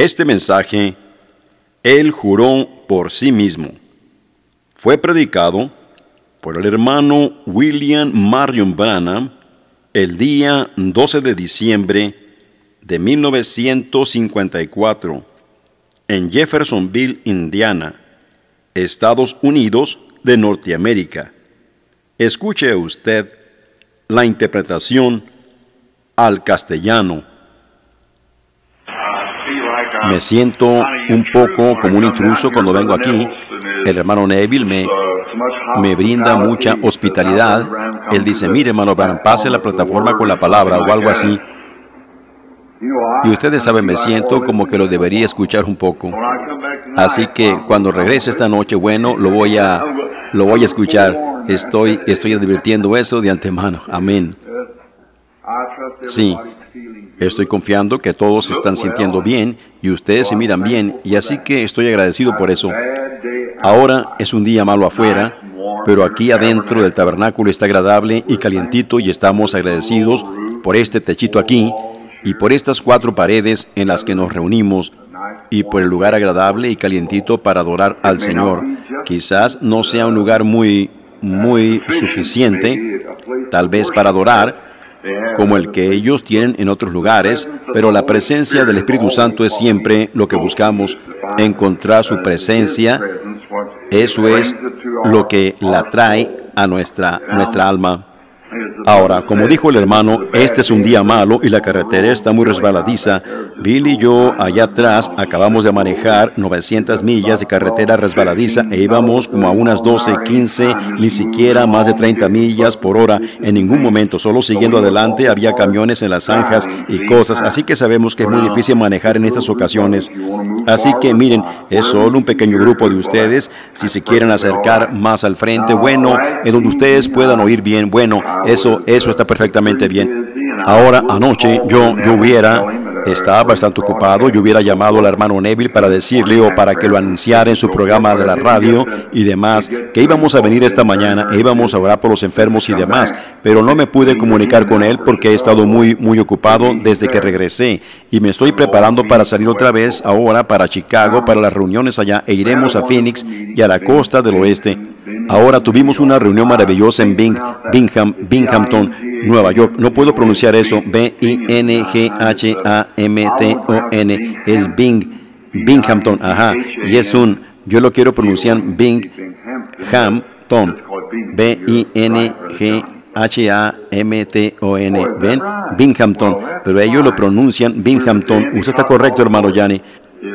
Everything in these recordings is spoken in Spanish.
Este mensaje él juró por sí mismo. Fue predicado por el hermano William Marion Branham el día 12 de diciembre de 1954 en Jeffersonville, Indiana, Estados Unidos de Norteamérica. Escuche usted la interpretación al castellano. Me siento un poco como un intruso cuando vengo aquí. El hermano Neville me, brinda mucha hospitalidad. Él dice, mire hermano Branham, pase la plataforma con la palabra o algo así. Y ustedes saben, me siento como que lo debería escuchar un poco. Así que cuando regrese esta noche, bueno, lo voy a, lo voy a escuchar. Estoy, estoy advirtiendo eso de antemano. Amén. Sí, estoy confiando que todos se están sintiendo bien y ustedes se miran bien y así que estoy agradecido por eso. Ahora es un día malo afuera, pero aquí adentro del tabernáculo está agradable y calientito y estamos agradecidos por este techito aquí y por estas cuatro paredes en las que nos reunimos y por el lugar agradable y calientito para adorar al Señor. Quizás no sea un lugar muy, muy suficiente, tal vez para adorar, como el que ellos tienen en otros lugares, pero la presencia del Espíritu Santo es siempre lo que buscamos, encontrar su presencia. Eso es lo que la trae a nuestra, nuestra alma. Ahora, como dijo el hermano, este es un día malo y la carretera está muy resbaladiza. Bill y yo allá atrás acabamos de manejar 900 millas de carretera resbaladiza e íbamos como a unas 12, 15, ni siquiera más de 30 millas por hora en ningún momento, solo siguiendo adelante había camiones en las zanjas y cosas, así que sabemos que es muy difícil manejar en estas ocasiones. Así que miren, es solo un pequeño grupo de ustedes, si se quieren acercar más al frente, bueno, en donde ustedes puedan oír bien, bueno, eso, eso está perfectamente bien. Ahora, anoche yo, yo hubiera estaba bastante ocupado. Yo hubiera llamado al hermano Neville para decirle o para que lo anunciara en su programa de la radio y demás, que íbamos a venir esta mañana e íbamos a orar por los enfermos y demás, pero no me pude comunicar con él porque he estado muy, muy ocupado desde que regresé y me estoy preparando para salir otra vez ahora para Chicago, para las reuniones allá e iremos a Phoenix y a la costa del oeste. Ahora tuvimos una reunión maravillosa en Bing, Bingham, Binghamton, Nueva York. No puedo pronunciar eso. B-I-N-G-H-A-M-T-O-N. Es Bing, Binghamton. Ajá. Y es un, yo lo quiero pronunciar Binghamton. B-I-N-G. H-A-M-T-O-N. ¿Ven? Binghamton. Pero ellos lo pronuncian Binghamton. Usted está correcto, hermano Yanni.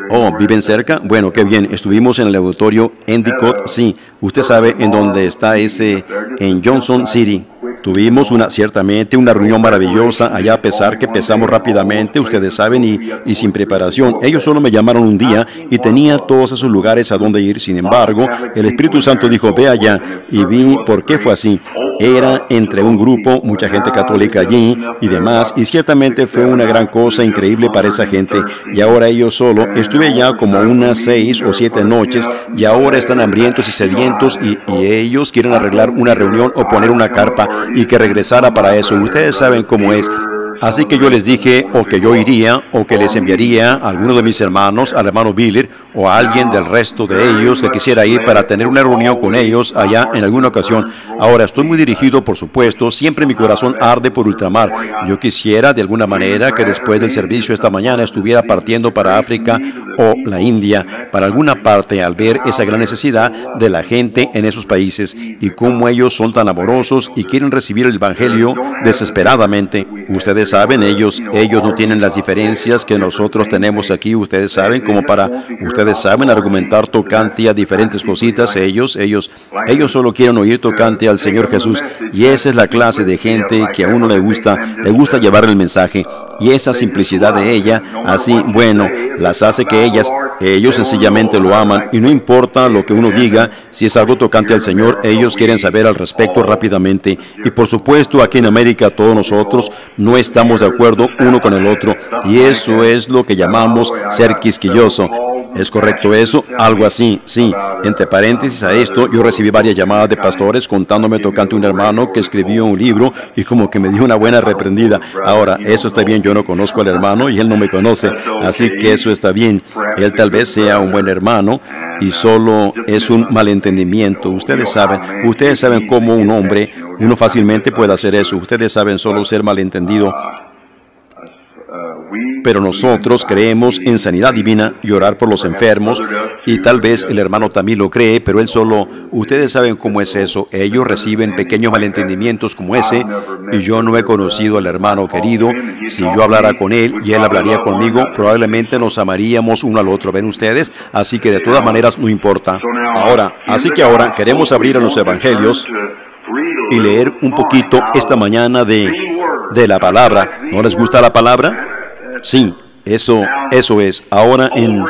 Oh, ¿viven cerca? Bueno, qué bien. Estuvimos en el auditorio Endicott. Sí, usted sabe en dónde está ese, en Johnson City. Tuvimos una, ciertamente una reunión maravillosa allá a pesar que empezamos rápidamente, ustedes saben, y, y, sin preparación. Ellos solo me llamaron un día y tenía todos esos lugares a donde ir. Sin embargo, el Espíritu Santo dijo, ve allá. Y vi por qué fue así. Era entre un grupo, mucha gente católica allí y demás, y ciertamente fue una gran cosa increíble para esa gente. Y ahora ellos solo, estuve ya como unas seis o siete noches, y ahora están hambrientos y sedientos, y, y ellos quieren arreglar una reunión o poner una carpa y que regresara para eso. Ustedes saben cómo es. Así que yo les dije o que yo iría o que les enviaría a alguno de mis hermanos, al hermano Biller o a alguien del resto de ellos que quisiera ir para tener una reunión con ellos allá en alguna ocasión. Ahora estoy muy dirigido, por supuesto, siempre mi corazón arde por ultramar. Yo quisiera de alguna manera que después del servicio esta mañana estuviera partiendo para África o la India, para alguna parte al ver esa gran necesidad de la gente en esos países y cómo ellos son tan amorosos y quieren recibir el Evangelio desesperadamente. Ustedes saben, ellos, ellos no tienen las diferencias que nosotros tenemos aquí, ustedes saben, como para, ustedes saben argumentar tocante a diferentes cositas, ellos, ellos, ellos solo quieren oír tocante al Señor Jesús. Y esa es la clase de gente que a uno le gusta, le gusta llevar el mensaje. Y esa simplicidad de ella, así, bueno, las hace que ellas, ellos sencillamente lo aman. Y no importa lo que uno diga, si es algo tocante al Señor, ellos quieren saber al respecto rápidamente. Y por supuesto aquí en América todos nosotros no estamos de acuerdo uno con el otro y eso es lo que llamamos ser quisquilloso. ¿Es correcto eso? Algo así, sí. Entre paréntesis a esto, yo recibí varias llamadas de pastores contándome tocante un hermano que escribió un libro y como que me dio una buena reprendida. Ahora, eso está bien, yo no conozco al hermano y él no me conoce, así que eso está bien. Él tal vez sea un buen hermano y solo es un malentendimiento. Ustedes saben, ustedes saben cómo un hombre, uno fácilmente puede hacer eso. Ustedes saben solo ser malentendido pero nosotros creemos en sanidad divina y orar por los enfermos, y tal vez el hermano también lo cree, pero él solo, ustedes saben cómo es eso, ellos reciben pequeños malentendimientos como ese, y yo no he conocido al hermano querido, si yo hablara con él y él hablaría conmigo, probablemente nos amaríamos uno al otro, ¿ven ustedes? Así que de todas maneras no importa. Ahora, así que ahora queremos abrir a los evangelios y leer un poquito esta mañana de, de la palabra. ¿No les gusta la palabra? Sí, eso, eso es. Ahora en,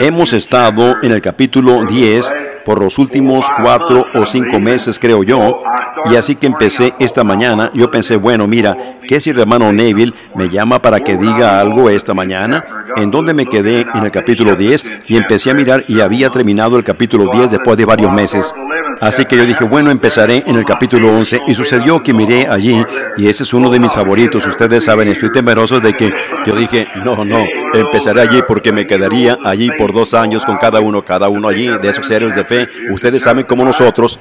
hemos estado en el capítulo 10 por los últimos cuatro o cinco meses, creo yo, y así que empecé esta mañana. Yo pensé, bueno, mira, ¿qué si el hermano Neville me llama para que diga algo esta mañana? En donde me quedé en el capítulo 10 y empecé a mirar y había terminado el capítulo 10 después de varios meses. Así que yo dije, bueno, empezaré en el capítulo 11 y sucedió que miré allí y ese es uno de mis favoritos. Ustedes saben, estoy temeroso de que yo dije, no, no, empezaré allí porque me quedaría allí por dos años con cada uno, cada uno allí de esos héroes de fe. Ustedes saben como nosotros,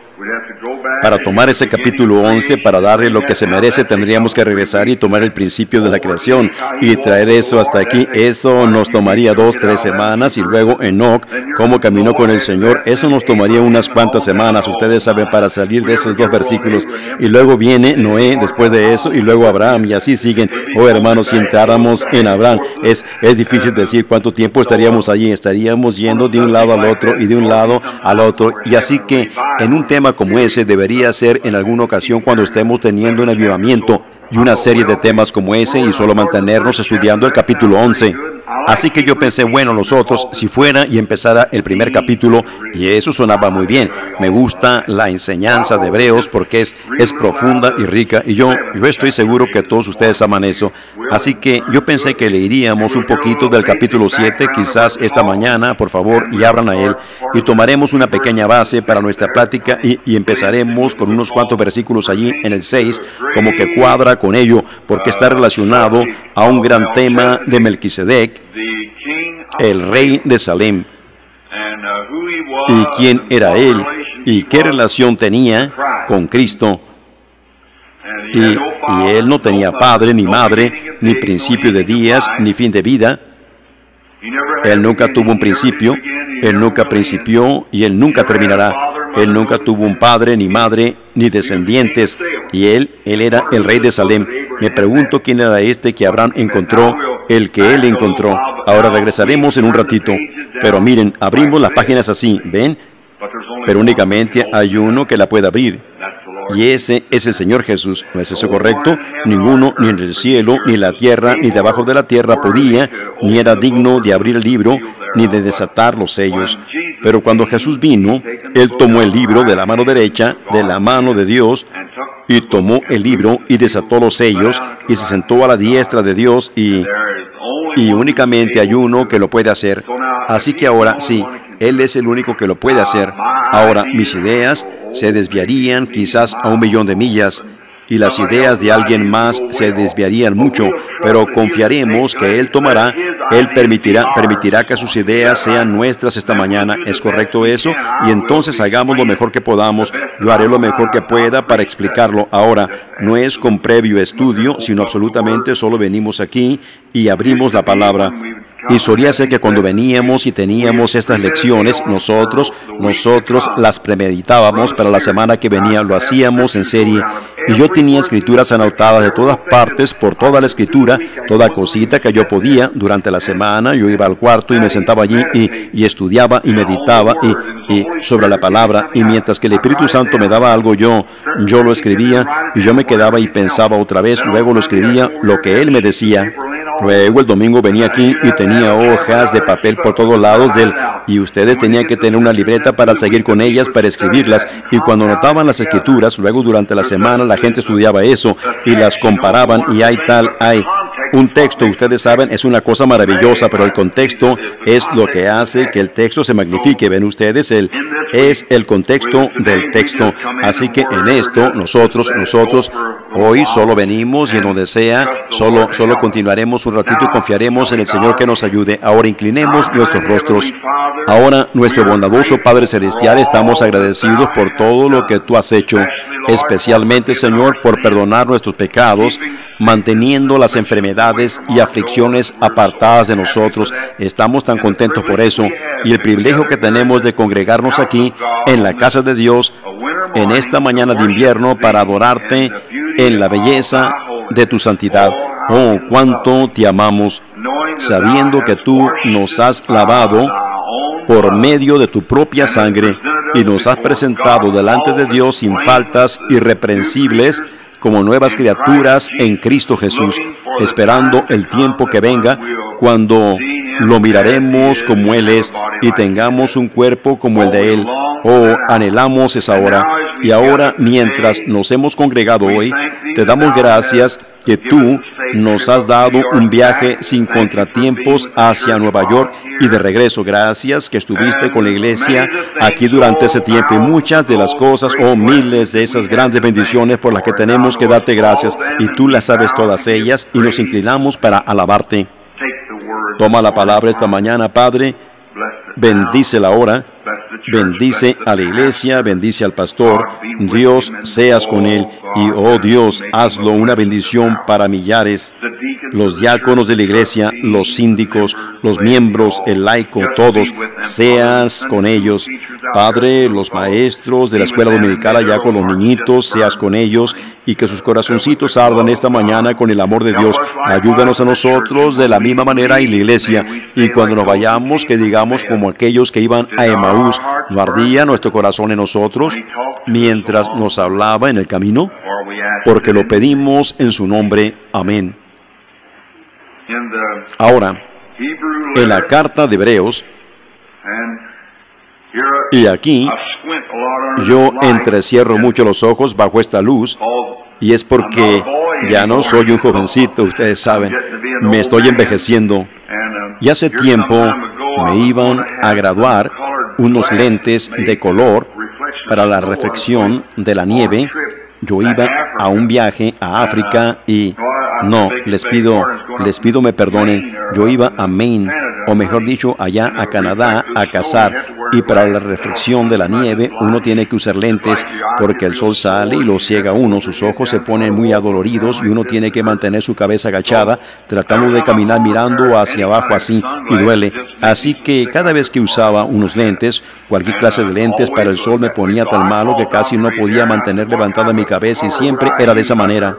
para tomar ese capítulo 11, para darle lo que se merece, tendríamos que regresar y tomar el principio de la creación y traer eso hasta aquí. Eso nos tomaría dos, tres semanas y luego Enoch, cómo caminó con el Señor, eso nos tomaría unas cuantas semanas, ustedes saben, para salir de esos dos versículos. Y luego viene Noé después de eso y luego Abraham y así siguen. Oh hermanos, si entráramos en Abraham, es, es difícil decir cuánto tiempo estaríamos allí, estaríamos yendo de un lado al otro y de un lado al otro. Y así que en un tema como ese debería debería ser en alguna ocasión cuando estemos teniendo un avivamiento y una serie de temas como ese y solo mantenernos estudiando el capítulo 11. Así que yo pensé, bueno, nosotros, si fuera y empezara el primer capítulo, y eso sonaba muy bien. Me gusta la enseñanza de Hebreos porque es, es profunda y rica, y yo, yo estoy seguro que todos ustedes aman eso. Así que yo pensé que leeríamos un poquito del capítulo 7, quizás esta mañana, por favor, y abran a él, y tomaremos una pequeña base para nuestra plática y, y empezaremos con unos cuantos versículos allí en el 6, como que cuadra con ello, porque está relacionado a un gran tema de Melquisedec, el rey de Salem, y quién era él, y qué relación tenía con Cristo. Y, y, él no tenía padre, ni madre, ni principio de días, ni fin de vida. Él nunca tuvo un principio, él nunca principió y él nunca terminará. Él nunca tuvo un padre, ni madre, ni descendientes, y él, él era el rey de Salem. Me pregunto quién era este que Abraham encontró, el que él encontró. Ahora regresaremos en un ratito, pero miren, abrimos las páginas así, ¿ven? Pero únicamente hay uno que la puede abrir. Y ese es el Señor Jesús. ¿No es eso correcto? Ninguno, ni en el cielo, ni en la tierra, ni debajo de la tierra podía, ni era digno de abrir el libro, ni de desatar los sellos. Pero cuando Jesús vino, Él tomó el libro de la mano derecha, de la mano de Dios, y tomó el libro y desató los sellos, y se sentó a la diestra de Dios, y, y únicamente hay uno que lo puede hacer. Así que ahora sí, Él es el único que lo puede hacer. Ahora, mis ideas se desviarían quizás a un millón de millas y las ideas de alguien más se desviarían mucho, pero confiaremos que Él tomará, Él permitirá, permitirá que sus ideas sean nuestras esta mañana. ¿Es correcto eso? Y entonces hagamos lo mejor que podamos. Yo haré lo mejor que pueda para explicarlo. Ahora, no es con previo estudio, sino absolutamente solo venimos aquí y abrimos la palabra. Y solía ser que cuando veníamos y teníamos estas lecciones, nosotros, nosotros las premeditábamos para la semana que venía, lo hacíamos en serie. Y yo tenía escrituras anotadas de todas partes, por toda la escritura, toda cosita que yo podía durante la semana. Yo iba al cuarto y me sentaba allí y, estudiaba y meditaba y, y, sobre la palabra. Y mientras que el Espíritu Santo me daba algo, yo, yo lo escribía y yo me quedaba y pensaba otra vez. Luego lo escribía lo que Él me decía. Luego el domingo venía aquí y tenía hojas de papel por todos lados del y ustedes tenían que tener una libreta para seguir con ellas, para escribirlas. Y cuando notaban las escrituras, luego durante la semana la gente estudiaba eso y las comparaban y hay tal, hay Un texto, ustedes saben, es una cosa maravillosa, pero el contexto es lo que hace que el texto se magnifique. Ven ustedes, el, es el contexto del texto. Así que en esto nosotros, nosotros hoy solo venimos y en donde sea, solo, solo continuaremos un ratito y confiaremos en el Señor que nos ayude. Ahora inclinemos nuestros rostros. Ahora, nuestro bondadoso Padre Celestial, estamos agradecidos por todo lo que tú has hecho, especialmente, Señor, por perdonar nuestros pecados, manteniendo las enfermedades y aflicciones apartadas de nosotros. Estamos tan contentos por eso y el privilegio que tenemos de congregarnos aquí en la casa de Dios en esta mañana de invierno para adorarte en la belleza de tu santidad. Oh, cuánto te amamos, sabiendo que tú nos has lavado por medio de tu propia sangre y nos has presentado delante de Dios sin faltas irreprensibles como nuevas criaturas en Cristo Jesús, esperando el tiempo que venga cuando lo miraremos como Él es y tengamos un cuerpo como el de Él. Oh, anhelamos esa hora. Y ahora, mientras nos hemos congregado hoy, te damos gracias que tú nos has dado un viaje sin contratiempos hacia Nueva York y de regreso. Gracias que estuviste con la iglesia aquí durante ese tiempo y muchas de las cosas oh, miles de esas grandes bendiciones por las que tenemos que darte gracias y tú las sabes todas ellas y nos inclinamos para alabarte. Toma la palabra esta mañana, Padre. Bendice la hora. Bendice a la iglesia, bendice al pastor, Dios seas con él y oh Dios, hazlo una bendición para millares, los diáconos de la iglesia, los síndicos, los miembros, el laico, todos, seas con ellos. Padre, los maestros de la escuela dominical allá con los niñitos, seas con ellos y que sus corazoncitos ardan esta mañana con el amor de Dios. Ayúdanos a nosotros de la misma manera y la iglesia. Y cuando nos vayamos, que digamos como aquellos que iban a Emaús, no ardía nuestro corazón en nosotros mientras nos hablaba en el camino, porque lo pedimos en su nombre. Amén. Ahora, en la carta de Hebreos, y aquí yo entrecierro mucho los ojos bajo esta luz y es porque ya no soy un jovencito, ustedes saben, me estoy envejeciendo. Y hace tiempo me iban a graduar unos lentes de color para la reflexión de la nieve. Yo iba a un viaje a África y no, les pido, les pido me perdonen. Yo iba a Maine, o mejor dicho, allá a Canadá, a cazar. Y para la reflexión de la nieve, uno tiene que usar lentes porque el sol sale y lo ciega uno. Sus ojos se ponen muy adoloridos y uno tiene que mantener su cabeza agachada, tratando de caminar mirando hacia abajo así y duele. Así que cada vez que usaba unos lentes, cualquier clase de lentes para el sol me ponía tan malo que casi no podía mantener levantada mi cabeza y siempre era de esa manera.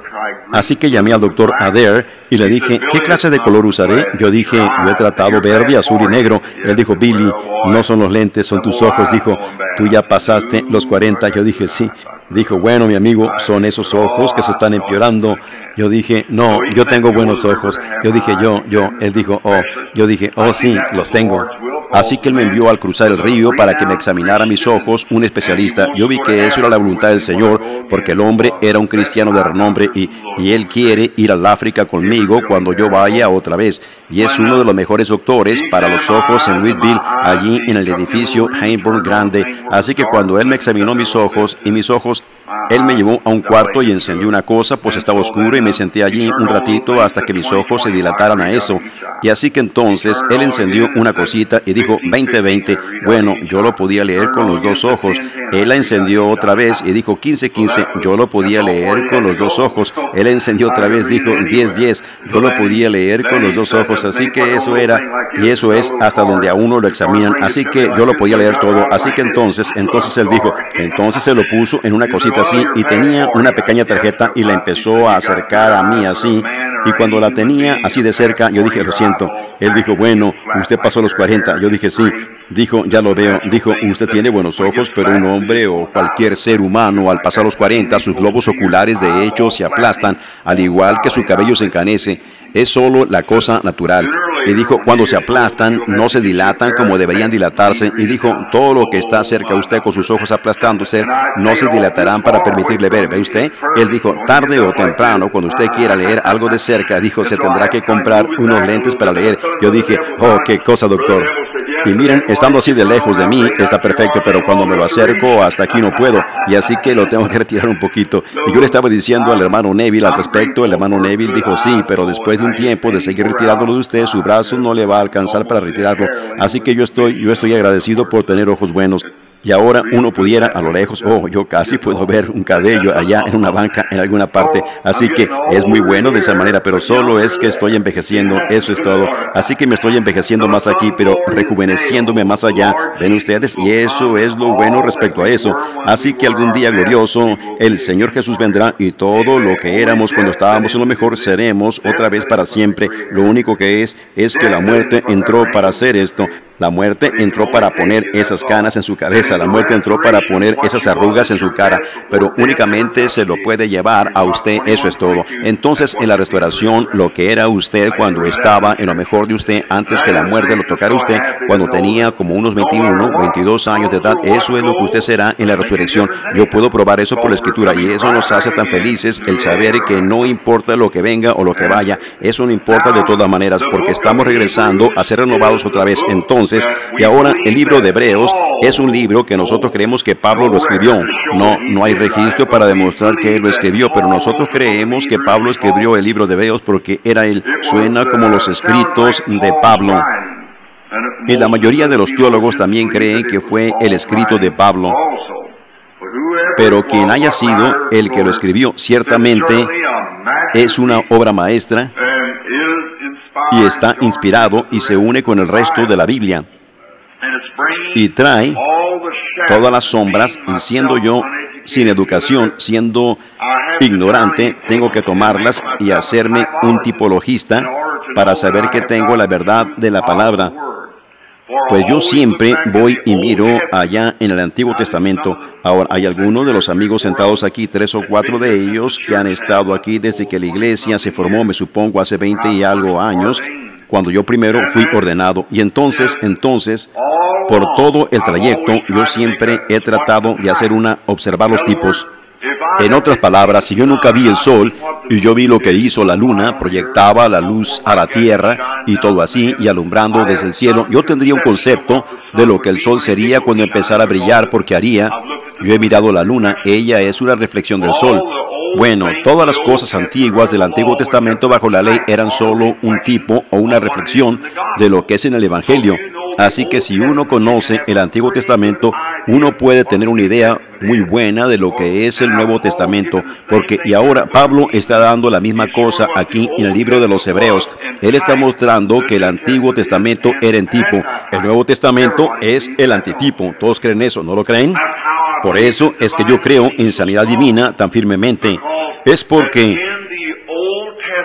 Así que llamé al doctor Adair y le dije, ¿qué clase de color usaré? Yo dije, yo he tratado verde, azul y negro. Él dijo, Billy, no son los lentes, son tus ojos. Dijo, tú ya pasaste los 40. Yo dije, sí. Dijo, bueno, mi amigo, son esos ojos que se están empeorando. Yo dije, no, yo tengo buenos ojos. Yo dije, yo, yo. Él dijo, oh. Yo dije, oh, sí, los tengo. Así que él me envió al cruzar el río para que me examinara mis ojos un especialista. Yo vi que eso era la voluntad del Señor, porque el hombre era un cristiano de renombre y, y él quiere ir al África conmigo cuando yo vaya otra vez. Y es uno de los mejores doctores para los ojos en Whitville, allí en el edificio Hainburn Grande. Así que cuando él me examinó mis ojos y mis ojos just él me llevó a un cuarto y encendió una cosa, pues estaba oscuro y me senté allí un ratito hasta que mis ojos se dilataran a eso. Y así que entonces él encendió una cosita y dijo 2020. Bueno, yo lo podía leer con los dos ojos. Él la encendió otra vez y dijo 1515. Yo lo podía leer con los dos ojos. Él encendió otra vez, dijo 1010. Yo lo podía leer con los dos ojos. Así que eso era, y eso es hasta donde a uno lo examinan. Así que yo lo podía leer todo. Así que entonces, entonces él dijo, entonces se lo puso en una cosita así y tenía una pequeña tarjeta y la empezó a acercar a mí así. Y cuando la tenía así de cerca, yo dije, lo siento. Él dijo, bueno, usted pasó los 40. Yo dije, sí. Dijo, ya lo veo. Dijo, usted tiene buenos ojos, pero un hombre o cualquier ser humano al pasar los 40, sus globos oculares de hecho se aplastan, al igual que su cabello se encanece. Es solo la cosa natural. Y dijo, cuando se aplastan, no se dilatan como deberían dilatarse. Y dijo, todo lo que está cerca de usted con sus ojos aplastándose, no se dilatarán para permitirle ver. ¿Ve usted? Él dijo, tarde o temprano, cuando usted quiera leer algo de cerca, dijo, se tendrá que comprar unos lentes para leer. Yo dije, oh, qué cosa, doctor. Y miren, estando así de lejos de mí, está perfecto, pero cuando me lo acerco, hasta aquí no puedo. Y así que lo tengo que retirar un poquito. Y yo le estaba diciendo al hermano Neville al respecto. El hermano Neville dijo, sí, pero después de un tiempo de seguir retirándolo de usted, su brazo no le va a alcanzar para retirarlo. Así que yo estoy, yo estoy agradecido por tener ojos buenos. Y ahora uno pudiera a lo lejos, oh, yo casi puedo ver un cabello allá en una banca en alguna parte. Así que es muy bueno de esa manera, pero solo es que estoy envejeciendo, eso es todo. Así que me estoy envejeciendo más aquí, pero rejuveneciéndome más allá. Ven ustedes, y eso es lo bueno respecto a eso. Así que algún día glorioso, el Señor Jesús vendrá y todo lo que éramos cuando estábamos en lo mejor seremos otra vez para siempre. Lo único que es es que la muerte entró para hacer esto. La muerte entró para poner esas canas en su cabeza, la muerte entró para poner esas arrugas en su cara, pero únicamente se lo puede llevar a usted, eso es todo. Entonces, en la restauración, lo que era usted cuando estaba en lo mejor de usted, antes que la muerte lo tocara usted, cuando tenía como unos 21, 22 años de edad, eso es lo que usted será en la resurrección. Yo puedo probar eso por la escritura y eso nos hace tan felices el saber que no importa lo que venga o lo que vaya, eso no importa de todas maneras, porque estamos regresando a ser renovados otra vez. Entonces, y ahora el libro de Hebreos es un libro que nosotros creemos que Pablo lo escribió. No, no hay registro para demostrar que él lo escribió, pero nosotros creemos que Pablo escribió el libro de Hebreos porque era él. Suena como los escritos de Pablo. Y la mayoría de los teólogos también creen que fue el escrito de Pablo. Pero quien haya sido el que lo escribió, ciertamente es una obra maestra y está inspirado y se une con el resto de la Biblia y trae todas las sombras y siendo yo sin educación, siendo ignorante, tengo que tomarlas y hacerme un tipologista para saber que tengo la verdad de la palabra. Pues yo siempre voy y miro allá en el Antiguo Testamento. Ahora, hay algunos de los amigos sentados aquí, tres o cuatro de ellos, que han estado aquí desde que la iglesia se formó, me supongo, hace 20 y algo años, cuando yo primero fui ordenado. Y entonces, entonces, por todo el trayecto, yo siempre he tratado de hacer una, observar los tipos. En otras palabras, si yo nunca vi el sol y yo vi lo que hizo la luna, proyectaba la luz a la tierra y todo así, y alumbrando desde el cielo, yo tendría un concepto de lo que el sol sería cuando empezara a brillar, porque haría, yo he mirado la luna, ella es una reflexión del sol. Bueno, todas las cosas antiguas del Antiguo Testamento bajo la ley eran solo un tipo o una reflexión de lo que es en el Evangelio. Así que si uno conoce el Antiguo Testamento, uno puede tener una idea muy buena de lo que es el Nuevo Testamento, porque y ahora Pablo está dando la misma cosa aquí en el libro de los Hebreos. Él está mostrando que el Antiguo Testamento era en tipo, el Nuevo Testamento es el antitipo. ¿Todos creen eso? ¿No lo creen? Por eso es que yo creo en sanidad divina tan firmemente. Es porque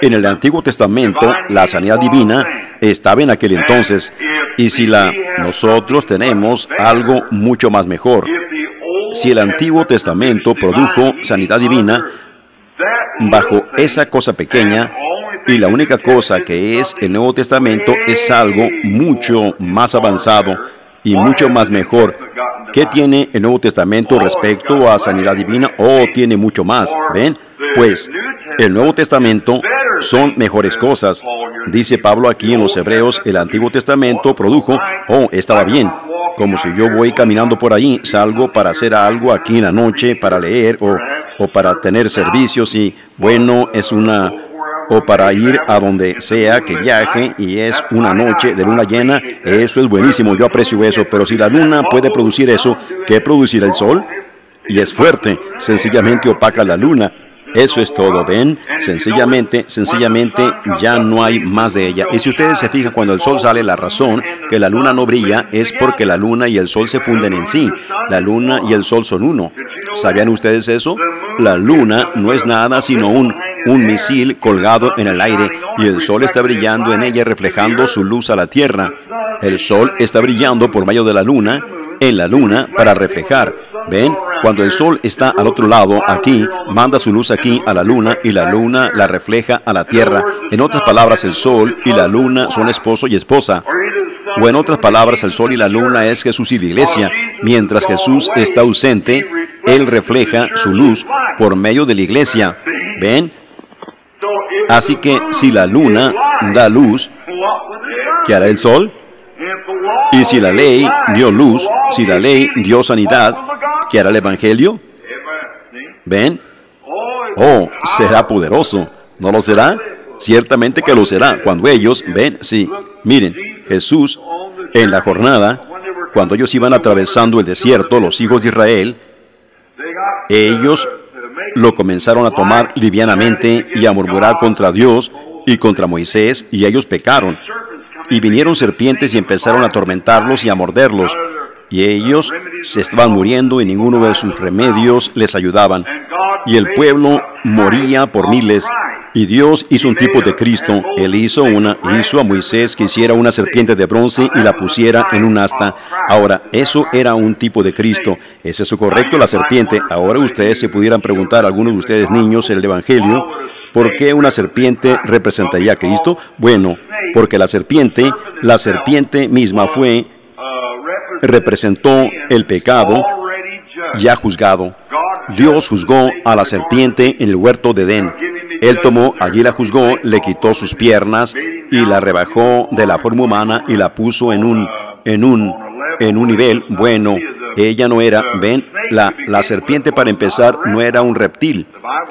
en el Antiguo Testamento la sanidad divina estaba en aquel entonces y si la nosotros tenemos algo mucho más mejor. Si el Antiguo Testamento produjo sanidad divina bajo esa cosa pequeña y la única cosa que es el Nuevo Testamento es algo mucho más avanzado y mucho más mejor. ¿Qué tiene el Nuevo Testamento respecto a sanidad divina? Oh, tiene mucho más. ¿Ven? Pues el Nuevo Testamento son mejores cosas. Dice Pablo aquí en los Hebreos, el Antiguo Testamento produjo, oh, estaba bien. Como si yo voy caminando por ahí, salgo para hacer algo aquí en la noche, para leer o, o para tener servicios y, bueno, es una o para ir a donde sea que viaje y es una noche de luna llena, eso es buenísimo, yo aprecio eso, pero si la luna puede producir eso, ¿qué producirá el sol? Y es fuerte, sencillamente opaca la luna. Eso es todo, ¿ven? Sencillamente, sencillamente ya no hay más de ella. Y si ustedes se fijan, cuando el sol sale, la razón que la luna no brilla es porque la luna y el sol se funden en sí. La luna y el sol son uno. ¿Sabían ustedes eso? La luna no es nada sino un, un misil colgado en el aire y el sol está brillando en ella reflejando su luz a la tierra. El sol está brillando por medio de la luna en la luna para reflejar. ¿Ven? Cuando el sol está al otro lado, aquí, manda su luz aquí a la luna y la luna la refleja a la tierra. En otras palabras, el sol y la luna son esposo y esposa. O en otras palabras, el sol y la luna es Jesús y la iglesia. Mientras Jesús está ausente, Él refleja su luz por medio de la iglesia. ¿Ven? Así que si la luna da luz, ¿qué hará el sol? Y si la ley dio luz, si la ley dio sanidad, ¿qué hará el Evangelio? ¿Ven? Oh, será poderoso. ¿No lo será? Ciertamente que lo será. Cuando ellos ven, sí. Miren, Jesús en la jornada, cuando ellos iban atravesando el desierto, los hijos de Israel, ellos lo comenzaron a tomar livianamente y a murmurar contra Dios y contra Moisés, y ellos pecaron. Y vinieron serpientes y empezaron a atormentarlos y a morderlos. Y ellos se estaban muriendo y ninguno de sus remedios les ayudaban. Y el pueblo moría por miles. Y Dios hizo un tipo de Cristo. Él hizo una, hizo a Moisés que hiciera una serpiente de bronce y la pusiera en un asta. Ahora, eso era un tipo de Cristo. ¿Es eso correcto, la serpiente? Ahora ustedes se pudieran preguntar, algunos de ustedes niños, en el Evangelio, ¿por qué una serpiente representaría a Cristo? Bueno, porque la serpiente, la serpiente misma fue, representó el pecado ya juzgado. Dios juzgó a la serpiente en el huerto de Edén. Él tomó, allí la juzgó, le quitó sus piernas y la rebajó de la forma humana y la puso en un, en un, en un nivel bueno. Ella no era, ven, la, la serpiente para empezar no era un reptil.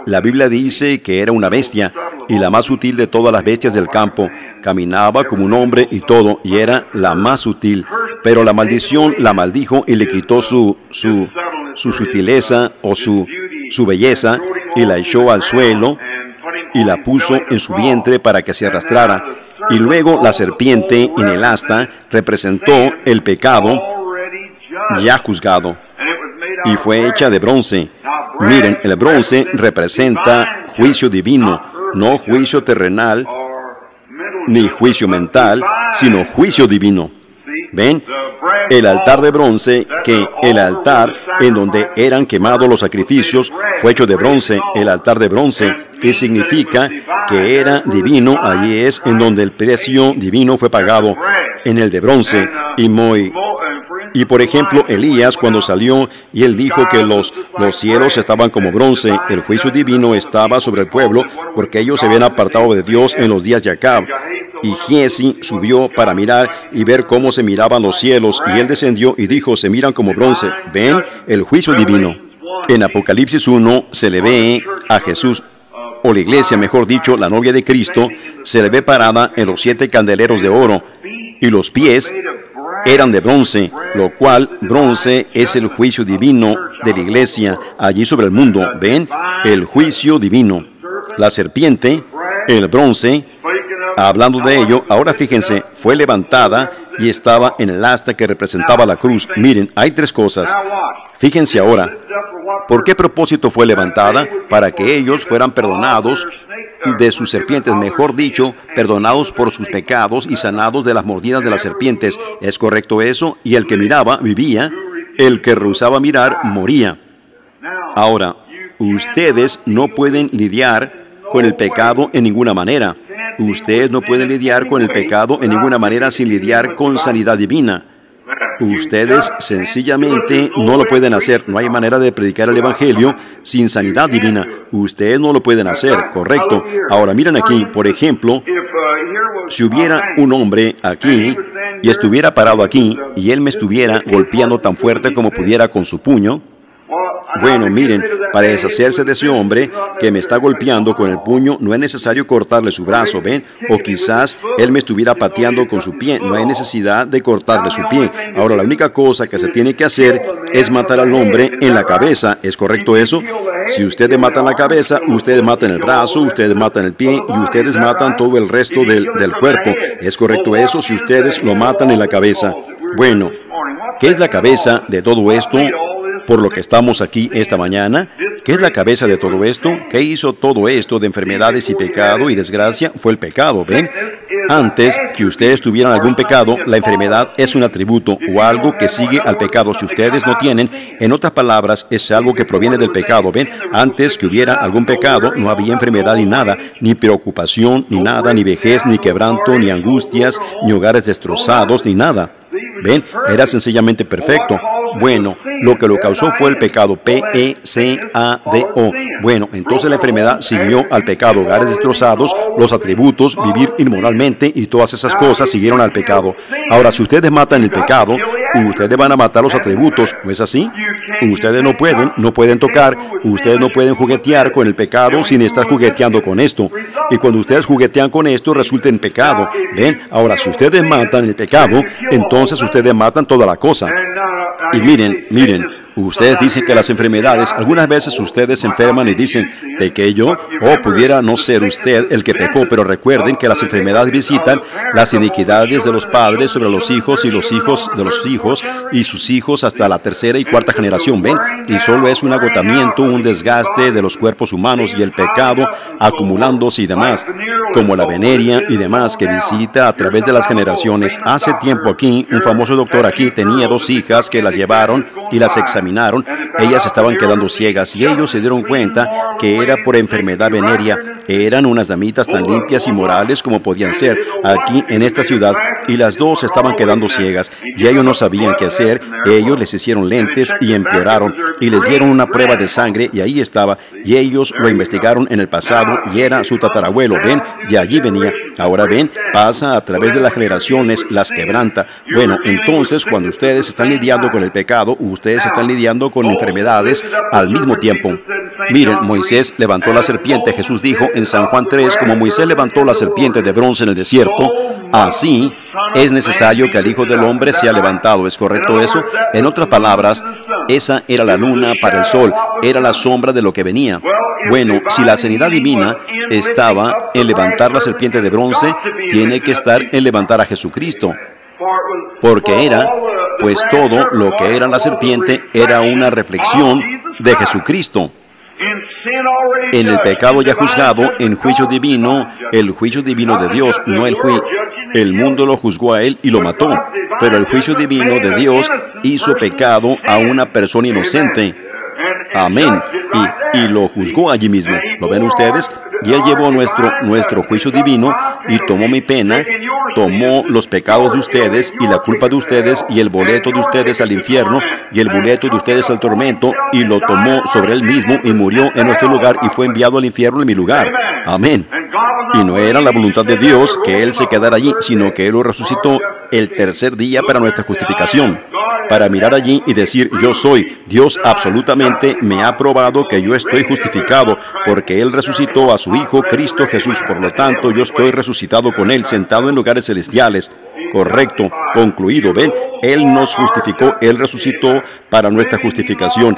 La Biblia dice que era una bestia y la más sutil de todas las bestias del campo. Caminaba como un hombre y todo y era la más sutil. Pero la maldición la maldijo y le quitó su, su, su sutileza o su, su belleza y la echó al suelo y la puso en su vientre para que se arrastrara. Y luego la serpiente en el asta representó el pecado ya juzgado y fue hecha de bronce. Miren, el bronce representa juicio divino, no juicio terrenal ni juicio mental, sino juicio divino. ¿Ven? El altar de bronce, que el altar en donde eran quemados los sacrificios, fue hecho de bronce, el altar de bronce, que significa que era divino, allí es en donde el precio divino fue pagado, en el de bronce. Y muy, y por ejemplo, Elías cuando salió y él dijo que los, los cielos estaban como bronce, el juicio divino estaba sobre el pueblo porque ellos se habían apartado de Dios en los días de Acab. Y Giesi subió para mirar y ver cómo se miraban los cielos y él descendió y dijo, se miran como bronce. ¿Ven? El juicio divino. En Apocalipsis 1 se le ve a Jesús o la iglesia, mejor dicho, la novia de Cristo, se le ve parada en los siete candeleros de oro y los pies eran de bronce, lo cual bronce es el juicio divino de la iglesia allí sobre el mundo. ¿Ven? El juicio divino. La serpiente, el bronce, hablando de ello, ahora fíjense, fue levantada y estaba en el asta que representaba la cruz. Miren, hay tres cosas. Fíjense ahora, ¿por qué propósito fue levantada? Para que ellos fueran perdonados de sus serpientes, mejor dicho, perdonados por sus pecados y sanados de las mordidas de las serpientes. ¿Es correcto eso? Y el que miraba vivía, el que rehusaba mirar moría. Ahora, ustedes no pueden lidiar con el pecado en ninguna manera. Ustedes no pueden lidiar con el pecado en ninguna manera sin lidiar con sanidad divina. Ustedes sencillamente no lo pueden hacer. No hay manera de predicar el Evangelio sin sanidad divina. Ustedes no lo pueden hacer, correcto. Ahora miren aquí, por ejemplo, si hubiera un hombre aquí y estuviera parado aquí y él me estuviera golpeando tan fuerte como pudiera con su puño, bueno, miren, para deshacerse de ese hombre que me está golpeando con el puño, no es necesario cortarle su brazo, ¿ven? O quizás él me estuviera pateando con su pie, no hay necesidad de cortarle su pie. Ahora, la única cosa que se tiene que hacer es matar al hombre en la cabeza, ¿es correcto eso? Si ustedes matan la cabeza, ustedes matan el brazo, ustedes matan el pie y ustedes matan todo el resto del, del cuerpo. ¿Es correcto eso? Si ustedes lo matan en la cabeza. Bueno, ¿qué es la cabeza de todo esto? Por lo que estamos aquí esta mañana. ¿Qué es la cabeza de todo esto? ¿Qué hizo todo esto de enfermedades y pecado y desgracia? Fue el pecado, ¿ven? Antes que ustedes tuvieran algún pecado, la enfermedad es un atributo o algo que sigue al pecado. Si ustedes no tienen, en otras palabras, es algo que proviene del pecado. Ven, antes que hubiera algún pecado, no había enfermedad ni nada, ni preocupación, ni nada, ni vejez, ni quebranto, ni angustias, ni hogares destrozados, ni nada. Ven, era sencillamente perfecto. Bueno, lo que lo causó fue el pecado. P-E-C-A-D-O. Bueno, entonces la enfermedad siguió al pecado. Hogares destrozados, los atributos, vivir inmoralmente y todas esas cosas siguieron al pecado. Ahora, si ustedes matan el pecado, ustedes van a matar los atributos, ¿no es así? Ustedes no pueden, no pueden tocar, ustedes no pueden juguetear con el pecado sin estar jugueteando con esto. Y cuando ustedes juguetean con esto, resulta en pecado. ¿Ven? Ahora, si ustedes matan el pecado, entonces ustedes matan toda la cosa. Y miren, miren, Ustedes dicen que las enfermedades, algunas veces ustedes se enferman y dicen, pequé yo, o pudiera no ser usted el que pecó, pero recuerden que las enfermedades visitan las iniquidades de los padres sobre los hijos y los hijos de los hijos y sus hijos hasta la tercera y cuarta generación, ¿ven? Y solo es un agotamiento, un desgaste de los cuerpos humanos y el pecado acumulándose y demás, como la veneria y demás que visita a través de las generaciones. Hace tiempo aquí, un famoso doctor aquí tenía dos hijas que las llevaron y las examinaron ellas estaban quedando ciegas y ellos se dieron cuenta que era por enfermedad venérea. Eran unas damitas tan limpias y morales como podían ser aquí en esta ciudad y las dos estaban quedando ciegas y ellos no sabían qué hacer. Ellos les hicieron lentes y empeoraron y les dieron una prueba de sangre y ahí estaba y ellos lo investigaron en el pasado y era su tatarabuelo. Ven, de allí venía. Ahora ven, pasa a través de las generaciones, las quebranta. Bueno, entonces cuando ustedes están lidiando con el pecado, ustedes están lidiando con enfermedades al mismo tiempo. Miren, Moisés levantó la serpiente. Jesús dijo en San Juan 3, como Moisés levantó la serpiente de bronce en el desierto, así es necesario que el Hijo del Hombre sea levantado. ¿Es correcto eso? En otras palabras, esa era la luna para el sol, era la sombra de lo que venía. Bueno, si la sanidad divina estaba en levantar la serpiente de bronce, tiene que estar en levantar a Jesucristo porque era, pues todo lo que era la serpiente era una reflexión de Jesucristo. En el pecado ya juzgado, en juicio divino, el juicio divino de Dios, no el juicio. El mundo lo juzgó a él y lo mató, pero el juicio divino de Dios hizo pecado a una persona inocente. Amén. Y, y, lo juzgó allí mismo. ¿Lo ven ustedes? Y Él llevó nuestro, nuestro juicio divino y tomó mi pena, tomó los pecados de ustedes y la culpa de ustedes y el boleto de ustedes al infierno y el boleto de ustedes al tormento y lo tomó sobre Él mismo y murió en nuestro lugar y fue enviado al infierno en mi lugar. Amén. Y no era la voluntad de Dios que Él se quedara allí, sino que Él lo resucitó el tercer día para nuestra justificación para mirar allí y decir, yo soy. Dios absolutamente me ha probado que yo estoy justificado porque Él resucitó a su Hijo Cristo Jesús. Por lo tanto, yo estoy resucitado con Él, sentado en lugares celestiales. Correcto, concluido. Ven, Él nos justificó, Él resucitó para nuestra justificación.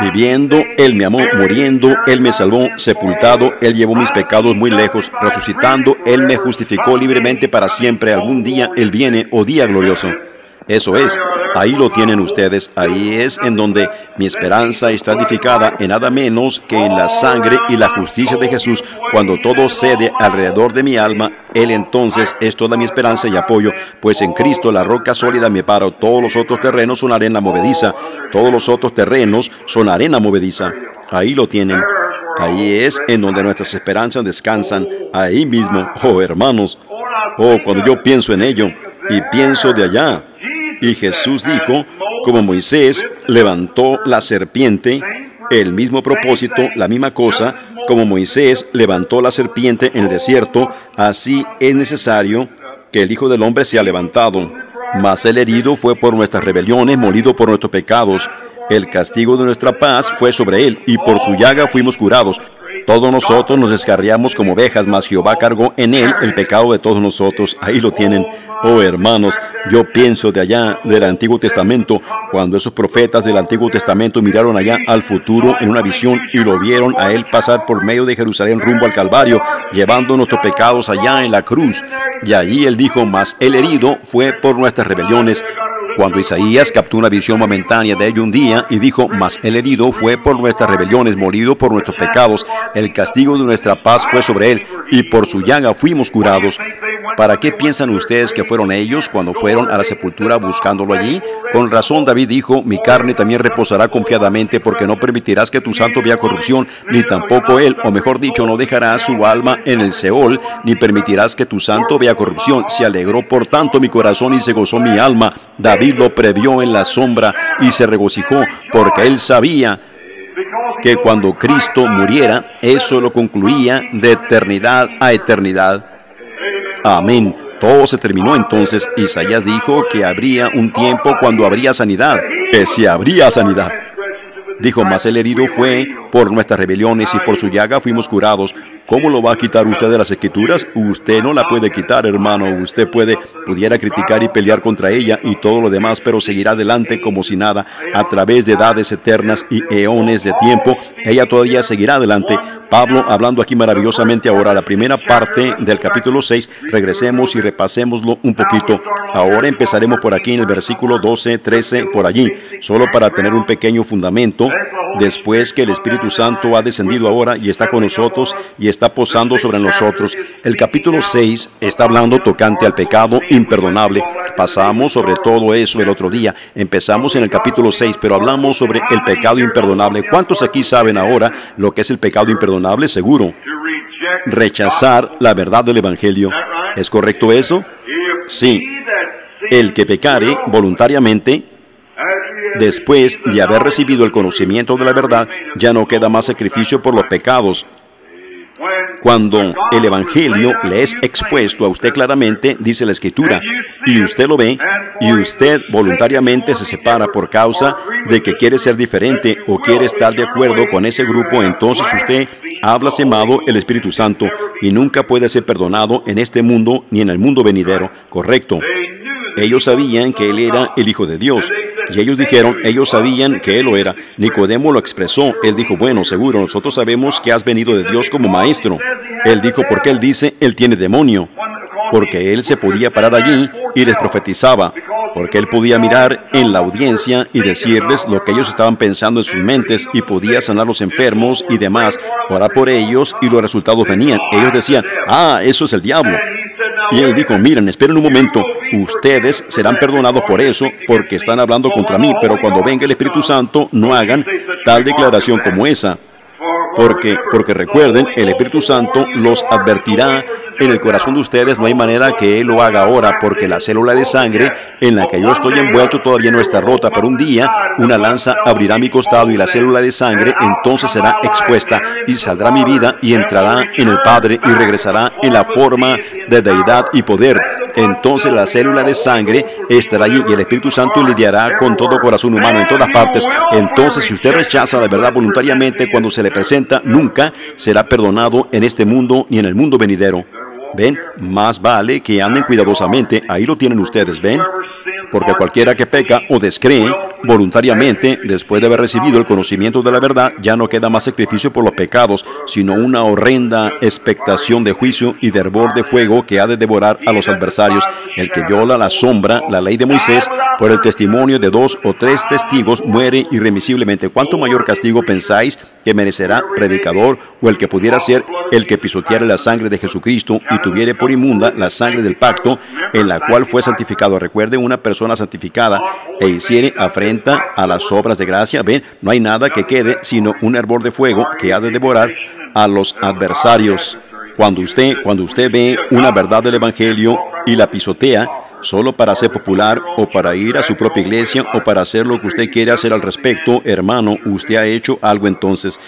Viviendo, Él me amó, muriendo, Él me salvó, sepultado, Él llevó mis pecados muy lejos, resucitando, Él me justificó libremente para siempre. Algún día Él viene, oh día glorioso. Eso es, ahí lo tienen ustedes, ahí es en donde mi esperanza está edificada en nada menos que en la sangre y la justicia de Jesús. Cuando todo cede alrededor de mi alma, Él entonces es toda mi esperanza y apoyo, pues en Cristo la roca sólida me paro, todos los otros terrenos son arena movediza, todos los otros terrenos son arena movediza. Ahí lo tienen. Ahí es en donde nuestras esperanzas descansan, ahí mismo, oh hermanos. Oh, cuando yo pienso en ello y pienso de allá, y Jesús dijo, como Moisés levantó la serpiente, el mismo propósito, la misma cosa, como Moisés levantó la serpiente en el desierto, así es necesario que el Hijo del Hombre sea levantado. Mas el herido fue por nuestras rebeliones, molido por nuestros pecados. El castigo de nuestra paz fue sobre él, y por su llaga fuimos curados. Todos nosotros nos descarriamos como ovejas, mas Jehová cargó en él el pecado de todos nosotros. Ahí lo tienen. Oh hermanos, yo pienso de allá del Antiguo Testamento, cuando esos profetas del Antiguo Testamento miraron allá al futuro en una visión y lo vieron a él pasar por medio de Jerusalén rumbo al Calvario, llevando nuestros pecados allá en la cruz. Y allí él dijo, mas el herido fue por nuestras rebeliones, cuando Isaías captó una visión momentánea de ello un día y dijo, mas el herido fue por nuestras rebeliones, molido por nuestros pecados, el castigo de nuestra paz fue sobre él, y por su llaga fuimos curados. ¿Para qué piensan ustedes que fueron ellos cuando fueron a la sepultura buscándolo allí? Con razón David dijo, mi carne también reposará confiadamente porque no permitirás que tu santo vea corrupción, ni tampoco él, o mejor dicho, no dejarás su alma en el Seol, ni permitirás que tu santo vea corrupción. Se alegró por tanto mi corazón y se gozó mi alma. David lo previó en la sombra y se regocijó porque él sabía que cuando Cristo muriera, eso lo concluía de eternidad a eternidad. Amén. Todo se terminó entonces. Isaías dijo que habría un tiempo cuando habría sanidad, que si habría sanidad. Dijo, mas el herido fue por nuestras rebeliones y por su llaga fuimos curados. ¿Cómo lo va a quitar usted de las escrituras? Usted no la puede quitar, hermano. Usted puede, pudiera criticar y pelear contra ella y todo lo demás, pero seguirá adelante como si nada, a través de edades eternas y eones de tiempo. Ella todavía seguirá adelante. Pablo hablando aquí maravillosamente ahora, la primera parte del capítulo 6, regresemos y repasémoslo un poquito. Ahora empezaremos por aquí en el versículo 12, 13, por allí, solo para tener un pequeño fundamento, después que el Espíritu Santo ha descendido ahora y está con nosotros y está posando sobre nosotros. El capítulo 6 está hablando tocante al pecado imperdonable. Pasamos sobre todo eso el otro día. Empezamos en el capítulo 6, pero hablamos sobre el pecado imperdonable. ¿Cuántos aquí saben ahora lo que es el pecado imperdonable? Seguro. Rechazar la verdad del Evangelio. ¿Es correcto eso? Sí. El que pecare voluntariamente después de haber recibido el conocimiento de la verdad, ya no queda más sacrificio por los pecados. Cuando el Evangelio le es expuesto a usted claramente, dice la Escritura, y usted lo ve, y usted voluntariamente se separa por causa de que quiere ser diferente o quiere estar de acuerdo con ese grupo, entonces usted ha blasfemado el Espíritu Santo y nunca puede ser perdonado en este mundo ni en el mundo venidero. Correcto. Ellos sabían que Él era el Hijo de Dios. Y ellos dijeron, ellos sabían que Él lo era. Nicodemo lo expresó. Él dijo, bueno, seguro, nosotros sabemos que has venido de Dios como maestro. Él dijo, porque Él dice, Él tiene demonio. Porque Él se podía parar allí y les profetizaba. Porque Él podía mirar en la audiencia y decirles lo que ellos estaban pensando en sus mentes y podía sanar los enfermos y demás. Orar por ellos y los resultados venían. Ellos decían, ah, eso es el diablo. Y él dijo, miren, esperen un momento, ustedes serán perdonados por eso, porque están hablando contra mí, pero cuando venga el Espíritu Santo, no hagan tal declaración como esa. Porque, porque recuerden, el Espíritu Santo los advertirá en el corazón de ustedes no hay manera que Él lo haga ahora porque la célula de sangre en la que yo estoy envuelto todavía no está rota, pero un día una lanza abrirá mi costado y la célula de sangre entonces será expuesta y saldrá mi vida y entrará en el Padre y regresará en la forma de deidad y poder. Entonces la célula de sangre estará allí y el Espíritu Santo lidiará con todo corazón humano en todas partes. Entonces si usted rechaza la verdad voluntariamente cuando se le presenta, nunca será perdonado en este mundo ni en el mundo venidero. ¿Ven? Más vale que anden cuidadosamente. Ahí lo tienen ustedes, ¿ven? Porque cualquiera que peca o descree voluntariamente, después de haber recibido el conocimiento de la verdad, ya no queda más sacrificio por los pecados, sino una horrenda expectación de juicio y de hervor de fuego que ha de devorar a los adversarios. El que viola la sombra, la ley de Moisés, por el testimonio de dos o tres testigos, muere irremisiblemente. ¿Cuánto mayor castigo pensáis que merecerá predicador o el que pudiera ser el que pisoteare la sangre de Jesucristo y tuviere por inmunda la sangre del pacto en la cual fue santificado? Recuerde una persona santificada e hiciere afrenta a las obras de gracia. Ven, no hay nada que quede sino un hervor de fuego que ha de devorar a los adversarios. Cuando usted, cuando usted ve una verdad del Evangelio y la pisotea, solo para ser popular o para ir a su propia iglesia o para hacer lo que usted quiere hacer al respecto, hermano, usted ha hecho algo entonces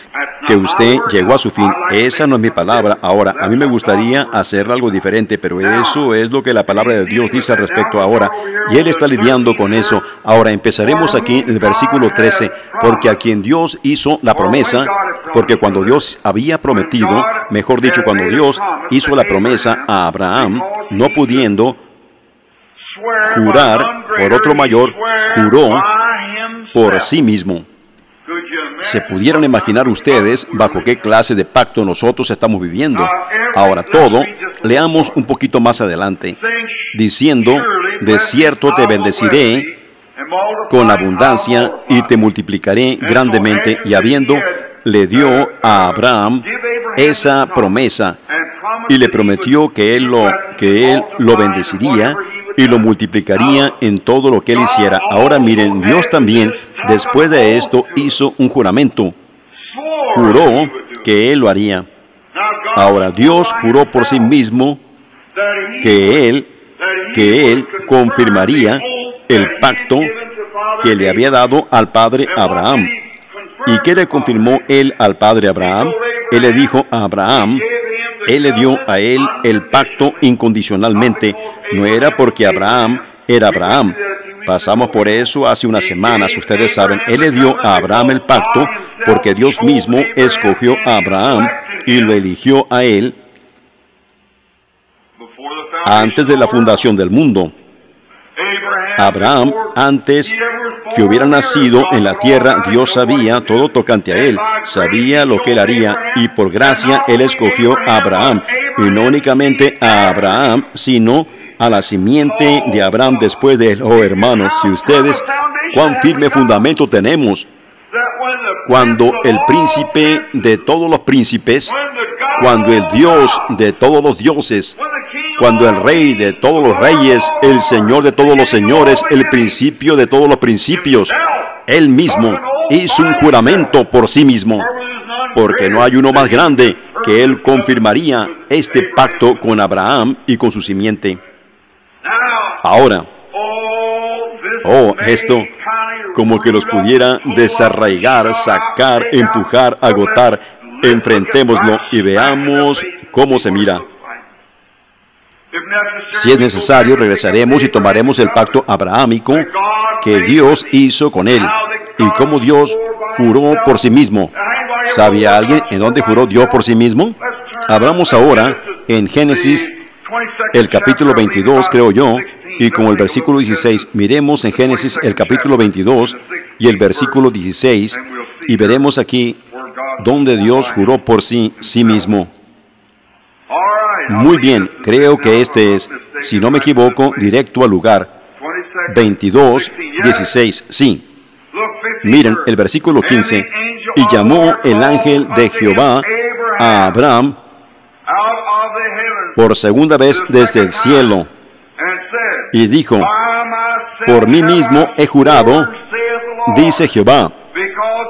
que usted llegó a su fin. Esa no es mi palabra. Ahora, a mí me gustaría hacer algo diferente, pero eso es lo que la palabra de Dios dice al respecto ahora. Y Él está lidiando con eso. Ahora empezaremos aquí en el versículo 13, porque a quien Dios hizo la promesa, porque cuando Dios había prometido, mejor dicho, cuando Dios hizo la promesa a Abraham, no pudiendo jurar por otro mayor, juró por sí mismo. ¿Se pudieran imaginar ustedes bajo qué clase de pacto nosotros estamos viviendo? Ahora todo, leamos un poquito más adelante, diciendo, de cierto te bendeciré con abundancia y te multiplicaré grandemente, y habiendo le dio a Abraham esa promesa y le prometió que él lo, que él lo bendeciría y lo multiplicaría en todo lo que él hiciera. Ahora miren, Dios también, después de esto, hizo un juramento. Juró que él lo haría. Ahora, Dios juró por sí mismo que él, que él confirmaría el pacto que le había dado al padre Abraham. ¿Y qué le confirmó él al padre Abraham? Él le dijo a Abraham, él le dio a él el pacto incondicionalmente. No era porque Abraham era Abraham. Pasamos por eso hace unas semanas, ustedes saben. Él le dio a Abraham el pacto porque Dios mismo escogió a Abraham y lo eligió a él antes de la fundación del mundo. Abraham, antes que hubiera nacido en la tierra, Dios sabía todo tocante a él, sabía lo que él haría y por gracia él escogió a Abraham y no únicamente a Abraham, sino a la simiente de Abraham después de él. Oh hermanos, si ustedes, cuán firme fundamento tenemos cuando el príncipe de todos los príncipes, cuando el Dios de todos los dioses, cuando el Rey de todos los reyes, el Señor de todos los señores, el principio de todos los principios, Él mismo hizo un juramento por sí mismo, porque no hay uno más grande que Él confirmaría este pacto con Abraham y con su simiente. Ahora, oh, esto como que los pudiera desarraigar, sacar, empujar, agotar. Enfrentémoslo y veamos cómo se mira. Si es necesario, regresaremos y tomaremos el pacto abrahámico que Dios hizo con él y cómo Dios juró por sí mismo. ¿Sabía alguien en dónde juró Dios por sí mismo? Hablamos ahora en Génesis, el capítulo 22, creo yo, y como el versículo 16. Miremos en Génesis el capítulo 22 y el versículo 16 y veremos aquí donde Dios juró por sí, sí mismo. Muy bien, creo que este es, si no me equivoco, directo al lugar. 22, 16, sí. Miren el versículo 15. Y llamó el ángel de Jehová a Abraham por segunda vez desde el cielo y dijo, por mí mismo he jurado, dice Jehová,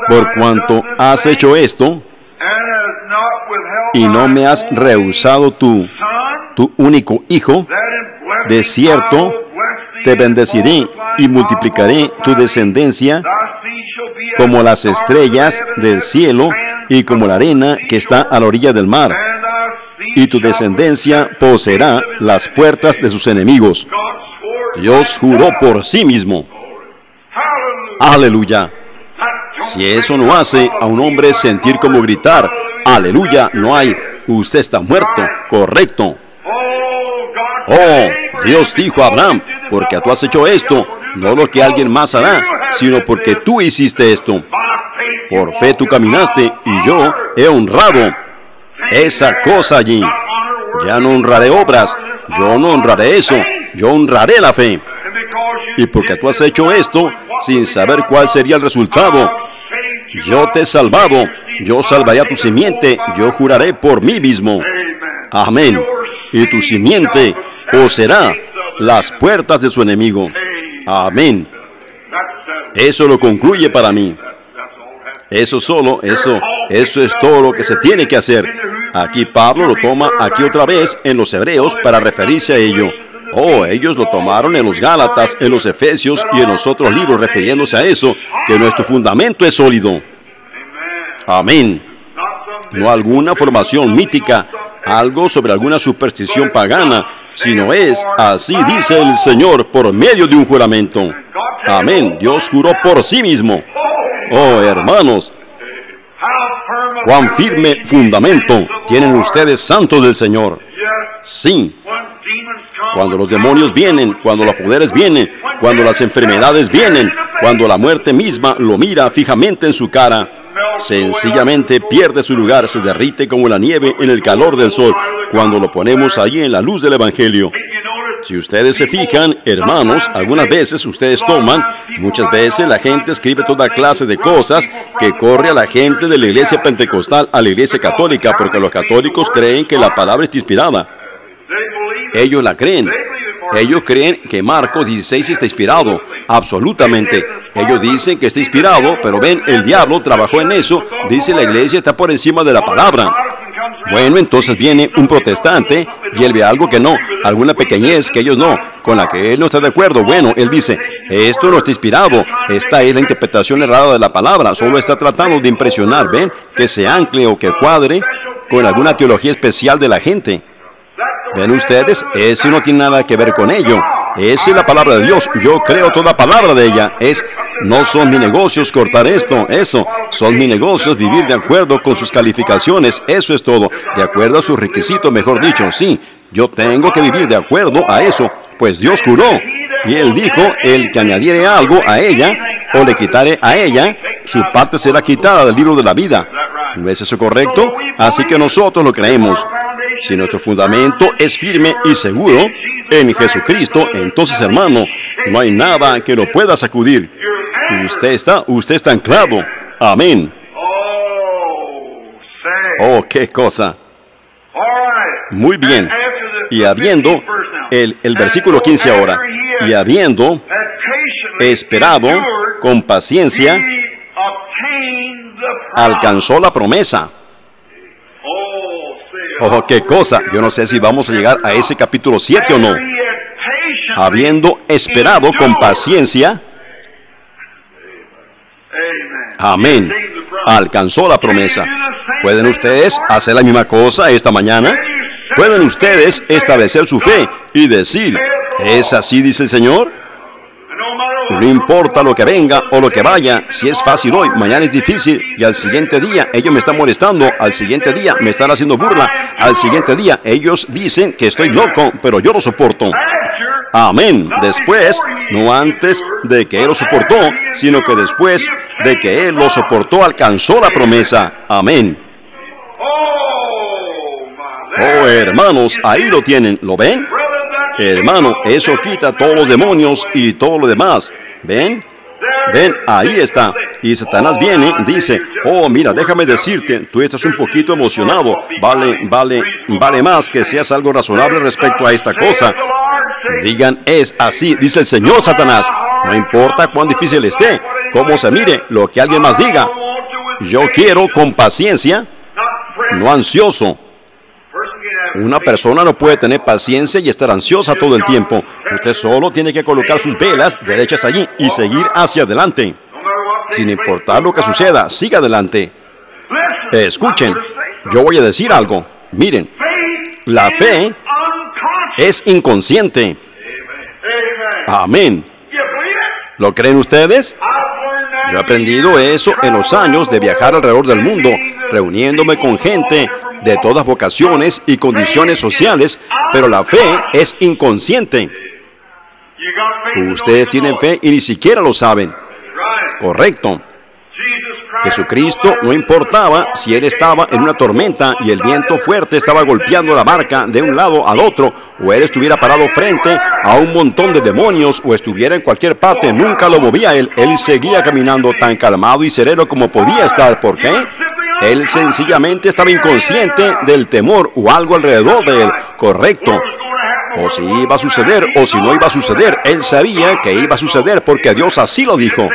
por cuanto has hecho esto y no me has rehusado tu, tu único hijo, de cierto te bendeciré y multiplicaré tu descendencia como las estrellas del cielo y como la arena que está a la orilla del mar. Y tu descendencia poseerá las puertas de sus enemigos. Dios juró por sí mismo. Aleluya. Si eso no hace a un hombre sentir como gritar, aleluya, no hay, usted está muerto, correcto. Oh, Dios dijo a Abraham, porque tú has hecho esto, no lo que alguien más hará, sino porque tú hiciste esto. Por fe tú caminaste y yo he honrado esa cosa allí. Ya no honraré obras, yo no honraré eso, yo honraré la fe. Y porque tú has hecho esto sin saber cuál sería el resultado, yo te he salvado, yo salvaré a tu simiente, yo juraré por mí mismo. Amén. Y tu simiente poseerá las puertas de su enemigo. Amén. Eso lo concluye para mí. Eso solo, eso, eso es todo lo que se tiene que hacer. Aquí Pablo lo toma aquí otra vez en los Hebreos para referirse a ello. Oh, ellos lo tomaron en los Gálatas, en los Efesios y en los otros libros refiriéndose a eso, que nuestro fundamento es sólido. Amén. No alguna formación mítica, algo sobre alguna superstición pagana, sino es, así dice el Señor, por medio de un juramento. Amén. Dios juró por sí mismo. Oh, hermanos, cuán firme fundamento tienen ustedes santos del Señor. Sí, cuando los demonios vienen, cuando los poderes vienen, cuando las enfermedades vienen, cuando la muerte misma lo mira fijamente en su cara, sencillamente pierde su lugar, se derrite como la nieve en el calor del sol, cuando lo ponemos allí en la luz del Evangelio. Si ustedes se fijan, hermanos, algunas veces ustedes toman, muchas veces la gente escribe toda clase de cosas que corre a la gente de la iglesia pentecostal a la iglesia católica, porque los católicos creen que la palabra está inspirada. Ellos la creen. Ellos creen que Marcos 16 está inspirado, absolutamente. Ellos dicen que está inspirado, pero ven, el diablo trabajó en eso. Dice la iglesia está por encima de la palabra. Bueno, entonces viene un protestante y él ve algo que no, alguna pequeñez que ellos no, con la que él no está de acuerdo. Bueno, él dice, esto no está inspirado, esta es la interpretación errada de la palabra, solo está tratando de impresionar, ven, que se ancle o que cuadre con alguna teología especial de la gente. Ven ustedes, eso no tiene nada que ver con ello. Esa es la palabra de Dios. Yo creo toda palabra de ella. Es, no son mis negocios cortar esto, eso. Son mis negocios vivir de acuerdo con sus calificaciones. Eso es todo. De acuerdo a sus requisitos, mejor dicho. Sí, yo tengo que vivir de acuerdo a eso. Pues Dios juró. Y Él dijo, el que añadiere algo a ella o le quitare a ella, su parte será quitada del libro de la vida. ¿No es eso correcto? Así que nosotros lo creemos. Si nuestro fundamento es firme y seguro en Jesucristo, entonces hermano, no hay nada que lo pueda sacudir. Usted está, usted está anclado. Amén. Oh, qué cosa. Muy bien. Y habiendo, el, el versículo 15 ahora, y habiendo esperado con paciencia, alcanzó la promesa. Oh, qué cosa. Yo no sé si vamos a llegar a ese capítulo 7 o no. Habiendo esperado con paciencia. Amén. Alcanzó la promesa. ¿Pueden ustedes hacer la misma cosa esta mañana? ¿Pueden ustedes establecer su fe y decir, ¿es así, dice el Señor? No importa lo que venga o lo que vaya, si es fácil hoy, mañana es difícil y al siguiente día ellos me están molestando, al siguiente día me están haciendo burla, al siguiente día ellos dicen que estoy loco, pero yo lo soporto. Amén. Después, no antes de que Él lo soportó, sino que después de que Él lo soportó, alcanzó la promesa. Amén. Oh, hermanos, ahí lo tienen. ¿Lo ven? Hermano, eso quita todos los demonios y todo lo demás. ¿Ven? Ven, ahí está. Y Satanás viene, dice, oh, mira, déjame decirte, tú estás un poquito emocionado. Vale, vale, vale más que seas algo razonable respecto a esta cosa. Digan, es así, dice el Señor Satanás. No importa cuán difícil esté, cómo se mire, lo que alguien más diga. Yo quiero con paciencia, no ansioso. Una persona no puede tener paciencia y estar ansiosa todo el tiempo. Usted solo tiene que colocar sus velas derechas allí y seguir hacia adelante. Sin importar lo que suceda, siga adelante. Escuchen, yo voy a decir algo. Miren, la fe es inconsciente. Amén. ¿Lo creen ustedes? Yo he aprendido eso en los años de viajar alrededor del mundo, reuniéndome con gente de todas vocaciones y condiciones sociales, pero la fe es inconsciente. Ustedes tienen fe y ni siquiera lo saben. Correcto. Jesucristo no importaba si él estaba en una tormenta y el viento fuerte estaba golpeando la barca de un lado al otro, o él estuviera parado frente a un montón de demonios o estuviera en cualquier parte, nunca lo movía él. Él seguía caminando tan calmado y sereno como podía estar. ¿Por qué? Él sencillamente estaba inconsciente del temor o algo alrededor de él. Correcto. O si iba a suceder o si no iba a suceder. Él sabía que iba a suceder porque Dios así lo dijo.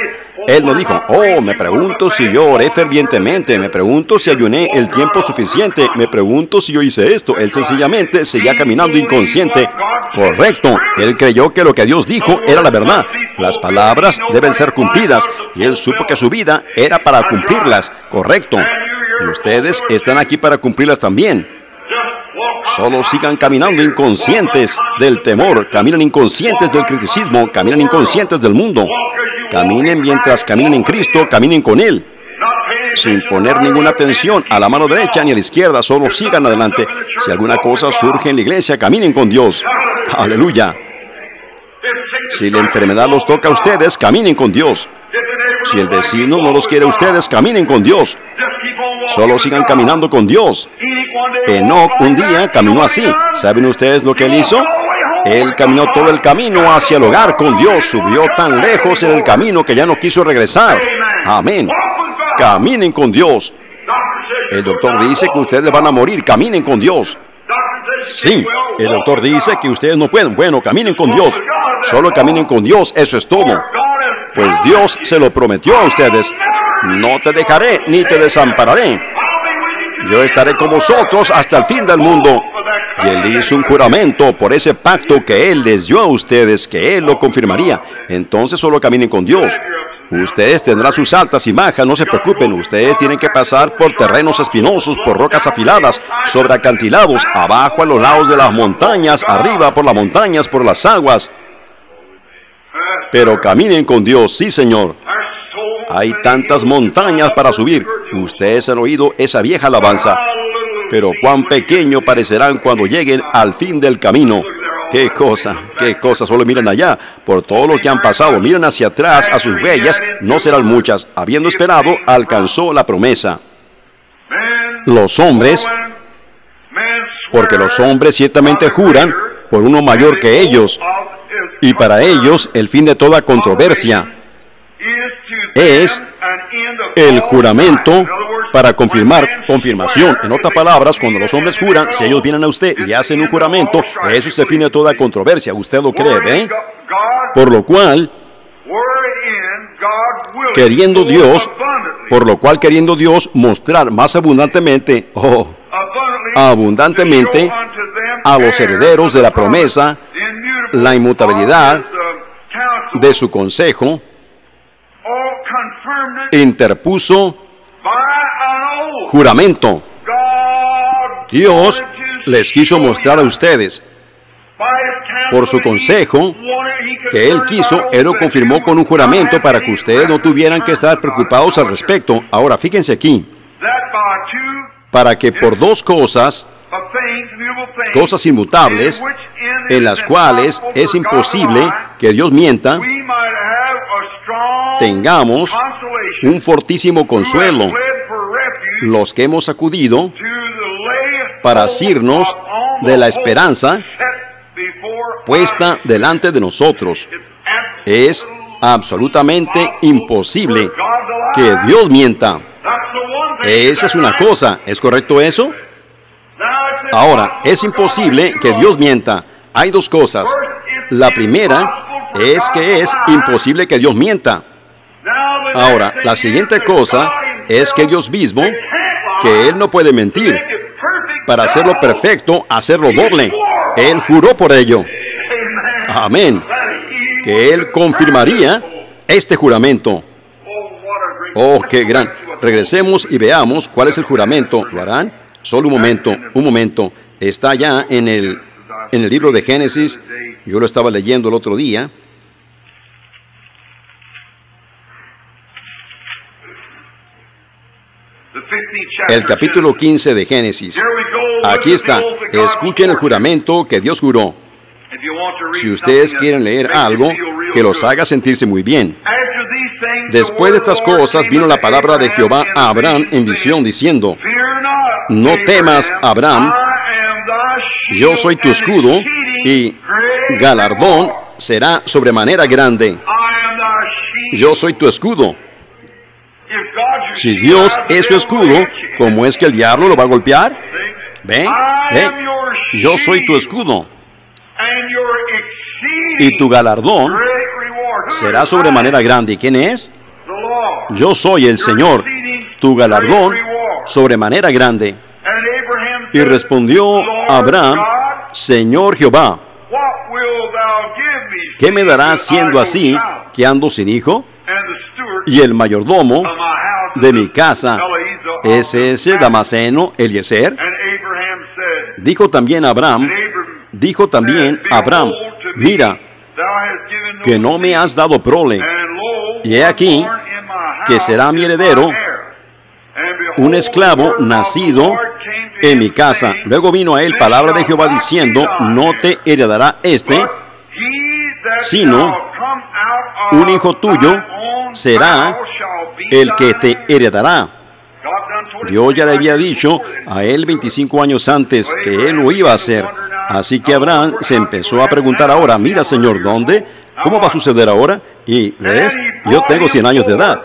Él no dijo, oh, me pregunto si yo oré fervientemente, me pregunto si ayuné el tiempo suficiente, me pregunto si yo hice esto. Él sencillamente seguía caminando inconsciente. Correcto, él creyó que lo que Dios dijo era la verdad. Las palabras deben ser cumplidas y él supo que su vida era para cumplirlas. Correcto. Y ustedes están aquí para cumplirlas también. Solo sigan caminando inconscientes del temor, caminan inconscientes del criticismo, caminan inconscientes del mundo. Caminen mientras caminen en Cristo, caminen con Él. Sin poner ninguna atención a la mano derecha ni a la izquierda, solo sigan adelante. Si alguna cosa surge en la iglesia, caminen con Dios. Aleluya. Si la enfermedad los toca a ustedes, caminen con Dios. Si el vecino no los quiere a ustedes, caminen con Dios. Solo sigan caminando con Dios. Enoch un día caminó así. ¿Saben ustedes lo que él hizo? Él caminó todo el camino hacia el hogar con Dios, subió tan lejos en el camino que ya no quiso regresar. Amén. Caminen con Dios. El doctor dice que ustedes van a morir, caminen con Dios. Sí, el doctor dice que ustedes no pueden. Bueno, caminen con Dios. Solo caminen con Dios, eso es todo. Pues Dios se lo prometió a ustedes. No te dejaré ni te desampararé. Yo estaré con vosotros hasta el fin del mundo. Y él hizo un juramento por ese pacto que él les dio a ustedes, que él lo confirmaría. Entonces solo caminen con Dios. Ustedes tendrán sus altas y bajas, no se preocupen. Ustedes tienen que pasar por terrenos espinosos, por rocas afiladas, sobre acantilados, abajo a los lados de las montañas, arriba por las montañas, por las aguas. Pero caminen con Dios, sí, Señor. Hay tantas montañas para subir. Ustedes han oído esa vieja alabanza. Pero cuán pequeño parecerán cuando lleguen al fin del camino. Qué cosa, qué cosa, solo miren allá, por todo lo que han pasado, miren hacia atrás, a sus huellas, no serán muchas. Habiendo esperado, alcanzó la promesa. Los hombres, porque los hombres ciertamente juran por uno mayor que ellos, y para ellos el fin de toda controversia es el juramento para confirmar confirmación. En otras palabras, cuando los hombres juran, si ellos vienen a usted y hacen un juramento, eso se define toda controversia. Usted lo cree, ¿ve? Por lo cual, queriendo Dios, por lo cual queriendo Dios mostrar más abundantemente, oh, abundantemente a los herederos de la promesa, la inmutabilidad de su consejo, interpuso juramento. Dios les quiso mostrar a ustedes por su consejo que Él quiso, Él lo confirmó con un juramento para que ustedes no tuvieran que estar preocupados al respecto. Ahora, fíjense aquí, para que por dos cosas, cosas inmutables, en las cuales es imposible que Dios mienta, tengamos un fortísimo consuelo, los que hemos acudido para asirnos de la esperanza puesta delante de nosotros. Es absolutamente imposible que Dios mienta. Esa es una cosa, ¿es correcto eso? Ahora, es imposible que Dios mienta. Hay dos cosas. La primera es que es imposible que Dios mienta. Ahora, la siguiente cosa es que Dios mismo, que Él no puede mentir, para hacerlo perfecto, hacerlo doble. Él juró por ello. Amén. Que Él confirmaría este juramento. Oh, qué gran. Regresemos y veamos cuál es el juramento. ¿Lo harán? Solo un momento, un momento. Está ya en el, en el libro de Génesis. Yo lo estaba leyendo el otro día. El capítulo 15 de Génesis. Aquí está. Escuchen el juramento que Dios juró. Si ustedes quieren leer algo que los haga sentirse muy bien. Después de estas cosas vino la palabra de Jehová a Abraham en visión diciendo, no temas, Abraham, yo soy tu escudo y galardón será sobremanera grande. Yo soy tu escudo. Si Dios es su escudo, ¿cómo es que el diablo lo va a golpear? ¿Ve? ¿Ve? Yo soy tu escudo. Y tu galardón será sobremanera grande. ¿Y quién es? Yo soy el Señor, tu galardón sobremanera grande. Y respondió Abraham, Señor Jehová, ¿qué me darás siendo así que ando sin hijo? Y el mayordomo de mi casa. Es ese Damaseno Eliezer. Dijo también Abraham, dijo también Abraham, mira, que no me has dado prole, y he aquí que será mi heredero. un esclavo nacido en mi casa. Luego vino a él palabra de Jehová diciendo, no te heredará este, sino un hijo tuyo será el que te heredará. Dios ya le había dicho a él 25 años antes que él lo iba a hacer. Así que Abraham se empezó a preguntar ahora, mira Señor, ¿dónde? ¿Cómo va a suceder ahora? Y, ¿ves? Yo tengo 100 años de edad.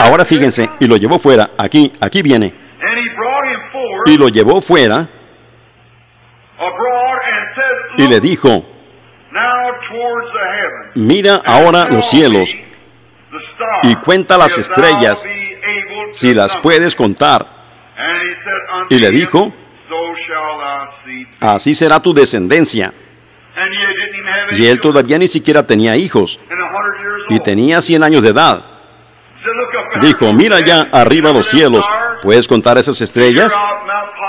Ahora fíjense, y lo llevó fuera, aquí, aquí viene. Y lo llevó fuera y le dijo, mira ahora los cielos y cuenta las estrellas si las puedes contar. Y le dijo, así será tu descendencia. Y él todavía ni siquiera tenía hijos y tenía 100 años de edad. Dijo, mira ya arriba los cielos, ¿puedes contar esas estrellas?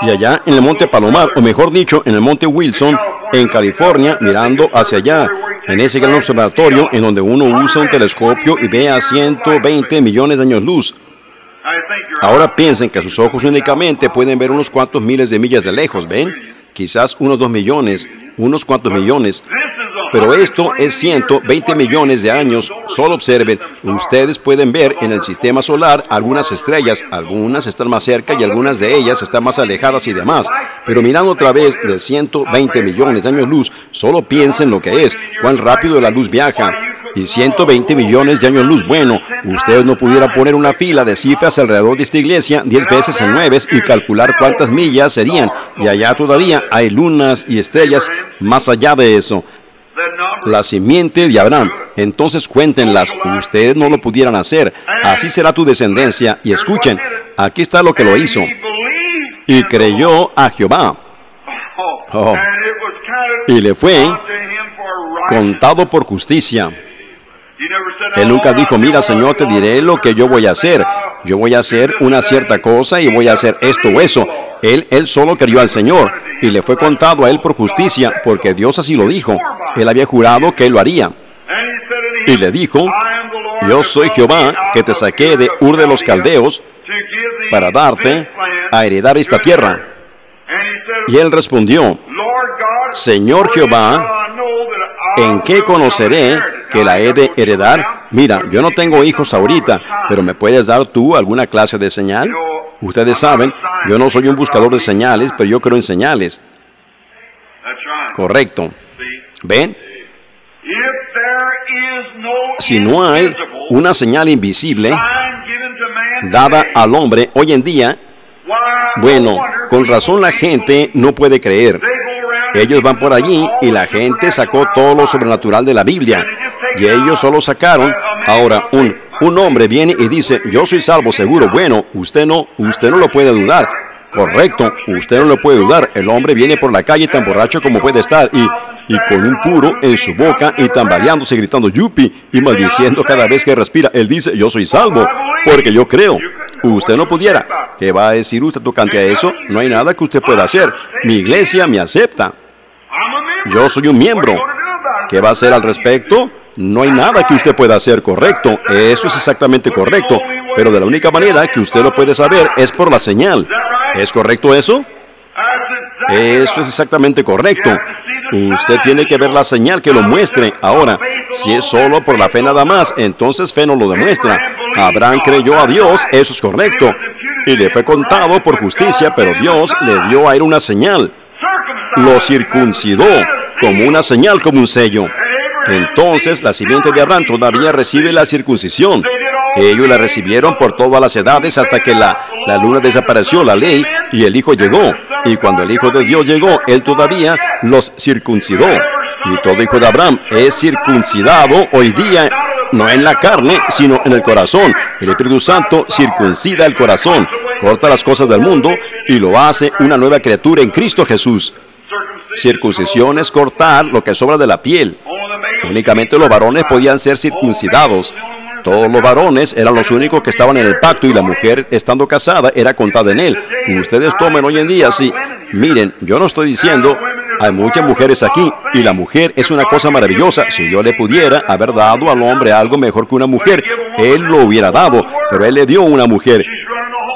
Y allá en el monte Palomar, o mejor dicho, en el monte Wilson, en California, mirando hacia allá, en ese gran observatorio en donde uno usa un telescopio y ve a 120 millones de años luz. Ahora piensen que sus ojos únicamente pueden ver unos cuantos miles de millas de lejos, ¿ven? Quizás unos dos millones, unos cuantos millones. Pero esto es 120 millones de años. Solo observen, ustedes pueden ver en el sistema solar algunas estrellas, algunas están más cerca y algunas de ellas están más alejadas y demás. Pero mirando otra vez de 120 millones de años luz, solo piensen lo que es, cuán rápido la luz viaja. Y 120 millones de años luz. Bueno, ustedes no pudieran poner una fila de cifras alrededor de esta iglesia 10 veces en 9 y calcular cuántas millas serían. Y allá todavía hay lunas y estrellas más allá de eso la simiente de Abraham. Entonces cuéntenlas, ustedes no lo pudieran hacer. Así será tu descendencia. Y escuchen, aquí está lo que lo hizo. Y creyó a Jehová. Oh. Y le fue contado por justicia. Él nunca dijo, mira Señor, te diré lo que yo voy a hacer. Yo voy a hacer una cierta cosa y voy a hacer esto o eso. Él, él solo creyó al Señor y le fue contado a él por justicia, porque Dios así lo dijo. Él había jurado que él lo haría. Y le dijo, yo soy Jehová que te saqué de Ur de los Caldeos para darte a heredar esta tierra. Y él respondió, Señor Jehová, ¿en qué conoceré que la he de heredar? Mira, yo no tengo hijos ahorita, pero ¿me puedes dar tú alguna clase de señal? Ustedes saben, yo no soy un buscador de señales, pero yo creo en señales. Correcto. ¿Ven? Si no hay una señal invisible dada al hombre hoy en día, bueno, con razón la gente no puede creer. Ellos van por allí y la gente sacó todo lo sobrenatural de la Biblia. Y ellos solo sacaron, ahora, un un hombre viene y dice, yo soy salvo seguro. Bueno, usted no, usted no lo puede dudar. Correcto, usted no lo puede dudar. El hombre viene por la calle tan borracho como puede estar y, y con un puro en su boca y tambaleándose, gritando yupi y maldiciendo cada vez que respira. Él dice, yo soy salvo, porque yo creo. Usted no pudiera. ¿Qué va a decir usted tocante a eso? No hay nada que usted pueda hacer. Mi iglesia me acepta. Yo soy un miembro. ¿Qué va a hacer al respecto? No hay nada que usted pueda hacer correcto. Eso es exactamente correcto. Pero de la única manera que usted lo puede saber es por la señal. ¿Es correcto eso? Eso es exactamente correcto. Usted tiene que ver la señal que lo muestre. Ahora, si es solo por la fe nada más, entonces fe no lo demuestra. Abraham creyó a Dios, eso es correcto. Y le fue contado por justicia, pero Dios le dio a él una señal. Lo circuncidó como una señal, como un sello. Entonces la simiente de Abraham todavía recibe la circuncisión. Ellos la recibieron por todas las edades hasta que la, la luna desapareció, la ley, y el Hijo llegó. Y cuando el Hijo de Dios llegó, Él todavía los circuncidó. Y todo hijo de Abraham es circuncidado hoy día, no en la carne, sino en el corazón. El Espíritu Santo circuncida el corazón, corta las cosas del mundo y lo hace una nueva criatura en Cristo Jesús. Circuncisión es cortar lo que sobra de la piel. Únicamente los varones podían ser circuncidados. Todos los varones eran los únicos que estaban en el pacto y la mujer estando casada era contada en él. Ustedes tomen hoy en día así. Miren, yo no estoy diciendo, hay muchas mujeres aquí y la mujer es una cosa maravillosa. Si yo le pudiera haber dado al hombre algo mejor que una mujer, él lo hubiera dado, pero él le dio una mujer.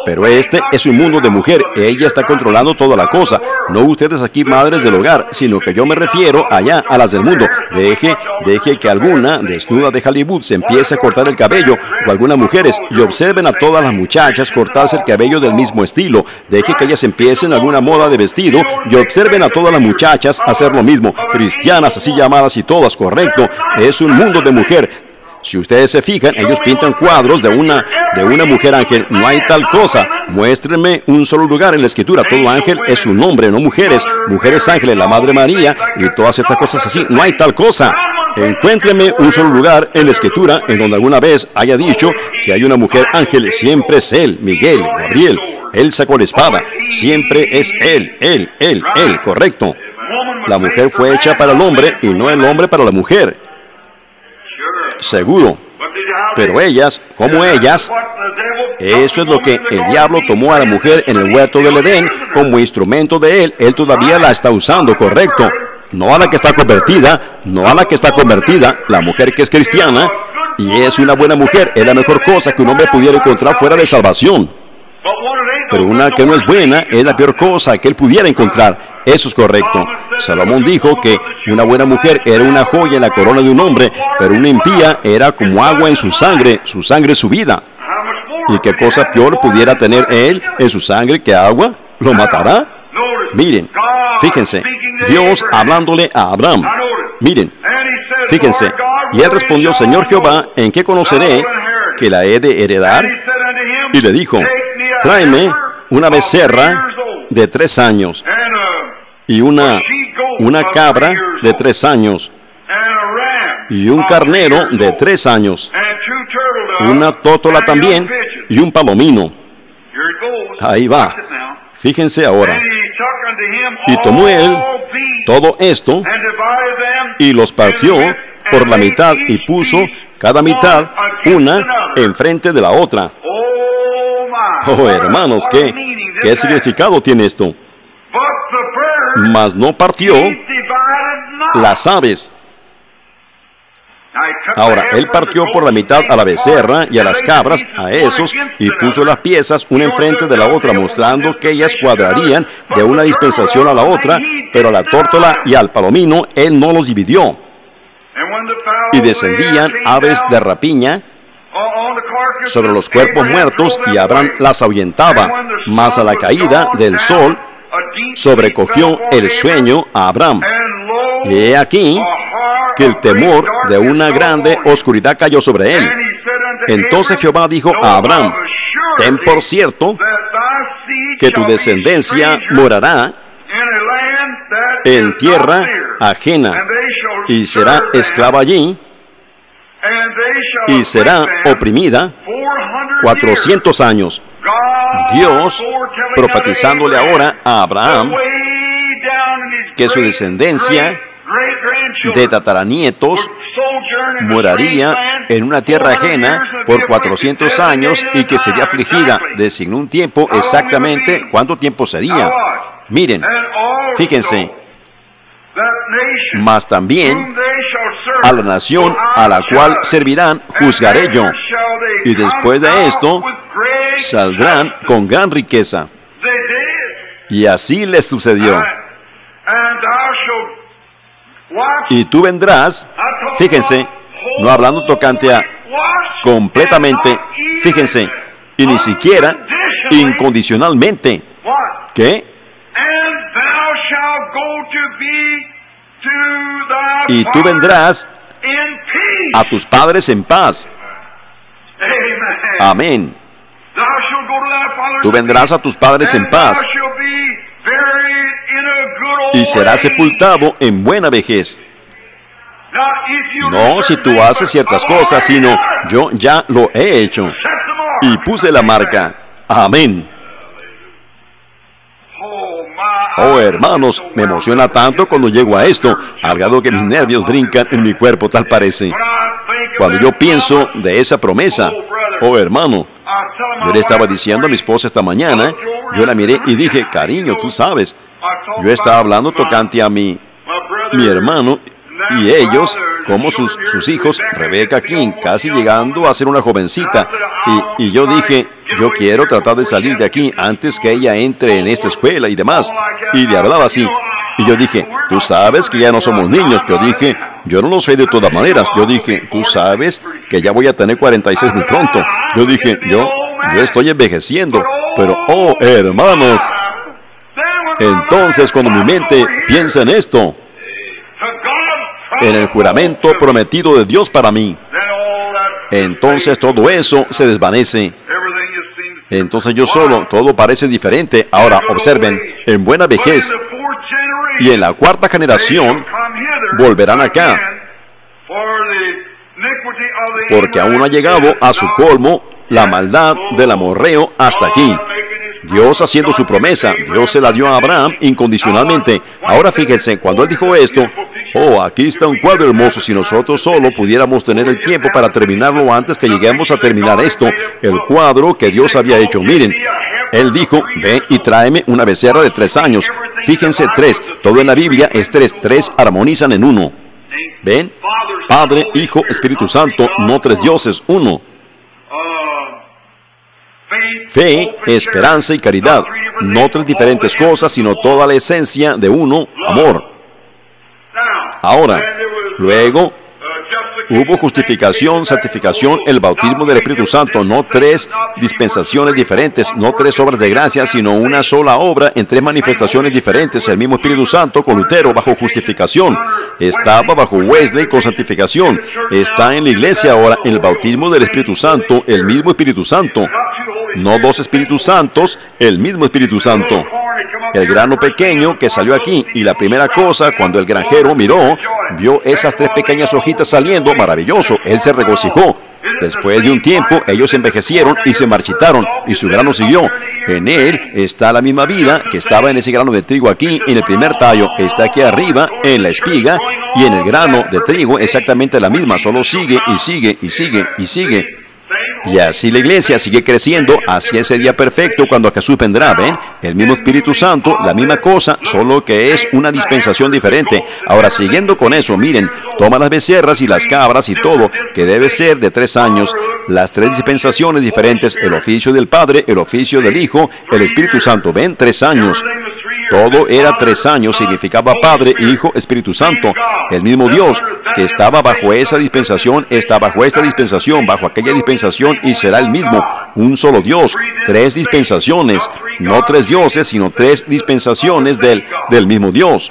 Pero este es un mundo de mujer. Ella está controlando toda la cosa. No ustedes aquí, madres del hogar, sino que yo me refiero allá a las del mundo. Deje, deje que alguna desnuda de Hollywood se empiece a cortar el cabello o algunas mujeres y observen a todas las muchachas cortarse el cabello del mismo estilo. Deje que ellas empiecen alguna moda de vestido y observen a todas las muchachas hacer lo mismo. Cristianas así llamadas y todas, correcto. Es un mundo de mujer. Si ustedes se fijan, ellos pintan cuadros de una, de una mujer ángel. No hay tal cosa. Muéstrenme un solo lugar en la escritura. Todo ángel es un hombre, no mujeres. Mujeres ángeles, la Madre María y todas estas cosas así. No hay tal cosa. Encuéntrenme un solo lugar en la escritura en donde alguna vez haya dicho que hay una mujer ángel. Siempre es él, Miguel, Gabriel. Él sacó la espada. Siempre es él, él, él, él, correcto. La mujer fue hecha para el hombre y no el hombre para la mujer seguro. Pero ellas, como ellas, eso es lo que el diablo tomó a la mujer en el huerto del Edén como instrumento de él. Él todavía la está usando, correcto. No a la que está convertida, no a la que está convertida, la mujer que es cristiana y es una buena mujer, es la mejor cosa que un hombre pudiera encontrar fuera de salvación. Pero una que no es buena es la peor cosa que él pudiera encontrar. Eso es correcto. Salomón dijo que una buena mujer era una joya en la corona de un hombre, pero una impía era como agua en su sangre, su sangre su vida. ¿Y qué cosa peor pudiera tener él en su sangre que agua? ¿Lo matará? Miren, fíjense, Dios hablándole a Abraham. Miren, fíjense. Y él respondió, Señor Jehová, ¿en qué conoceré que la he de heredar? Y le dijo, tráeme una becerra de tres años y una, una cabra de tres años y un carnero de tres años, una tótola también y un palomino. Ahí va. Fíjense ahora. Y tomó él todo esto y los partió por la mitad y puso cada mitad una enfrente de la otra. Oh, hermanos, ¿qué, qué significado tiene esto? Mas no partió las aves. Ahora, él partió por la mitad a la becerra y a las cabras, a esos, y puso las piezas una enfrente de la otra, mostrando que ellas cuadrarían de una dispensación a la otra, pero a la tórtola y al palomino él no los dividió. Y descendían aves de rapiña sobre los cuerpos muertos y Abraham las ahuyentaba, mas a la caída del sol sobrecogió el sueño a Abraham. Y he aquí que el temor de una grande oscuridad cayó sobre él. Entonces Jehová dijo a Abraham, ten por cierto que tu descendencia morará en tierra ajena y será esclava allí y será oprimida 400 años. Dios profetizándole ahora a Abraham que su descendencia de tataranietos moraría en una tierra ajena por 400 años y que sería afligida. Designó un tiempo exactamente cuánto tiempo sería. Miren, fíjense, mas también a la nación a la cual servirán juzgaré yo. Y después de esto saldrán con gran riqueza. Y así les sucedió. Y tú vendrás, fíjense, no hablando tocante a completamente, fíjense, y ni siquiera incondicionalmente. ¿Qué? Y tú vendrás a tus padres en paz. Amén. Tú vendrás a tus padres en paz y serás sepultado en buena vejez. No si tú haces ciertas cosas, sino yo ya lo he hecho y puse la marca. Amén. Oh, hermanos, me emociona tanto cuando llego a esto, al grado que mis nervios brincan en mi cuerpo, tal parece. Cuando yo pienso de esa promesa, oh, hermano, yo le estaba diciendo a mi esposa esta mañana, yo la miré y dije, cariño, tú sabes, yo estaba hablando tocante a mi, mi hermano y ellos, como sus, sus hijos, Rebeca King, casi llegando a ser una jovencita. Y, y yo dije, yo quiero tratar de salir de aquí antes que ella entre en esta escuela y demás. Y le hablaba así. Y yo dije, tú sabes que ya no somos niños. Yo dije, yo no lo sé de todas maneras. Yo dije, tú sabes que ya voy a tener 46 muy pronto. Yo dije, yo, yo estoy envejeciendo. Pero, oh, hermanos. Entonces, cuando mi mente piensa en esto, en el juramento prometido de Dios para mí, entonces todo eso se desvanece. Entonces yo solo, todo parece diferente. Ahora, observen, en buena vejez y en la cuarta generación volverán acá, porque aún ha llegado a su colmo la maldad del amorreo hasta aquí. Dios haciendo su promesa, Dios se la dio a Abraham incondicionalmente. Ahora fíjense, cuando él dijo esto, oh, aquí está un cuadro hermoso, si nosotros solo pudiéramos tener el tiempo para terminarlo antes que lleguemos a terminar esto, el cuadro que Dios había hecho. Miren, él dijo, ve y tráeme una becerra de tres años. Fíjense, tres, todo en la Biblia es tres, tres armonizan en uno. ¿Ven? Padre, Hijo, Espíritu Santo, no tres dioses, uno fe, esperanza y caridad. No tres diferentes cosas, sino toda la esencia de uno, amor. Ahora, luego hubo justificación, santificación, el bautismo del Espíritu Santo, no tres dispensaciones diferentes, no tres obras de gracia, sino una sola obra en tres manifestaciones diferentes. El mismo Espíritu Santo con Lutero bajo justificación, estaba bajo Wesley con santificación, está en la iglesia ahora en el bautismo del Espíritu Santo, el mismo Espíritu Santo. No dos Espíritus Santos, el mismo Espíritu Santo. El grano pequeño que salió aquí y la primera cosa cuando el granjero miró, vio esas tres pequeñas hojitas saliendo, maravilloso, él se regocijó. Después de un tiempo, ellos envejecieron y se marchitaron, y su grano siguió. En él está la misma vida que estaba en ese grano de trigo aquí, en el primer tallo, está aquí arriba, en la espiga, y en el grano de trigo exactamente la misma, solo sigue y sigue y sigue y sigue. Y así la iglesia sigue creciendo hacia ese día perfecto cuando Jesús vendrá, ¿ven? El mismo Espíritu Santo, la misma cosa, solo que es una dispensación diferente. Ahora, siguiendo con eso, miren, toma las becerras y las cabras y todo, que debe ser de tres años, las tres dispensaciones diferentes, el oficio del Padre, el oficio del Hijo, el Espíritu Santo, ¿ven? Tres años. Todo era tres años, significaba Padre, Hijo, Espíritu Santo. El mismo Dios que estaba bajo esa dispensación, está bajo esta dispensación, bajo aquella dispensación y será el mismo. Un solo Dios, tres dispensaciones, no tres dioses, sino tres dispensaciones del, del mismo Dios.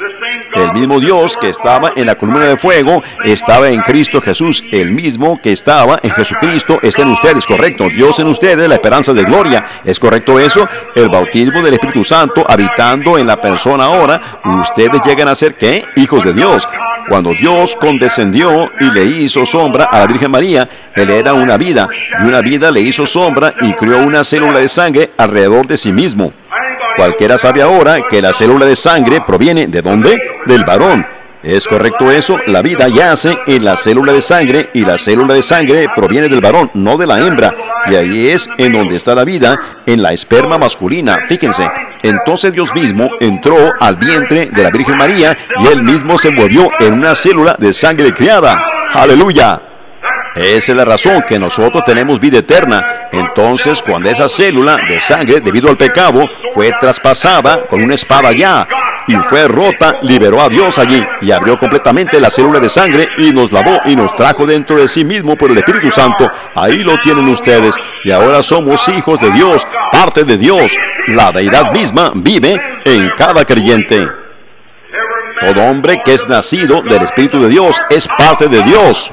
El mismo Dios que estaba en la columna de fuego estaba en Cristo Jesús. El mismo que estaba en Jesucristo está en ustedes, correcto. Dios en ustedes, la esperanza de gloria. ¿Es correcto eso? El bautismo del Espíritu Santo habitando en la persona ahora. Ustedes llegan a ser, ¿qué? Hijos de Dios. Cuando Dios condescendió y le hizo sombra a la Virgen María, Él era una vida, y una vida le hizo sombra y creó una célula de sangre alrededor de sí mismo. Cualquiera sabe ahora que la célula de sangre proviene de dónde? Del varón. ¿Es correcto eso? La vida yace en la célula de sangre y la célula de sangre proviene del varón, no de la hembra. Y ahí es en donde está la vida, en la esperma masculina. Fíjense. Entonces Dios mismo entró al vientre de la Virgen María y él mismo se envolvió en una célula de sangre criada. Aleluya. Esa es la razón que nosotros tenemos vida eterna. Entonces, cuando esa célula de sangre, debido al pecado, fue traspasada con una espada ya y fue rota, liberó a Dios allí y abrió completamente la célula de sangre y nos lavó y nos trajo dentro de sí mismo por el Espíritu Santo. Ahí lo tienen ustedes y ahora somos hijos de Dios, parte de Dios. La deidad misma vive en cada creyente. Todo hombre que es nacido del Espíritu de Dios es parte de Dios.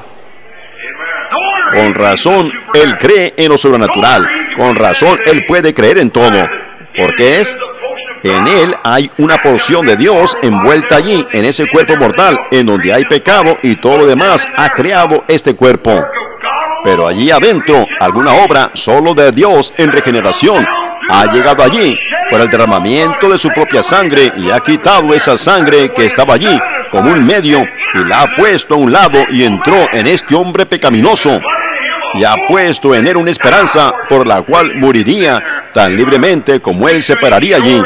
Con razón, Él cree en lo sobrenatural. Con razón, Él puede creer en todo. Porque es, en Él hay una porción de Dios envuelta allí, en ese cuerpo mortal, en donde hay pecado y todo lo demás ha creado este cuerpo. Pero allí adentro, alguna obra solo de Dios en regeneración ha llegado allí por el derramamiento de su propia sangre y ha quitado esa sangre que estaba allí como un medio y la ha puesto a un lado y entró en este hombre pecaminoso y ha puesto en él una esperanza por la cual moriría tan libremente como él se pararía allí.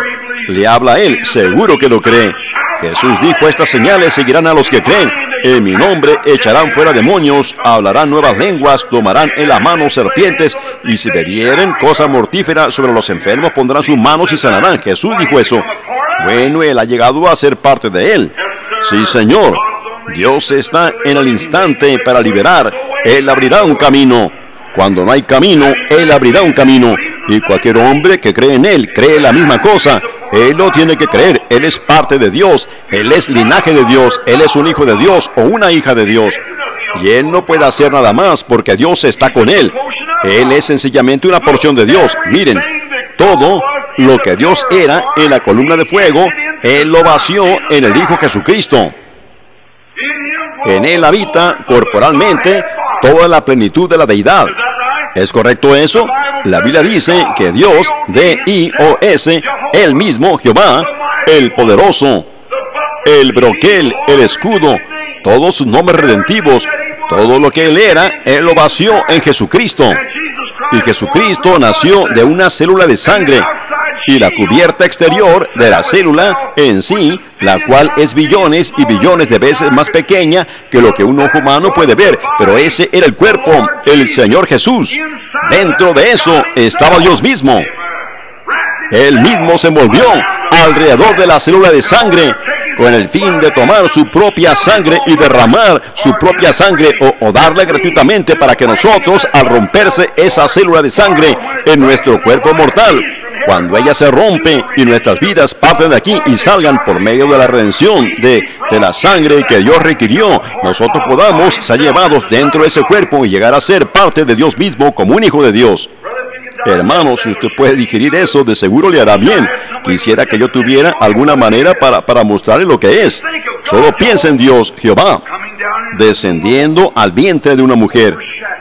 Le habla a él, seguro que lo cree. Jesús dijo, estas señales seguirán a los que creen. En mi nombre echarán fuera demonios, hablarán nuevas lenguas, tomarán en la mano serpientes, y si bebieren cosa mortífera sobre los enfermos pondrán sus manos y sanarán. Jesús dijo eso. Bueno, Él ha llegado a ser parte de Él. Sí, Señor. Dios está en el instante para liberar. Él abrirá un camino. Cuando no hay camino, Él abrirá un camino. Y cualquier hombre que cree en Él cree la misma cosa. Él no tiene que creer. Él es parte de Dios. Él es linaje de Dios. Él es un hijo de Dios o una hija de Dios. Y Él no puede hacer nada más porque Dios está con Él. Él es sencillamente una porción de Dios. Miren, todo lo que Dios era en la columna de fuego, Él lo vació en el Hijo Jesucristo. En Él habita corporalmente toda la plenitud de la deidad. ¿Es correcto eso? La Biblia dice que Dios, D-I-O-S, Él mismo, Jehová, el poderoso, el broquel, el escudo, todos sus nombres redentivos, todo lo que Él era, Él lo vació en Jesucristo. Y Jesucristo nació de una célula de sangre y la cubierta exterior de la célula en sí, la cual es billones y billones de veces más pequeña que lo que un ojo humano puede ver. Pero ese era el cuerpo, el Señor Jesús. Dentro de eso estaba Dios mismo. Él mismo se envolvió alrededor de la célula de sangre con el fin de tomar su propia sangre y derramar su propia sangre o, o, darla gratuitamente para que nosotros, al romperse esa célula de sangre en nuestro cuerpo mortal, cuando ella se rompe y nuestras vidas parten de aquí y salgan por medio de la redención de, de la sangre que Dios requirió, nosotros podamos ser llevados dentro de ese cuerpo y llegar a ser parte de Dios mismo como un hijo de Dios. Hermano, si usted puede digerir eso, de seguro le hará bien. Quisiera que yo tuviera alguna manera para, para mostrarle lo que es. Solo piensa en Dios, Jehová, descendiendo al vientre de una mujer,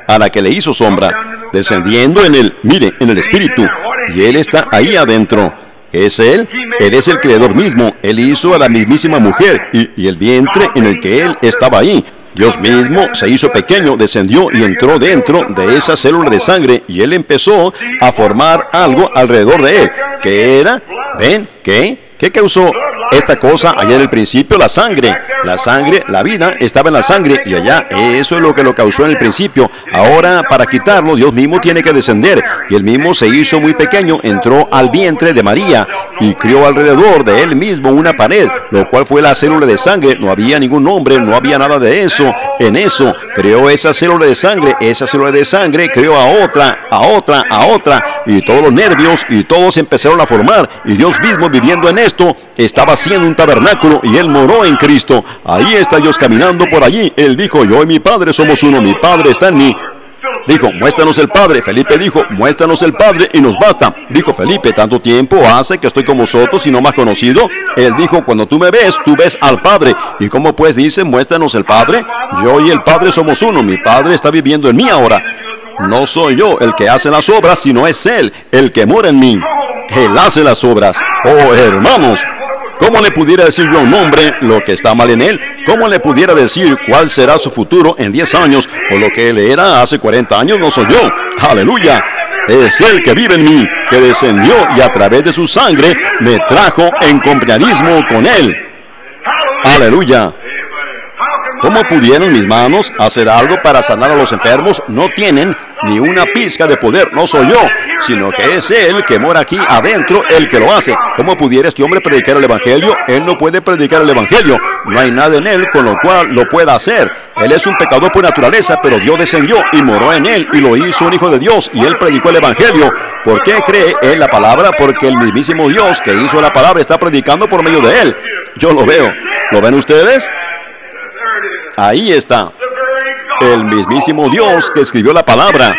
a la que le hizo sombra, descendiendo en el, mire, en el espíritu, y Él está ahí adentro. Es Él, Él es el Creador mismo, Él hizo a la mismísima mujer y, y el vientre en el que Él estaba ahí. Dios mismo se hizo pequeño, descendió y entró dentro de esa célula de sangre y Él empezó a formar algo alrededor de Él. ¿Qué era? ¿Ven? ¿Qué? ¿Qué causó esta cosa allá en el principio? La sangre. La sangre, la vida estaba en la sangre y allá eso es lo que lo causó en el principio. Ahora, para quitarlo, Dios mismo tiene que descender. Y él mismo se hizo muy pequeño, entró al vientre de María y crió alrededor de él mismo una pared, lo cual fue la célula de sangre. No había ningún nombre, no había nada de eso. En eso creó esa célula de sangre. Esa célula de sangre creó a otra, a otra, a otra. Y todos los nervios y todos empezaron a formar. Y Dios mismo viviendo en esto estaba haciendo un tabernáculo y él moró en Cristo. Ahí está Dios caminando por allí. Él dijo, yo y mi Padre somos uno, mi Padre está en mí. Dijo, muéstranos el Padre. Felipe dijo, muéstranos el Padre y nos basta. Dijo Felipe, tanto tiempo hace que estoy con vosotros y no más conocido. Él dijo, cuando tú me ves, tú ves al Padre. ¿Y cómo pues dice, muéstranos el Padre? Yo y el Padre somos uno. Mi Padre está viviendo en mí ahora. No soy yo el que hace las obras, sino es Él el que mora en mí. Él hace las obras. Oh, hermanos, ¿Cómo le pudiera decir yo a un hombre lo que está mal en él? ¿Cómo le pudiera decir cuál será su futuro en 10 años o lo que él era hace 40 años? No soy yo. Aleluya. Es Él que vive en mí, que descendió y a través de su sangre me trajo en compañerismo con Él. Aleluya. ¿Cómo pudieron mis manos hacer algo para sanar a los enfermos? No tienen ni una pizca de poder, no soy yo, sino que es Él que mora aquí adentro, el que lo hace. ¿Cómo pudiera este hombre predicar el Evangelio? Él no puede predicar el Evangelio. No hay nada en Él con lo cual lo pueda hacer. Él es un pecador por naturaleza, pero Dios descendió y moró en Él y lo hizo un hijo de Dios y Él predicó el Evangelio. ¿Por qué cree en la palabra? Porque el mismísimo Dios que hizo la palabra está predicando por medio de Él. Yo lo veo. ¿Lo ven ustedes? Ahí está. El mismísimo Dios que escribió la palabra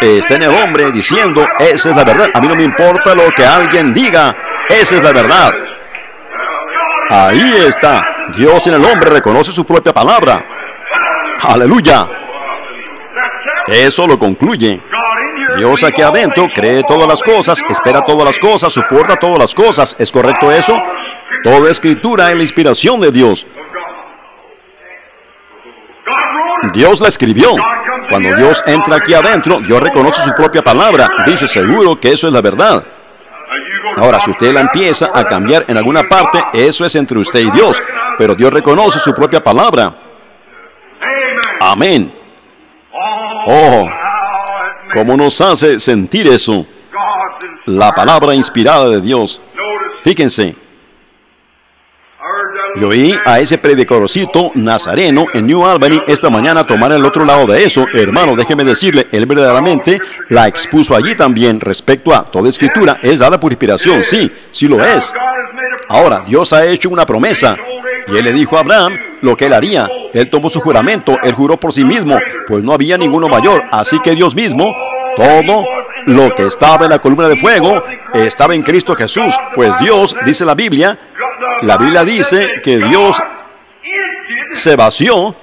está en el hombre diciendo, esa es la verdad. A mí no me importa lo que alguien diga, esa es la verdad. Ahí está. Dios en el hombre reconoce su propia palabra. Aleluya. Eso lo concluye. Dios aquí adentro cree todas las cosas, espera todas las cosas, soporta todas las cosas. ¿Es correcto eso? Toda escritura es la inspiración de Dios. Dios la escribió. Cuando Dios entra aquí adentro, Dios reconoce su propia palabra. Dice seguro que eso es la verdad. Ahora, si usted la empieza a cambiar en alguna parte, eso es entre usted y Dios. Pero Dios reconoce su propia palabra. Amén. Oh, ¿cómo nos hace sentir eso? La palabra inspirada de Dios. Fíjense, yo oí a ese predicadorcito nazareno en New Albany esta mañana tomar el otro lado de eso. Hermano, déjeme decirle, él verdaderamente la expuso allí también respecto a toda escritura. Es dada por inspiración, sí, sí lo es. Ahora, Dios ha hecho una promesa y él le dijo a Abraham lo que él haría. Él tomó su juramento, él juró por sí mismo, pues no había ninguno mayor. Así que Dios mismo, todo lo que estaba en la columna de fuego, estaba en Cristo Jesús. Pues Dios, dice la Biblia, la Biblia dice que Dios se vació.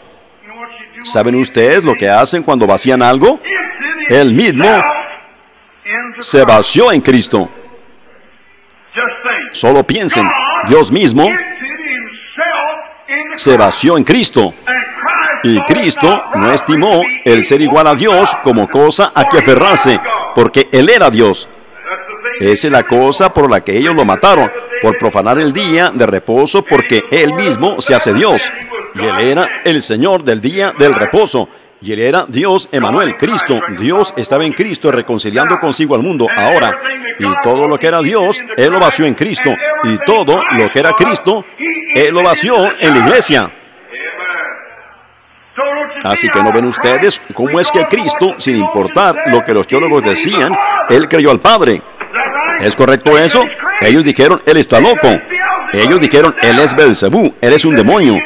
¿Saben ustedes lo que hacen cuando vacían algo? Él mismo se vació en Cristo. Solo piensen, Dios mismo se vació en Cristo. Y Cristo no estimó el ser igual a Dios como cosa a que aferrarse, porque Él era Dios. Esa es la cosa por la que ellos lo mataron, por profanar el día de reposo, porque Él mismo se hace Dios. Y Él era el Señor del día del reposo. Y Él era Dios, Emanuel, Cristo. Dios estaba en Cristo reconciliando consigo al mundo ahora. Y todo lo que era Dios, Él lo vació en Cristo. Y todo lo que era Cristo, Él lo vació en la iglesia. Así que no ven ustedes cómo es que Cristo, sin importar lo que los teólogos decían, Él creyó al Padre. ¿Es correcto eso? Ellos dijeron, Él está loco. Ellos dijeron, Él es Belzebú, Él es un demonio.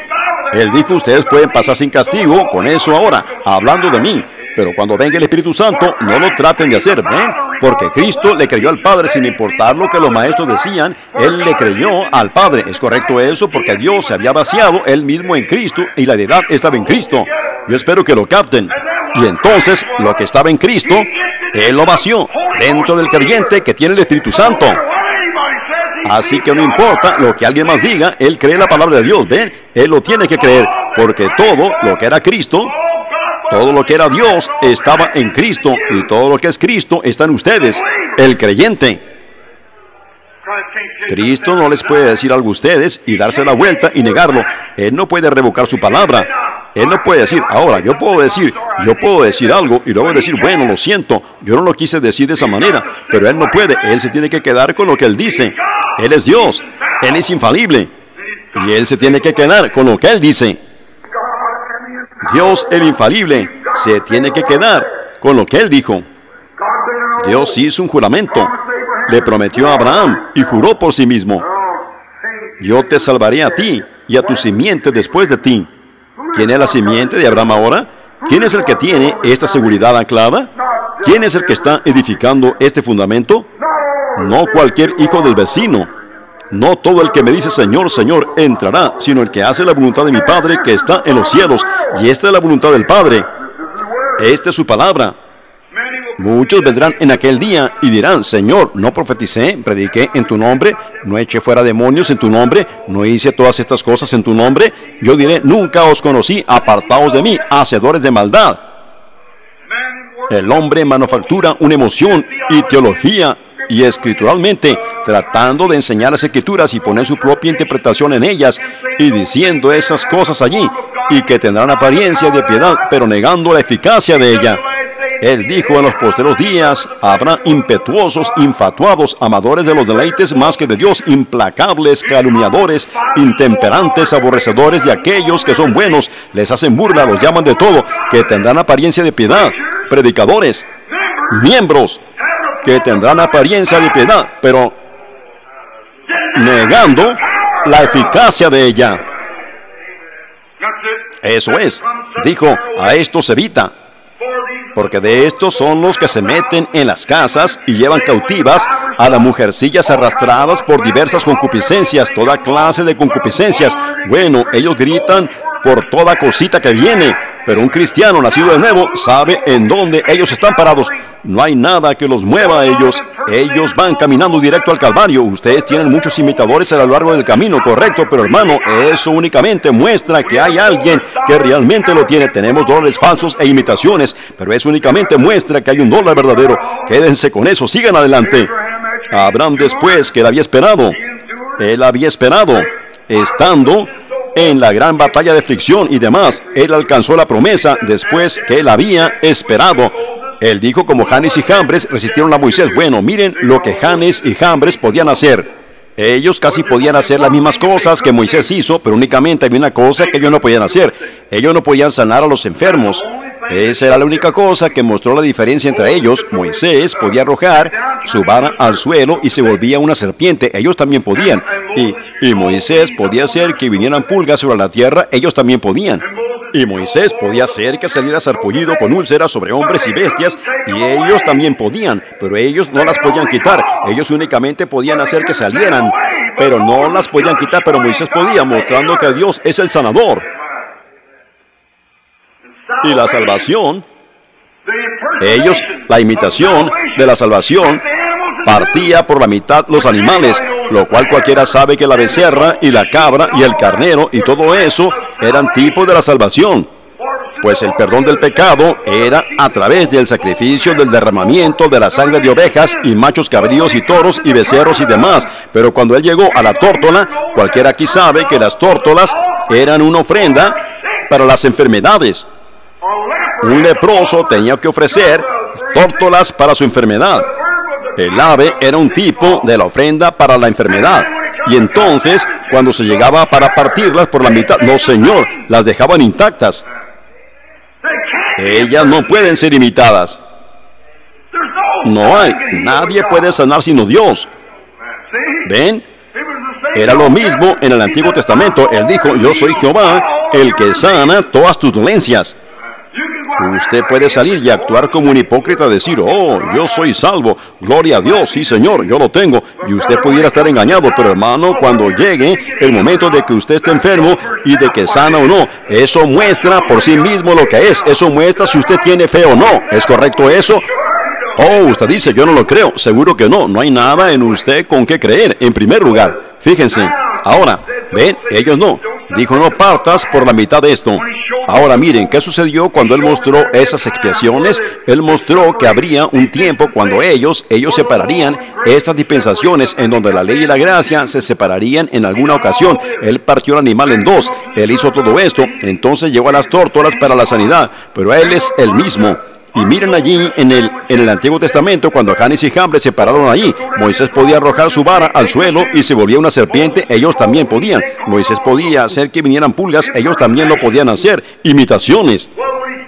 Él dijo, ustedes pueden pasar sin castigo con eso ahora, hablando de mí. Pero cuando venga el Espíritu Santo, no lo traten de hacer, ¿ven? Porque Cristo le creyó al Padre sin importar lo que los maestros decían, Él le creyó al Padre. ¿Es correcto eso? Porque Dios se había vaciado Él mismo en Cristo y la deidad estaba en Cristo. Yo espero que lo capten. Y entonces, lo que estaba en Cristo, Él lo vació dentro del creyente que tiene el Espíritu Santo. Así que no importa lo que alguien más diga, Él cree la palabra de Dios, ¿ven? Él lo tiene que creer, porque todo lo que era Cristo, todo lo que era Dios estaba en Cristo, y todo lo que es Cristo está en ustedes, el creyente. Cristo no les puede decir algo a ustedes y darse la vuelta y negarlo. Él no puede revocar su palabra. Él no puede decir, ahora yo puedo decir, yo puedo decir algo y luego decir, bueno, lo siento, yo no lo quise decir de esa manera, pero Él no puede, Él se tiene que quedar con lo que Él dice. Él es Dios, Él es infalible y Él se tiene que quedar con lo que Él dice. Dios, el infalible, se tiene que quedar con lo que Él dijo. Dios hizo un juramento, le prometió a Abraham y juró por sí mismo, yo te salvaré a ti y a tu simiente después de ti. ¿Quién es la simiente de Abraham ahora? ¿Quién es el que tiene esta seguridad anclada? ¿Quién es el que está edificando este fundamento? No cualquier hijo del vecino. No todo el que me dice Señor, Señor entrará, sino el que hace la voluntad de mi Padre que está en los cielos. Y esta es la voluntad del Padre. Esta es su palabra. Muchos vendrán en aquel día y dirán, Señor, no profeticé, prediqué en tu nombre, no eché fuera demonios en tu nombre, no hice todas estas cosas en tu nombre. Yo diré, nunca os conocí, apartaos de mí, hacedores de maldad. El hombre manufactura una emoción y teología y escrituralmente, tratando de enseñar las escrituras y poner su propia interpretación en ellas y diciendo esas cosas allí y que tendrán apariencia de piedad, pero negando la eficacia de ella. Él dijo en los posteros días, habrá impetuosos, infatuados, amadores de los deleites más que de Dios, implacables, calumniadores, intemperantes, aborrecedores de aquellos que son buenos, les hacen burla, los llaman de todo, que tendrán apariencia de piedad, predicadores, miembros, que tendrán apariencia de piedad, pero negando la eficacia de ella. Eso es, dijo, a esto se evita porque de estos son los que se meten en las casas y llevan cautivas a las mujercillas arrastradas por diversas concupiscencias, toda clase de concupiscencias. Bueno, ellos gritan por toda cosita que viene, pero un cristiano nacido de nuevo sabe en dónde ellos están parados. No hay nada que los mueva a ellos. Ellos van caminando directo al Calvario. Ustedes tienen muchos imitadores a lo largo del camino, correcto, pero hermano, eso únicamente muestra que hay alguien que realmente lo tiene. Tenemos dólares falsos e imitaciones, pero eso únicamente muestra que hay un dólar verdadero. Quédense con eso, sigan adelante. Abraham después que él había esperado, él había esperado, estando en la gran batalla de fricción y demás. Él alcanzó la promesa después que él había esperado. Él dijo como Janes y Jambres resistieron a Moisés. Bueno, miren lo que Janes y Jambres podían hacer. Ellos casi podían hacer las mismas cosas que Moisés hizo, pero únicamente había una cosa que ellos no podían hacer. Ellos no podían sanar a los enfermos. Esa era la única cosa que mostró la diferencia entre ellos. Moisés podía arrojar su vara al suelo y se volvía una serpiente. Ellos también podían. Y, y Moisés podía hacer que vinieran pulgas sobre la tierra. Ellos también podían. Y Moisés podía hacer que saliera sarpullido con úlceras sobre hombres y bestias, y ellos también podían, pero ellos no las podían quitar. Ellos únicamente podían hacer que salieran, pero no las podían quitar, pero Moisés podía, mostrando que Dios es el sanador. Y la salvación, ellos, la imitación de la salvación, partía por la mitad los animales, lo cual cualquiera sabe que la becerra y la cabra y el carnero y todo eso eran tipos de la salvación. Pues el perdón del pecado era a través del sacrificio del derramamiento de la sangre de ovejas y machos cabríos y toros y becerros y demás. Pero cuando él llegó a la tórtola, cualquiera aquí sabe que las tórtolas eran una ofrenda para las enfermedades. Un leproso tenía que ofrecer tórtolas para su enfermedad. El ave era un tipo de la ofrenda para la enfermedad. Y entonces, cuando se llegaba para partirlas por la mitad, no señor, las dejaban intactas. Ellas no pueden ser imitadas. No hay, nadie puede sanar sino Dios. ¿Ven? Era lo mismo en el Antiguo Testamento. Él dijo, yo soy Jehová, el que sana todas tus dolencias. Usted puede salir y actuar como un hipócrita, decir, oh, yo soy salvo, gloria a Dios, sí Señor, yo lo tengo, y usted pudiera estar engañado, pero hermano, cuando llegue el momento de que usted esté enfermo y de que sana o no, eso muestra por sí mismo lo que es, eso muestra si usted tiene fe o no, ¿es correcto eso? Oh, usted dice, yo no lo creo, seguro que no, no hay nada en usted con qué creer, en primer lugar, fíjense, ahora, ven, ellos no, dijo, no partas por la mitad de esto, Ahora miren, ¿qué sucedió cuando Él mostró esas expiaciones? Él mostró que habría un tiempo cuando ellos, ellos separarían estas dispensaciones en donde la ley y la gracia se separarían en alguna ocasión. Él partió el animal en dos, Él hizo todo esto, entonces llevó a las tórtolas para la sanidad, pero Él es el mismo. Y miren allí en el, en el Antiguo Testamento, cuando Janes y Jambres se pararon allí, Moisés podía arrojar su vara al suelo y se volvía una serpiente, ellos también podían. Moisés podía hacer que vinieran pulgas, ellos también lo podían hacer. Imitaciones.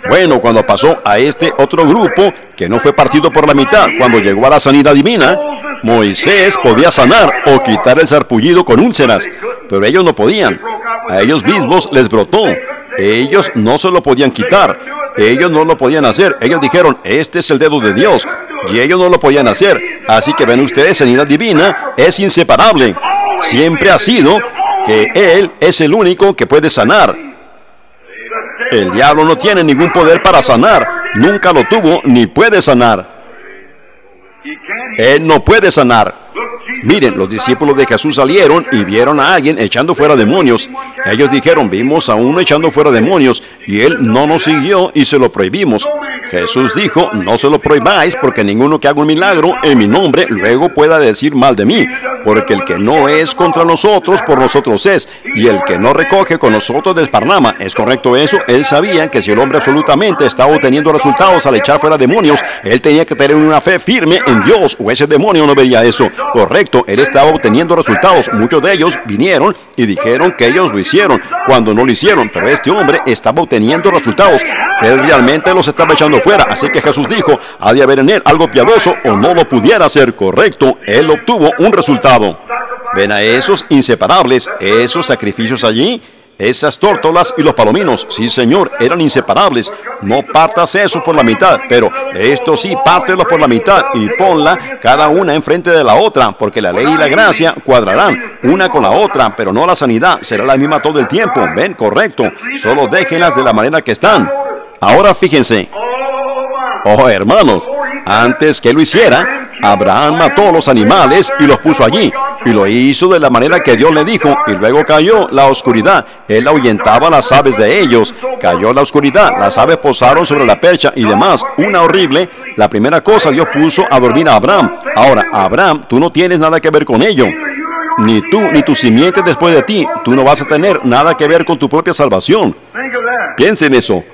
Bueno, cuando pasó a este otro grupo, que no fue partido por la mitad, cuando llegó a la sanidad divina, Moisés podía sanar o quitar el sarpullido con úlceras, pero ellos no podían. A ellos mismos les brotó. Ellos no se lo podían quitar. Ellos no lo podían hacer. Ellos dijeron, este es el dedo de Dios. Y ellos no lo podían hacer. Así que ven ustedes, sanidad divina es inseparable. Siempre ha sido que Él es el único que puede sanar. El diablo no tiene ningún poder para sanar. Nunca lo tuvo ni puede sanar. Él no puede sanar. Miren, los discípulos de Jesús salieron y vieron a alguien echando fuera demonios. Ellos dijeron, vimos a uno echando fuera demonios y él no nos siguió y se lo prohibimos. Jesús dijo, no se lo prohibáis porque ninguno que haga un milagro en mi nombre luego pueda decir mal de mí, porque el que no es contra nosotros, por nosotros es, y el que no recoge con nosotros desparnama. ¿Es correcto eso? Él sabía que si el hombre absolutamente estaba obteniendo resultados al echar fuera demonios, él tenía que tener una fe firme en Dios, o ese demonio no vería eso. Correcto, él estaba obteniendo resultados. Muchos de ellos vinieron y dijeron que ellos lo hicieron, cuando no lo hicieron, pero este hombre estaba obteniendo resultados. Él realmente los estaba echando fuera. Así que Jesús dijo, ha de haber en él algo piadoso o no lo pudiera hacer correcto. Él obtuvo un resultado. Ven a esos inseparables, esos sacrificios allí. Esas tórtolas y los palominos, sí señor, eran inseparables. No partas eso por la mitad, pero esto sí, pártelo por la mitad y ponla cada una enfrente de la otra, porque la ley y la gracia cuadrarán una con la otra, pero no la sanidad, será la misma todo el tiempo. Ven, correcto, solo déjenlas de la manera que están. Ahora fíjense. Oh, hermanos, antes que lo hiciera, Abraham mató los animales y los puso allí. Y lo hizo de la manera que Dios le dijo. Y luego cayó la oscuridad. Él ahuyentaba las aves de ellos. Cayó la oscuridad. Las aves posaron sobre la percha y demás. Una horrible. La primera cosa Dios puso a dormir a Abraham. Ahora, Abraham, tú no tienes nada que ver con ello. ni tú ni tu simiente después de ti. Tú no vas a tener nada que ver con tu propia salvación. Piensa en eso.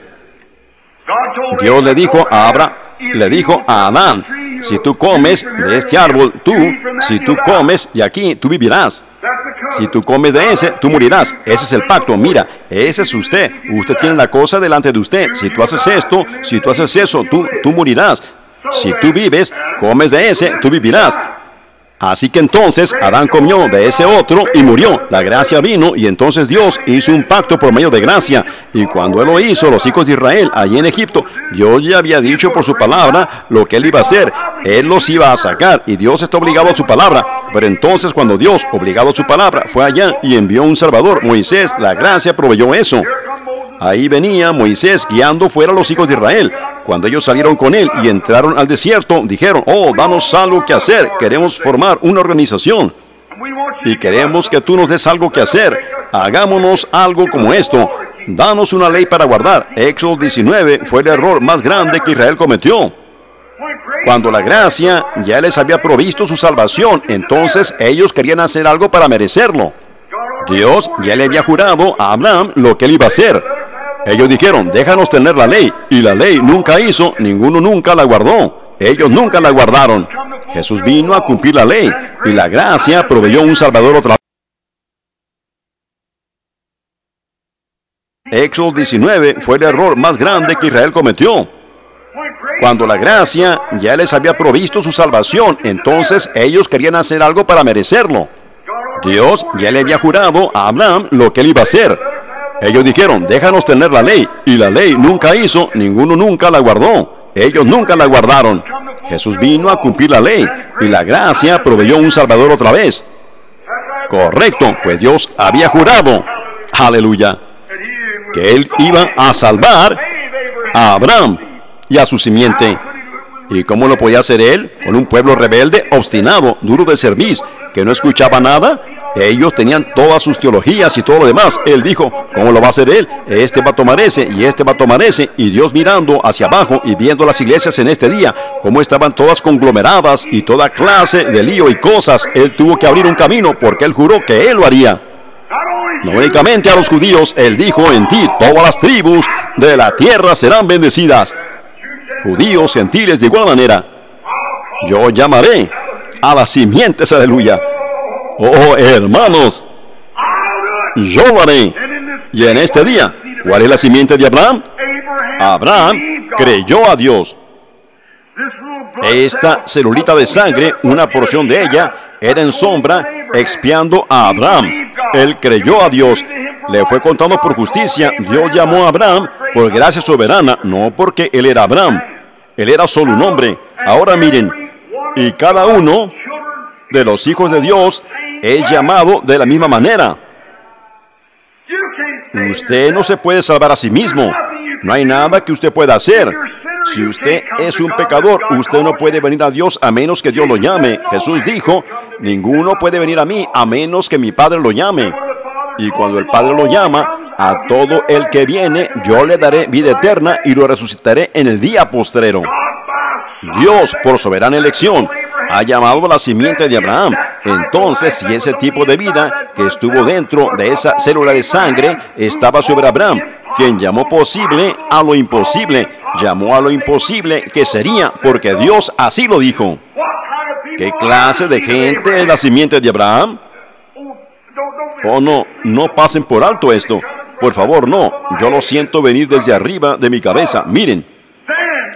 Dios le dijo a Abraham, le dijo a Adán, si tú comes de este árbol, tú, si tú comes y aquí, tú vivirás. Si tú comes de ese, tú morirás. Ese es el pacto. Mira, ese es usted. Usted tiene la cosa delante de usted. Si tú haces esto, si tú haces eso, tú, tú morirás. Si tú vives, comes de ese, tú vivirás. Así que entonces Adán comió de ese otro y murió. La gracia vino y entonces Dios hizo un pacto por medio de gracia. Y cuando Él lo hizo, los hijos de Israel, allí en Egipto, Dios ya había dicho por su palabra lo que Él iba a hacer. Él los iba a sacar y Dios está obligado a su palabra. Pero entonces cuando Dios, obligado a su palabra, fue allá y envió un Salvador, Moisés, la gracia proveyó eso. Ahí venía Moisés guiando fuera a los hijos de Israel. Cuando ellos salieron con él y entraron al desierto, dijeron, oh, danos algo que hacer, queremos formar una organización. Y queremos que tú nos des algo que hacer. Hagámonos algo como esto. Danos una ley para guardar. Éxodo 19 fue el error más grande que Israel cometió. Cuando la gracia ya les había provisto su salvación, entonces ellos querían hacer algo para merecerlo. Dios ya le había jurado a Abraham lo que él iba a hacer. Ellos dijeron, déjanos tener la ley. Y la ley nunca hizo, ninguno nunca la guardó. Ellos nunca la guardaron. Jesús vino a cumplir la ley y la gracia proveyó un Salvador otra vez. Éxodo 19 fue el error más grande que Israel cometió. Cuando la gracia ya les había provisto su salvación, entonces ellos querían hacer algo para merecerlo. Dios ya le había jurado a Abraham lo que él iba a hacer. Ellos dijeron, déjanos tener la ley. Y la ley nunca hizo, ninguno nunca la guardó. Ellos nunca la guardaron. Jesús vino a cumplir la ley y la gracia proveyó un Salvador otra vez. Correcto, pues Dios había jurado, aleluya, que Él iba a salvar a Abraham y a su simiente. ¿Y cómo lo podía hacer Él? Con un pueblo rebelde, obstinado, duro de servir, que no escuchaba nada ellos tenían todas sus teologías y todo lo demás. Él dijo, ¿cómo lo va a hacer él? Este va a tomar ese y este va a tomar ese. Y Dios mirando hacia abajo y viendo las iglesias en este día, cómo estaban todas conglomeradas y toda clase de lío y cosas. Él tuvo que abrir un camino porque él juró que él lo haría. No únicamente a los judíos, él dijo, en ti todas las tribus de la tierra serán bendecidas. Judíos, gentiles, de igual manera. Yo llamaré a las simientes, aleluya Oh, hermanos, yo haré. Y en este día, ¿cuál es la simiente de Abraham? Abraham creyó a Dios. Esta celulita de sangre, una porción de ella, era en sombra expiando a Abraham. Él creyó a Dios. Le fue contando por justicia. Dios llamó a Abraham por gracia soberana, no porque él era Abraham. Él era solo un hombre. Ahora miren, y cada uno de los hijos de Dios es llamado de la misma manera. Usted no se puede salvar a sí mismo. No hay nada que usted pueda hacer. Si usted es un pecador, usted no puede venir a Dios a menos que Dios lo llame. Jesús dijo, ninguno puede venir a mí a menos que mi Padre lo llame. Y cuando el Padre lo llama, a todo el que viene, yo le daré vida eterna y lo resucitaré en el día postrero. Dios, por soberana elección, ha llamado a la simiente de Abraham. Entonces, si ese tipo de vida que estuvo dentro de esa célula de sangre estaba sobre Abraham, quien llamó posible a lo imposible, llamó a lo imposible que sería, porque Dios así lo dijo. ¿Qué clase de gente es la simiente de Abraham? Oh, no, no pasen por alto esto. Por favor, no. Yo lo siento venir desde arriba de mi cabeza. Miren,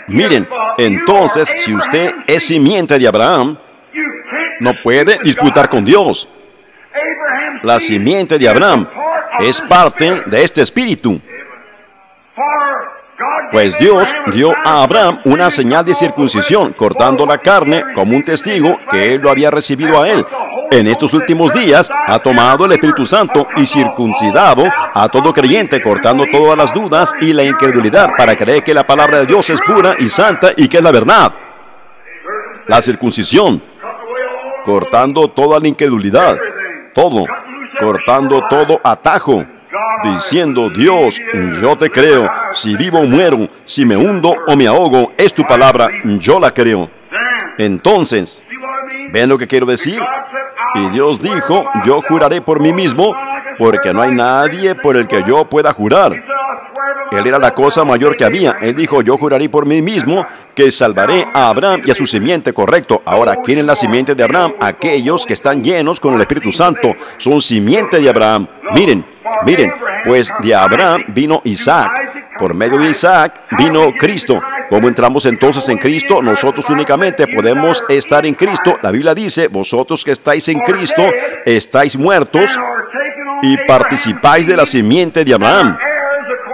Miren, entonces si usted es simiente de Abraham, no puede disputar con Dios. La simiente de Abraham es parte de este espíritu. Pues Dios dio a Abraham una señal de circuncisión, cortando la carne como un testigo que él lo había recibido a él en estos últimos días ha tomado el Espíritu Santo y circuncidado a todo creyente, cortando todas las dudas y la incredulidad para creer que la palabra de Dios es pura y santa y que es la verdad. La circuncisión, cortando toda la incredulidad, todo, cortando todo atajo, diciendo, Dios, yo te creo, si vivo o muero, si me hundo o me ahogo, es tu palabra, yo la creo. Entonces, ¿ven lo que quiero decir? Y Dios dijo, yo juraré por mí mismo, porque no hay nadie por el que yo pueda jurar. Él era la cosa mayor que había. Él dijo, yo juraré por mí mismo que salvaré a Abraham y a su simiente, correcto. Ahora, ¿quién es la simiente de Abraham? Aquellos que están llenos con el Espíritu Santo. Son simiente de Abraham. Miren, miren, pues de Abraham vino Isaac. Por medio de Isaac vino Cristo. ¿Cómo entramos entonces en Cristo? Nosotros únicamente podemos estar en Cristo. La Biblia dice, vosotros que estáis en Cristo, estáis muertos y participáis de la simiente de Abraham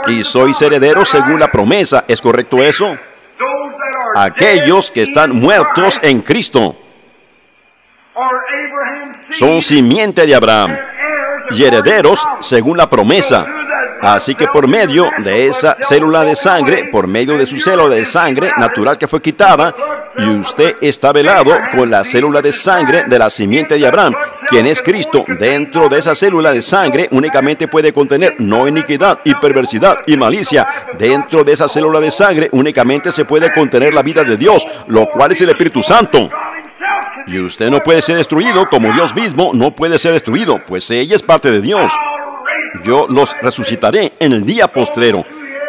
y sois herederos según la promesa. ¿Es correcto eso? Aquellos que están muertos en Cristo son simiente de Abraham y herederos según la promesa. Así que por medio de esa célula de sangre, por medio de su célula de sangre natural que fue quitada, y usted está velado con la célula de sangre de la simiente de Abraham, quien es Cristo. Dentro de esa célula de sangre únicamente puede contener no iniquidad y perversidad y malicia. Dentro de esa célula de sangre únicamente se puede contener la vida de Dios, lo cual es el Espíritu Santo. Y usted no puede ser destruido como Dios mismo no puede ser destruido, pues ella es parte de Dios yo los resucitaré en el día postrero.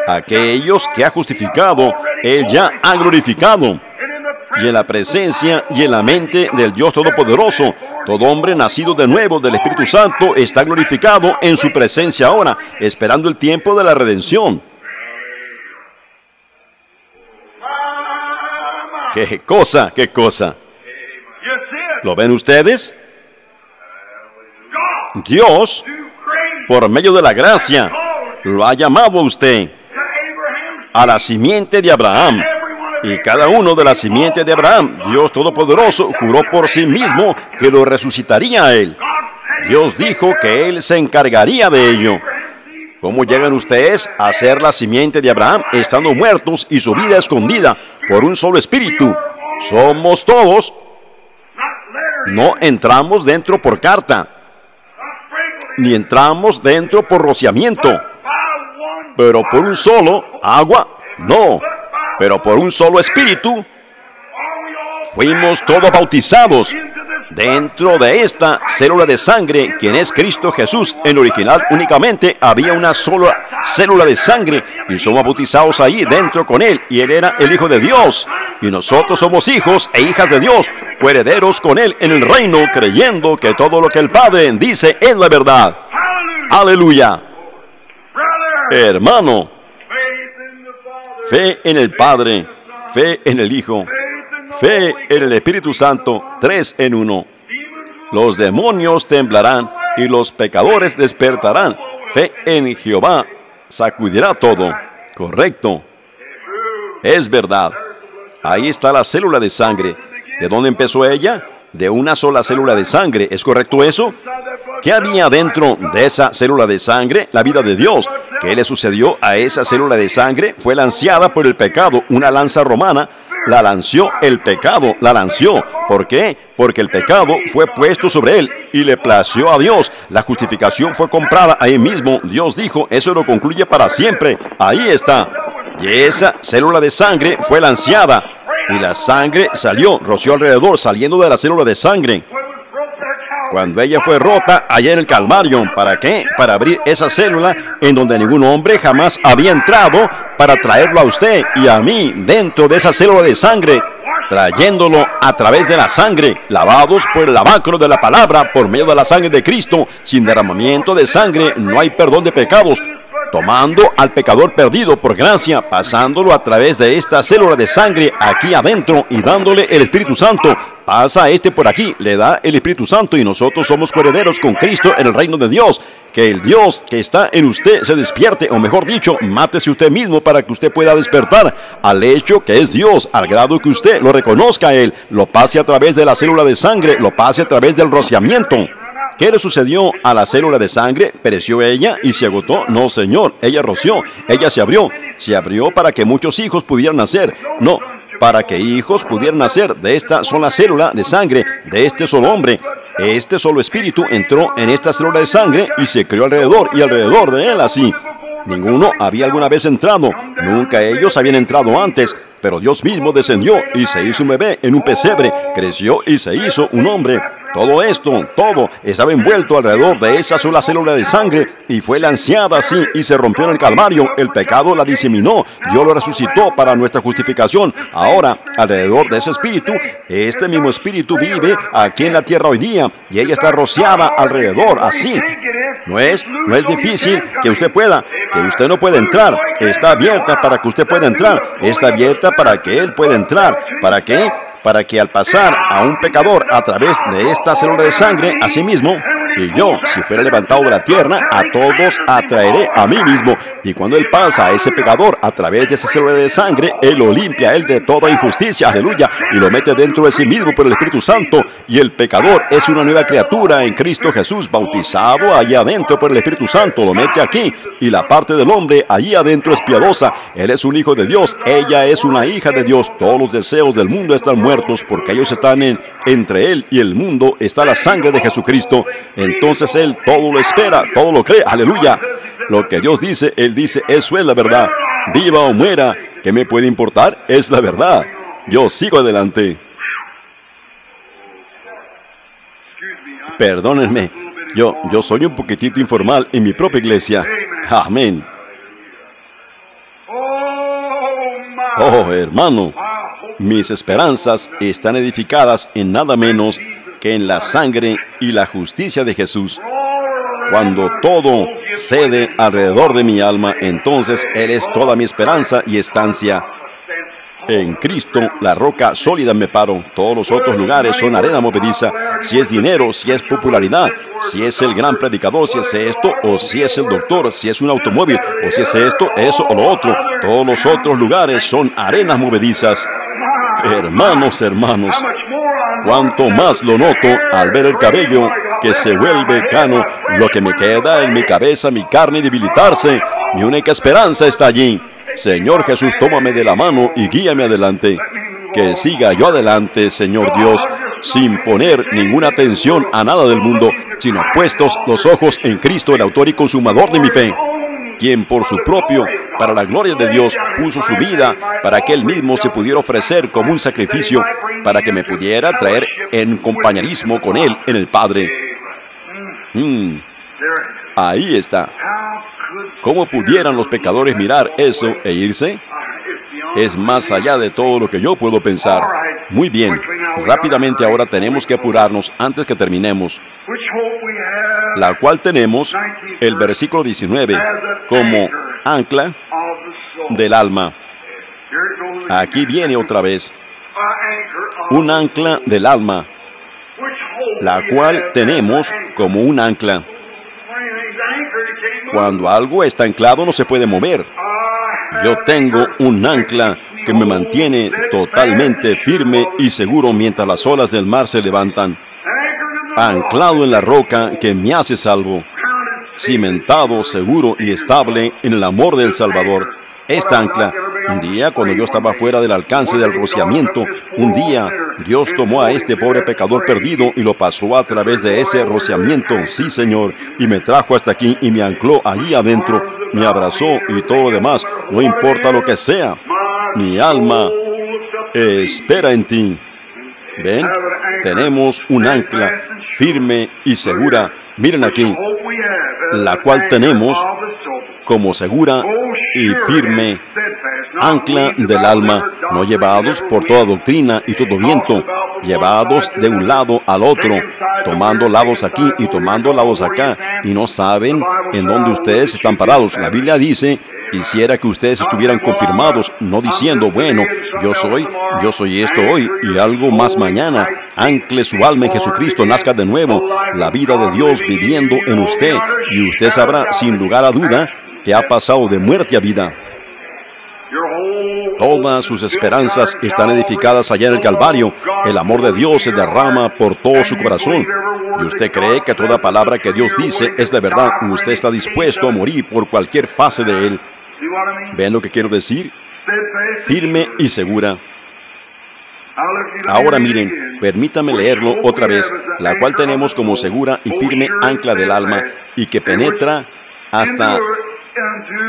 Aquellos que ha justificado, Él ya ha glorificado. Y en la presencia y en la mente del Dios Todopoderoso, todo hombre nacido de nuevo del Espíritu Santo está glorificado en su presencia ahora, esperando el tiempo de la redención. ¡Qué cosa, qué cosa! ¿Lo ven ustedes? Dios por medio de la gracia, lo ha llamado usted a la simiente de Abraham. Y cada uno de la simiente de Abraham, Dios Todopoderoso, juró por sí mismo que lo resucitaría a él. Dios dijo que él se encargaría de ello. ¿Cómo llegan ustedes a ser la simiente de Abraham estando muertos y su vida escondida por un solo espíritu? Somos todos. No entramos dentro por carta ni entramos dentro por rociamiento. Pero por un solo agua, no. Pero por un solo espíritu, fuimos todos bautizados dentro de esta célula de sangre, quien es Cristo Jesús. En original únicamente había una sola célula de sangre y somos bautizados ahí dentro con Él. Y Él era el Hijo de Dios. Y nosotros somos hijos e hijas de Dios, herederos con Él en el reino, creyendo que todo lo que el Padre dice es la verdad. Aleluya. Hermano, fe en el Padre, fe en el Hijo, fe en el Espíritu Santo, tres en uno. Los demonios temblarán y los pecadores despertarán. Fe en Jehová sacudirá todo. Correcto. Es verdad. Ahí está la célula de sangre. ¿De dónde empezó ella? De una sola célula de sangre. ¿Es correcto eso? ¿Qué había dentro de esa célula de sangre? La vida de Dios. ¿Qué le sucedió a esa célula de sangre? Fue lanceada por el pecado. Una lanza romana la lanció el pecado, la lanció. ¿Por qué? Porque el pecado fue puesto sobre él y le plació a Dios. La justificación fue comprada ahí mismo. Dios dijo, eso lo concluye para siempre. Ahí está. Y esa célula de sangre fue lanceada y la sangre salió, roció alrededor, saliendo de la célula de sangre. Cuando ella fue rota allá en el Calvario, ¿para qué? Para abrir esa célula en donde ningún hombre jamás había entrado para traerlo a usted y a mí dentro de esa célula de sangre, trayéndolo a través de la sangre, lavados por el lavacro de la palabra, por medio de la sangre de Cristo. Sin derramamiento de sangre no hay perdón de pecados, tomando al pecador perdido por gracia, pasándolo a través de esta célula de sangre aquí adentro y dándole el Espíritu Santo. Pasa este por aquí, le da el Espíritu Santo y nosotros somos herederos con Cristo en el reino de Dios. Que el Dios que está en usted se despierte, o mejor dicho, mátese usted mismo para que usted pueda despertar al hecho que es Dios, al grado que usted lo reconozca a Él, lo pase a través de la célula de sangre, lo pase a través del rociamiento. ¿Qué le sucedió a la célula de sangre? ¿Pereció ella y se agotó? No, Señor, ella roció, ella se abrió, se abrió para que muchos hijos pudieran nacer. No, para que hijos pudieran nacer de esta sola célula de sangre, de este solo hombre. Este solo espíritu entró en esta célula de sangre y se creó alrededor y alrededor de él así. Ninguno había alguna vez entrado, nunca ellos habían entrado antes, pero Dios mismo descendió y se hizo un bebé en un pesebre, creció y se hizo un hombre Todo esto, todo, estaba envuelto alrededor de esa sola célula de sangre y fue lanzada así y se rompió en el Calvario. El pecado la diseminó, Dios lo resucitó para nuestra justificación. Ahora, alrededor de ese espíritu, este mismo espíritu vive aquí en la tierra hoy día y ella está rociada alrededor, así. No es, no es difícil que usted pueda, que usted no puede entrar. Está abierta para que usted pueda entrar. Está abierta para que él pueda entrar. ¿Para qué? Para que al pasar a un pecador a través de esta célula de sangre, mismo y yo, si fuera levantado de la tierra, a todos atraeré a mí mismo. Y cuando Él pasa a ese pecador a través de ese célula de sangre, Él lo limpia Él de toda injusticia, aleluya, y lo mete dentro de sí mismo por el Espíritu Santo. Y el pecador es una nueva criatura en Cristo Jesús, bautizado allá adentro por el Espíritu Santo, lo mete aquí. Y la parte del hombre allí adentro es piadosa. Él es un hijo de Dios, ella es una hija de Dios. Todos los deseos del mundo están muertos porque ellos están en, entre Él y el mundo está la sangre de Jesucristo entonces Él todo lo espera, todo lo cree. Aleluya. Lo que Dios dice, Él dice, eso es la verdad. Viva o muera, ¿qué me puede importar? Es la verdad. Yo sigo adelante. Perdónenme, yo, yo soy un poquitito informal en mi propia iglesia. Amén. Oh, hermano, mis esperanzas están edificadas en nada menos en la sangre y la justicia de Jesús. Cuando todo cede alrededor de mi alma, entonces Él es toda mi esperanza y estancia. En Cristo, la roca sólida me paro. Todos los otros lugares son arena movediza. Si es dinero, si es popularidad, si es el gran predicador, si es esto, o si es el doctor, si es un automóvil, o si es esto, eso o lo otro. Todos los otros lugares son arenas movedizas. Hermanos, hermanos, cuanto más lo noto al ver el cabello que se vuelve cano, lo que me queda en mi cabeza, mi carne debilitarse, mi única esperanza está allí. Señor Jesús, tómame de la mano y guíame adelante. Que siga yo adelante, Señor Dios, sin poner ninguna atención a nada del mundo, sino puestos los ojos en Cristo, el autor y consumador de mi fe quien por su propio, para la gloria de Dios, puso su vida para que Él mismo se pudiera ofrecer como un sacrificio para que me pudiera traer en compañerismo con Él en el Padre. Mm. ahí está. ¿Cómo pudieran los pecadores mirar eso e irse? Es más allá de todo lo que yo puedo pensar. Muy bien, rápidamente ahora tenemos que apurarnos antes que terminemos. La cual tenemos el versículo 19 como ancla del alma. Aquí viene otra vez. Un ancla del alma, la cual tenemos como un ancla. Cuando algo está anclado no se puede mover. Yo tengo un ancla que me mantiene totalmente firme y seguro mientras las olas del mar se levantan. Anclado en la roca que me hace salvo. Cimentado, seguro y estable en el amor del Salvador. Esta ancla un día, cuando yo estaba fuera del alcance del rociamiento, un día Dios tomó a este pobre pecador perdido y lo pasó a través de ese rociamiento, sí Señor, y me trajo hasta aquí y me ancló allí adentro, me abrazó y todo lo demás, no importa lo que sea. Mi alma espera en ti. ¿Ven? Tenemos un ancla firme y segura. Miren aquí, la cual tenemos como segura y firme ancla del alma, no llevados por toda doctrina y todo viento, llevados de un lado al otro, tomando lados aquí y tomando lados acá, y no saben en dónde ustedes están parados. La Biblia dice, quisiera que ustedes estuvieran confirmados, no diciendo, bueno, yo soy, yo soy esto hoy y algo más mañana. Ancle su alma en Jesucristo, nazca de nuevo, la vida de Dios viviendo en usted, y usted sabrá sin lugar a duda que ha pasado de muerte a vida. Todas sus esperanzas están edificadas allá en el Calvario. El amor de Dios se derrama por todo su corazón. Y usted cree que toda palabra que Dios dice es de verdad. Usted está dispuesto a morir por cualquier fase de Él. ¿Ven lo que quiero decir? Firme y segura. Ahora miren, permítame leerlo otra vez, la cual tenemos como segura y firme ancla del alma y que penetra hasta,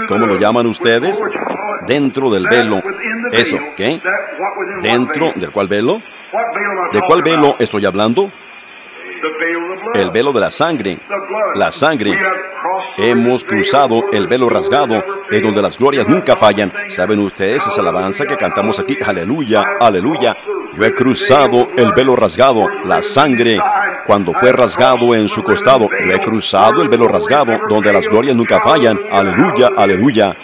¿cómo lo llaman ustedes? dentro del velo. Eso, ¿qué? ¿Dentro del cual velo? ¿De cuál velo estoy hablando? el velo de la sangre, la sangre. Hemos cruzado el velo rasgado, en donde las glorias nunca fallan. ¿Saben ustedes esa alabanza que cantamos aquí? Aleluya, aleluya. Yo he cruzado el velo rasgado, la sangre, cuando fue rasgado en su costado. Yo he cruzado el velo rasgado, donde las glorias nunca fallan. Aleluya, aleluya.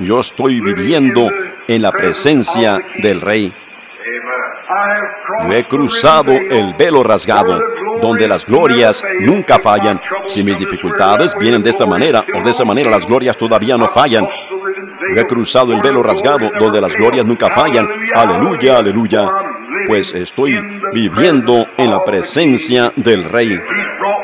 Yo estoy viviendo en la presencia del Rey. Yo he cruzado el velo rasgado, donde las glorias nunca fallan. Si mis dificultades vienen de esta manera o de esa manera, las glorias todavía no fallan. He cruzado el velo rasgado, donde las glorias nunca fallan. Aleluya, aleluya. Pues estoy viviendo en la presencia del Rey.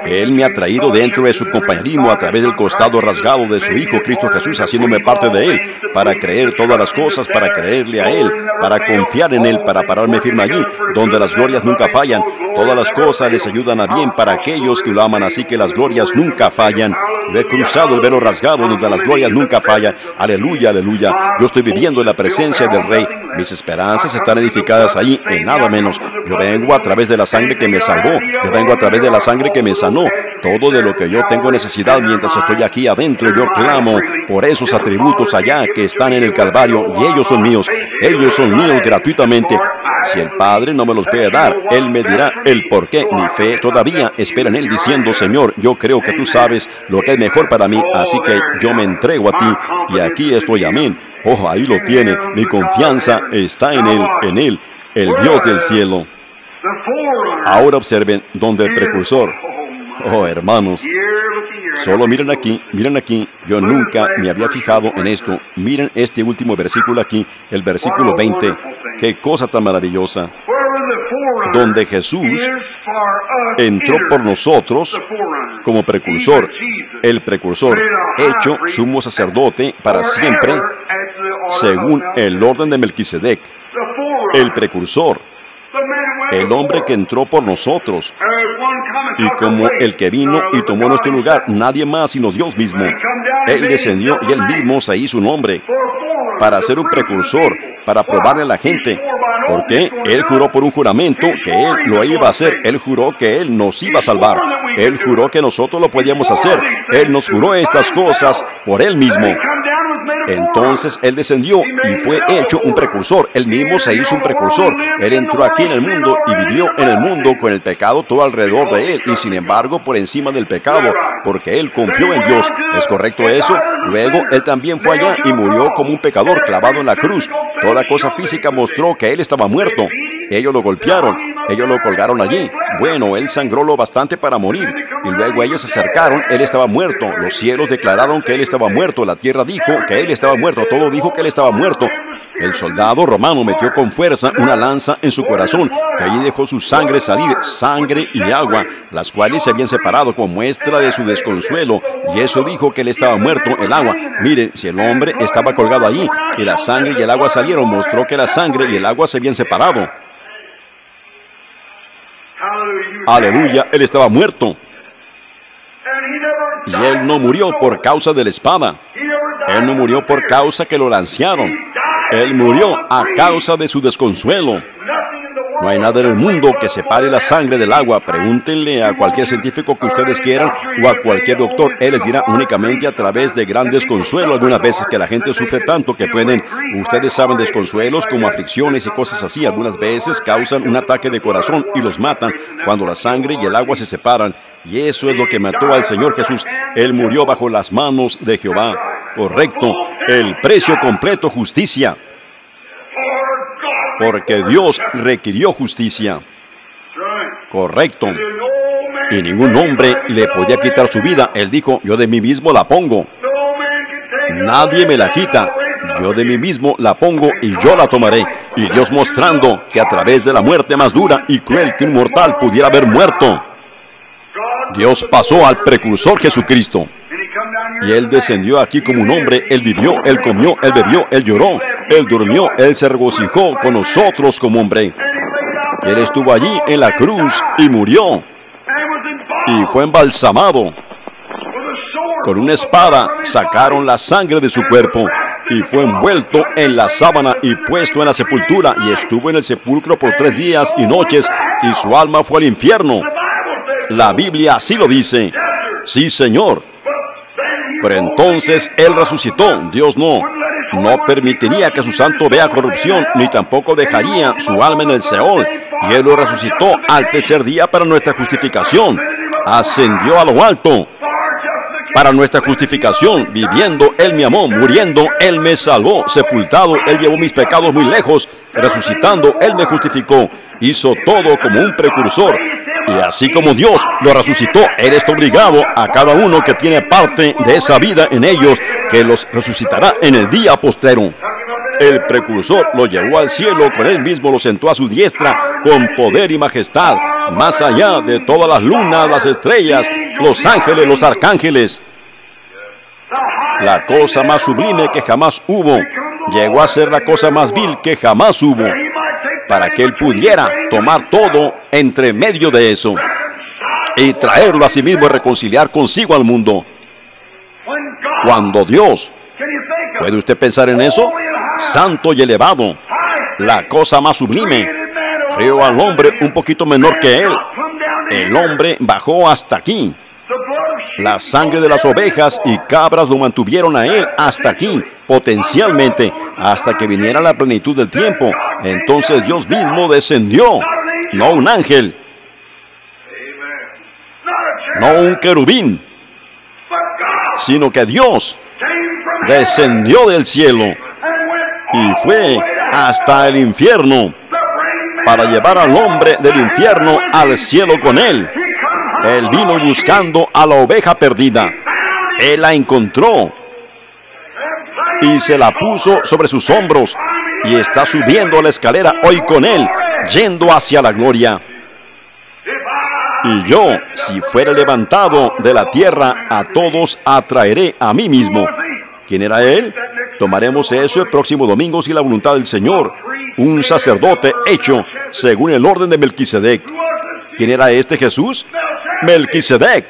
Él me ha traído dentro de su compañerismo a través del costado rasgado de su Hijo Cristo Jesús, haciéndome parte de Él, para creer todas las cosas, para creerle a Él, para confiar en Él, para pararme firme allí, donde las glorias nunca fallan. Todas las cosas les ayudan a bien para aquellos que lo aman, así que las glorias nunca fallan. Yo he cruzado el velo rasgado donde las glorias nunca fallan. Aleluya, aleluya. Yo estoy viviendo en la presencia del Rey. Mis esperanzas están edificadas ahí en nada menos. Yo vengo a través de la sangre que me salvó. Yo vengo a través de la sangre que me sanó. Todo de lo que yo tengo necesidad mientras estoy aquí adentro, yo clamo por esos atributos allá que están en el Calvario y ellos son míos. Ellos son míos gratuitamente. Si el Padre no me los puede dar, Él me dirá el por qué. Mi fe todavía espera en Él diciendo, Señor, yo creo que tú sabes lo que es mejor para mí, así que yo me entrego a ti y aquí estoy, amén. Ojo, ahí lo tiene. Mi confianza está en Él, en Él, el Dios del cielo. Ahora observen donde el precursor. Oh, hermanos, solo miren aquí, miren aquí. Yo nunca me había fijado en esto. Miren este último versículo aquí, el versículo 20. Qué cosa tan maravillosa. Donde Jesús entró por nosotros como precursor, el precursor, hecho sumo sacerdote para siempre, según el orden de Melquisedec, el precursor, el hombre que entró por nosotros, y como el que vino y tomó nuestro lugar, nadie más sino Dios mismo. Él descendió y él mismo se hizo un hombre para ser un precursor, para probarle a la gente. Porque Él juró por un juramento que Él lo iba a hacer. Él juró que Él nos iba a salvar. Él juró que nosotros lo podíamos hacer. Él nos juró estas cosas por Él mismo. Entonces Él descendió y fue hecho un precursor. Él mismo se hizo un precursor. Él entró aquí en el mundo y vivió en el mundo con el pecado todo alrededor de Él y sin embargo por encima del pecado, porque Él confió en Dios. ¿Es correcto eso? Luego Él también fue allá y murió como un pecador clavado en la cruz. Toda cosa física mostró que Él estaba muerto. Ellos lo golpearon, ellos lo colgaron allí. Bueno, Él sangró lo bastante para morir. Y luego ellos se acercaron, Él estaba muerto. Los cielos declararon que Él estaba muerto. La tierra dijo que Él estaba muerto. Todo dijo que Él estaba muerto. El soldado romano metió con fuerza una lanza en su corazón, que allí dejó su sangre salir, sangre y agua, las cuales se habían separado como muestra de su desconsuelo, y eso dijo que él estaba muerto, el agua. Miren, si el hombre estaba colgado allí, y la sangre y el agua salieron, mostró que la sangre y el agua se habían separado. Aleluya, él estaba muerto. Y él no murió por causa de la espada. Él no murió por causa que lo lanzaron. Él murió a causa de su desconsuelo. No hay nada en el mundo que separe la sangre del agua. Pregúntenle a cualquier científico que ustedes quieran o a cualquier doctor. Él les dirá únicamente a través de gran desconsuelo. Algunas veces que la gente sufre tanto que pueden, ustedes saben, desconsuelos como aflicciones y cosas así. Algunas veces causan un ataque de corazón y los matan cuando la sangre y el agua se separan. Y eso es lo que mató al Señor Jesús. Él murió bajo las manos de Jehová. Correcto. El precio completo, justicia porque Dios requirió justicia. Correcto. Y ningún hombre le podía quitar su vida. Él dijo, yo de mí mismo la pongo. Nadie me la quita. Yo de mí mismo la pongo y yo la tomaré. Y Dios mostrando que a través de la muerte más dura y cruel que un mortal pudiera haber muerto, Dios pasó al precursor Jesucristo. Y Él descendió aquí como un hombre, Él vivió, Él comió, Él bebió, Él lloró, Él durmió, Él se regocijó con nosotros como hombre. Él estuvo allí en la cruz y murió. Y fue embalsamado. Con una espada sacaron la sangre de su cuerpo y fue envuelto en la sábana y puesto en la sepultura y estuvo en el sepulcro por tres días y noches y su alma fue al infierno. La Biblia así lo dice. Sí, Señor. Pero entonces Él resucitó. Dios no. No permitiría que su santo vea corrupción, ni tampoco dejaría su alma en el Seol. Y Él lo resucitó al tercer día para nuestra justificación. Ascendió a lo alto para nuestra justificación. Viviendo, Él me amó. Muriendo, Él me salvó. Sepultado, Él llevó mis pecados muy lejos. Resucitando, Él me justificó. Hizo todo como un precursor. Y así como Dios lo resucitó, está obligado a cada uno que tiene parte de esa vida en ellos, que los resucitará en el día postrero. El precursor lo llevó al cielo, con él mismo lo sentó a su diestra con poder y majestad, más allá de todas las lunas, las estrellas, los ángeles, los arcángeles. La cosa más sublime que jamás hubo llegó a ser la cosa más vil que jamás hubo, para que él pudiera tomar todo entre medio de eso y traerlo a sí mismo y reconciliar consigo al mundo. Cuando Dios, ¿puede usted pensar en eso? Santo y elevado, la cosa más sublime, creó al hombre un poquito menor que él. El hombre bajó hasta aquí. La sangre de las ovejas y cabras lo mantuvieron a él hasta aquí, potencialmente, hasta que viniera la plenitud del tiempo. Entonces Dios mismo descendió, no un ángel, no un querubín, sino que Dios descendió del cielo y fue hasta el infierno para llevar al hombre del infierno al cielo con él. Él vino buscando a la oveja perdida. Él la encontró y se la puso sobre sus hombros y está subiendo la escalera hoy con él, yendo hacia la gloria. Y yo, si fuera levantado de la tierra, a todos atraeré a mí mismo. ¿Quién era él? Tomaremos eso el próximo domingo si la voluntad del Señor. Un sacerdote hecho según el orden de Melquisedec. ¿Quién era este Jesús? Melquisedec.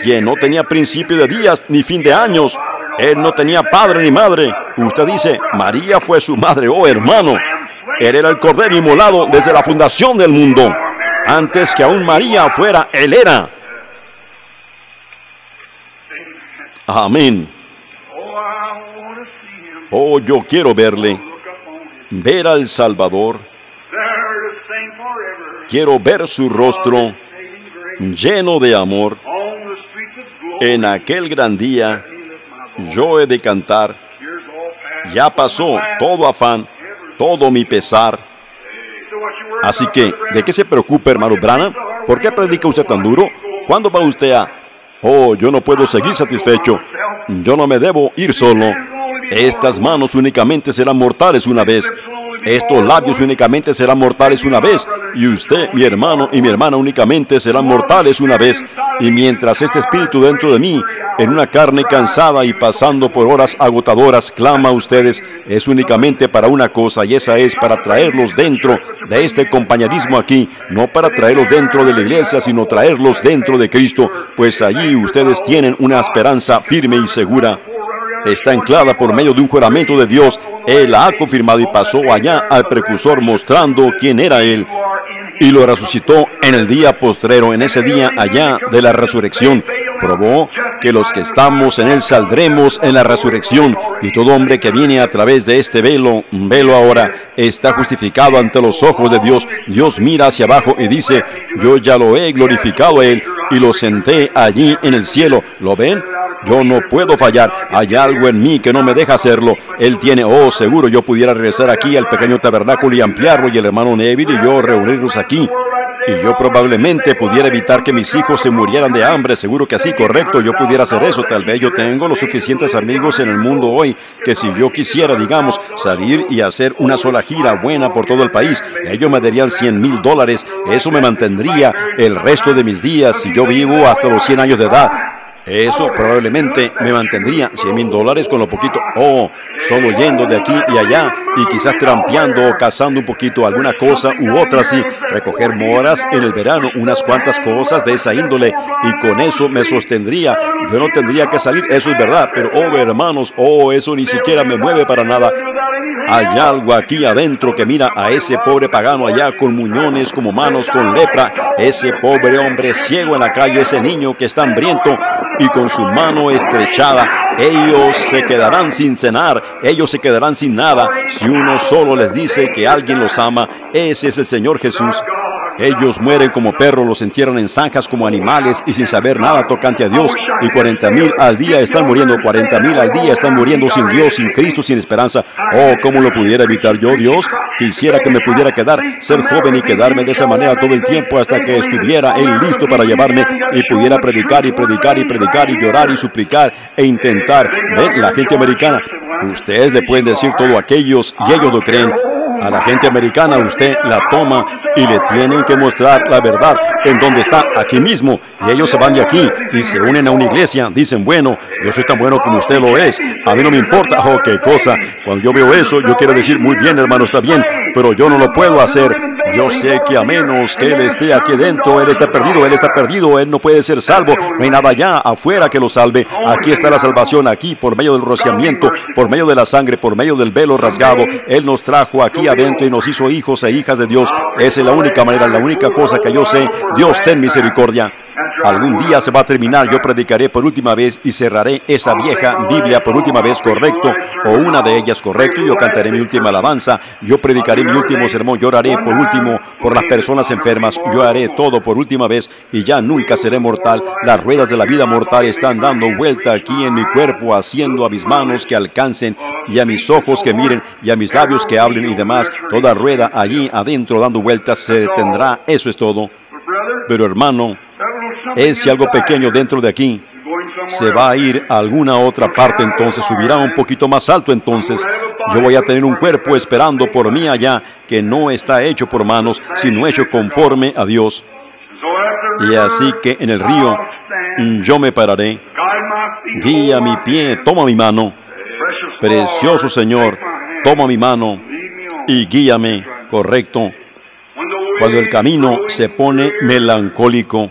Quien no tenía principio de días ni fin de años. Él no tenía padre ni madre. Usted dice, María fue su madre, oh hermano. Él era el cordero inmolado desde la fundación del mundo. Antes que aún María fuera, Él era. Amén. Oh, yo quiero verle. Ver al Salvador. Quiero ver su rostro lleno de amor. En aquel gran día yo he de cantar. Ya pasó todo afán, todo mi pesar. Así que, ¿de qué se preocupa, hermano Branham? ¿Por qué predica usted tan duro? ¿Cuándo va usted a... Oh, yo no puedo seguir satisfecho. Yo no me debo ir solo. Estas manos únicamente serán mortales una vez. Estos labios únicamente serán mortales una vez. Y usted, mi hermano y mi hermana únicamente serán mortales una vez. Y mientras este espíritu dentro de mí, en una carne cansada y pasando por horas agotadoras, clama a ustedes, es únicamente para una cosa y esa es para traerlos dentro de este compañerismo aquí, no para traerlos dentro de la iglesia, sino traerlos dentro de Cristo, pues allí ustedes tienen una esperanza firme y segura está anclada por medio de un juramento de Dios. Él la ha confirmado y pasó allá al precursor mostrando quién era Él. Y lo resucitó en el día postrero, en ese día allá de la resurrección. Probó que los que estamos en Él saldremos en la resurrección. Y todo hombre que viene a través de este velo, velo ahora, está justificado ante los ojos de Dios. Dios mira hacia abajo y dice, yo ya lo he glorificado a Él y lo senté allí en el cielo. ¿Lo ven? Yo no puedo fallar. Hay algo en mí que no me deja hacerlo. Él tiene, oh, seguro yo pudiera regresar aquí al pequeño tabernáculo y ampliarlo y el hermano Neville y yo reunirnos aquí. Y yo probablemente pudiera evitar que mis hijos se murieran de hambre, seguro que así, correcto, yo pudiera hacer eso. Tal vez yo tengo los suficientes amigos en el mundo hoy que si yo quisiera, digamos, salir y hacer una sola gira buena por todo el país, ellos me darían 100 mil dólares, eso me mantendría el resto de mis días si yo vivo hasta los 100 años de edad. Eso probablemente me mantendría 100 mil dólares con lo poquito, o solo yendo de aquí y allá y quizás trampeando o cazando un poquito alguna cosa u otra así, recoger moras en el verano, unas cuantas cosas de esa índole y con eso me sostendría. Yo no tendría que salir, eso es verdad, pero oh hermanos, oh eso ni siquiera me mueve para nada. Hay algo aquí adentro que mira a ese pobre pagano allá con muñones como manos con lepra, ese pobre hombre ciego en la calle, ese niño que está hambriento y con su mano estrechada. Ellos se quedarán sin cenar, ellos se quedarán sin nada si uno solo les dice que alguien los ama. Ese es el Señor Jesús. Ellos mueren como perros, los entierran en zanjas como animales y sin saber nada tocante a Dios. Y 40 mil al día están muriendo, 40 mil al día están muriendo sin Dios, sin Cristo, sin esperanza. Oh, ¿cómo lo pudiera evitar yo, Dios? Quisiera que me pudiera quedar, ser joven y quedarme de esa manera todo el tiempo hasta que estuviera Él listo para llevarme y pudiera predicar y predicar y predicar y llorar y suplicar e intentar. Ven, la gente americana, ustedes le pueden decir todo a aquellos y ellos lo creen. A la gente americana usted la toma y le tienen que mostrar la verdad en donde está, aquí mismo. Y ellos se van de aquí y se unen a una iglesia. Dicen, bueno, yo soy tan bueno como usted lo es. A mí no me importa. Oh, qué cosa. Cuando yo veo eso, yo quiero decir, muy bien, hermano, está bien. Pero yo no lo puedo hacer. Yo sé que a menos que Él esté aquí dentro, Él está perdido, Él está perdido, Él no puede ser salvo. No hay nada allá afuera que lo salve. Aquí está la salvación, aquí, por medio del rociamiento, por medio de la sangre, por medio del velo rasgado. Él nos trajo aquí adentro y nos hizo hijos e hijas de Dios. Esa es la única manera, la única cosa que yo sé. Dios, ten misericordia. Algún día se va a terminar, yo predicaré por última vez y cerraré esa vieja Biblia por última vez, correcto, o una de ellas, correcto, yo cantaré mi última alabanza, yo predicaré mi último sermón, lloraré por último por las personas enfermas, yo haré todo por última vez y ya nunca seré mortal. Las ruedas de la vida mortal están dando vuelta aquí en mi cuerpo, haciendo a mis manos que alcancen y a mis ojos que miren y a mis labios que hablen y demás. Toda rueda allí adentro dando vueltas se detendrá, eso es todo. Pero hermano, ese algo pequeño dentro de aquí se va a ir a alguna otra parte entonces, subirá un poquito más alto entonces. Yo voy a tener un cuerpo esperando por mí allá que no está hecho por manos, sino hecho conforme a Dios. Y así que en el río yo me pararé. Guía mi pie, toma mi mano. Precioso Señor, toma mi mano y guíame, correcto. Cuando el camino se pone melancólico,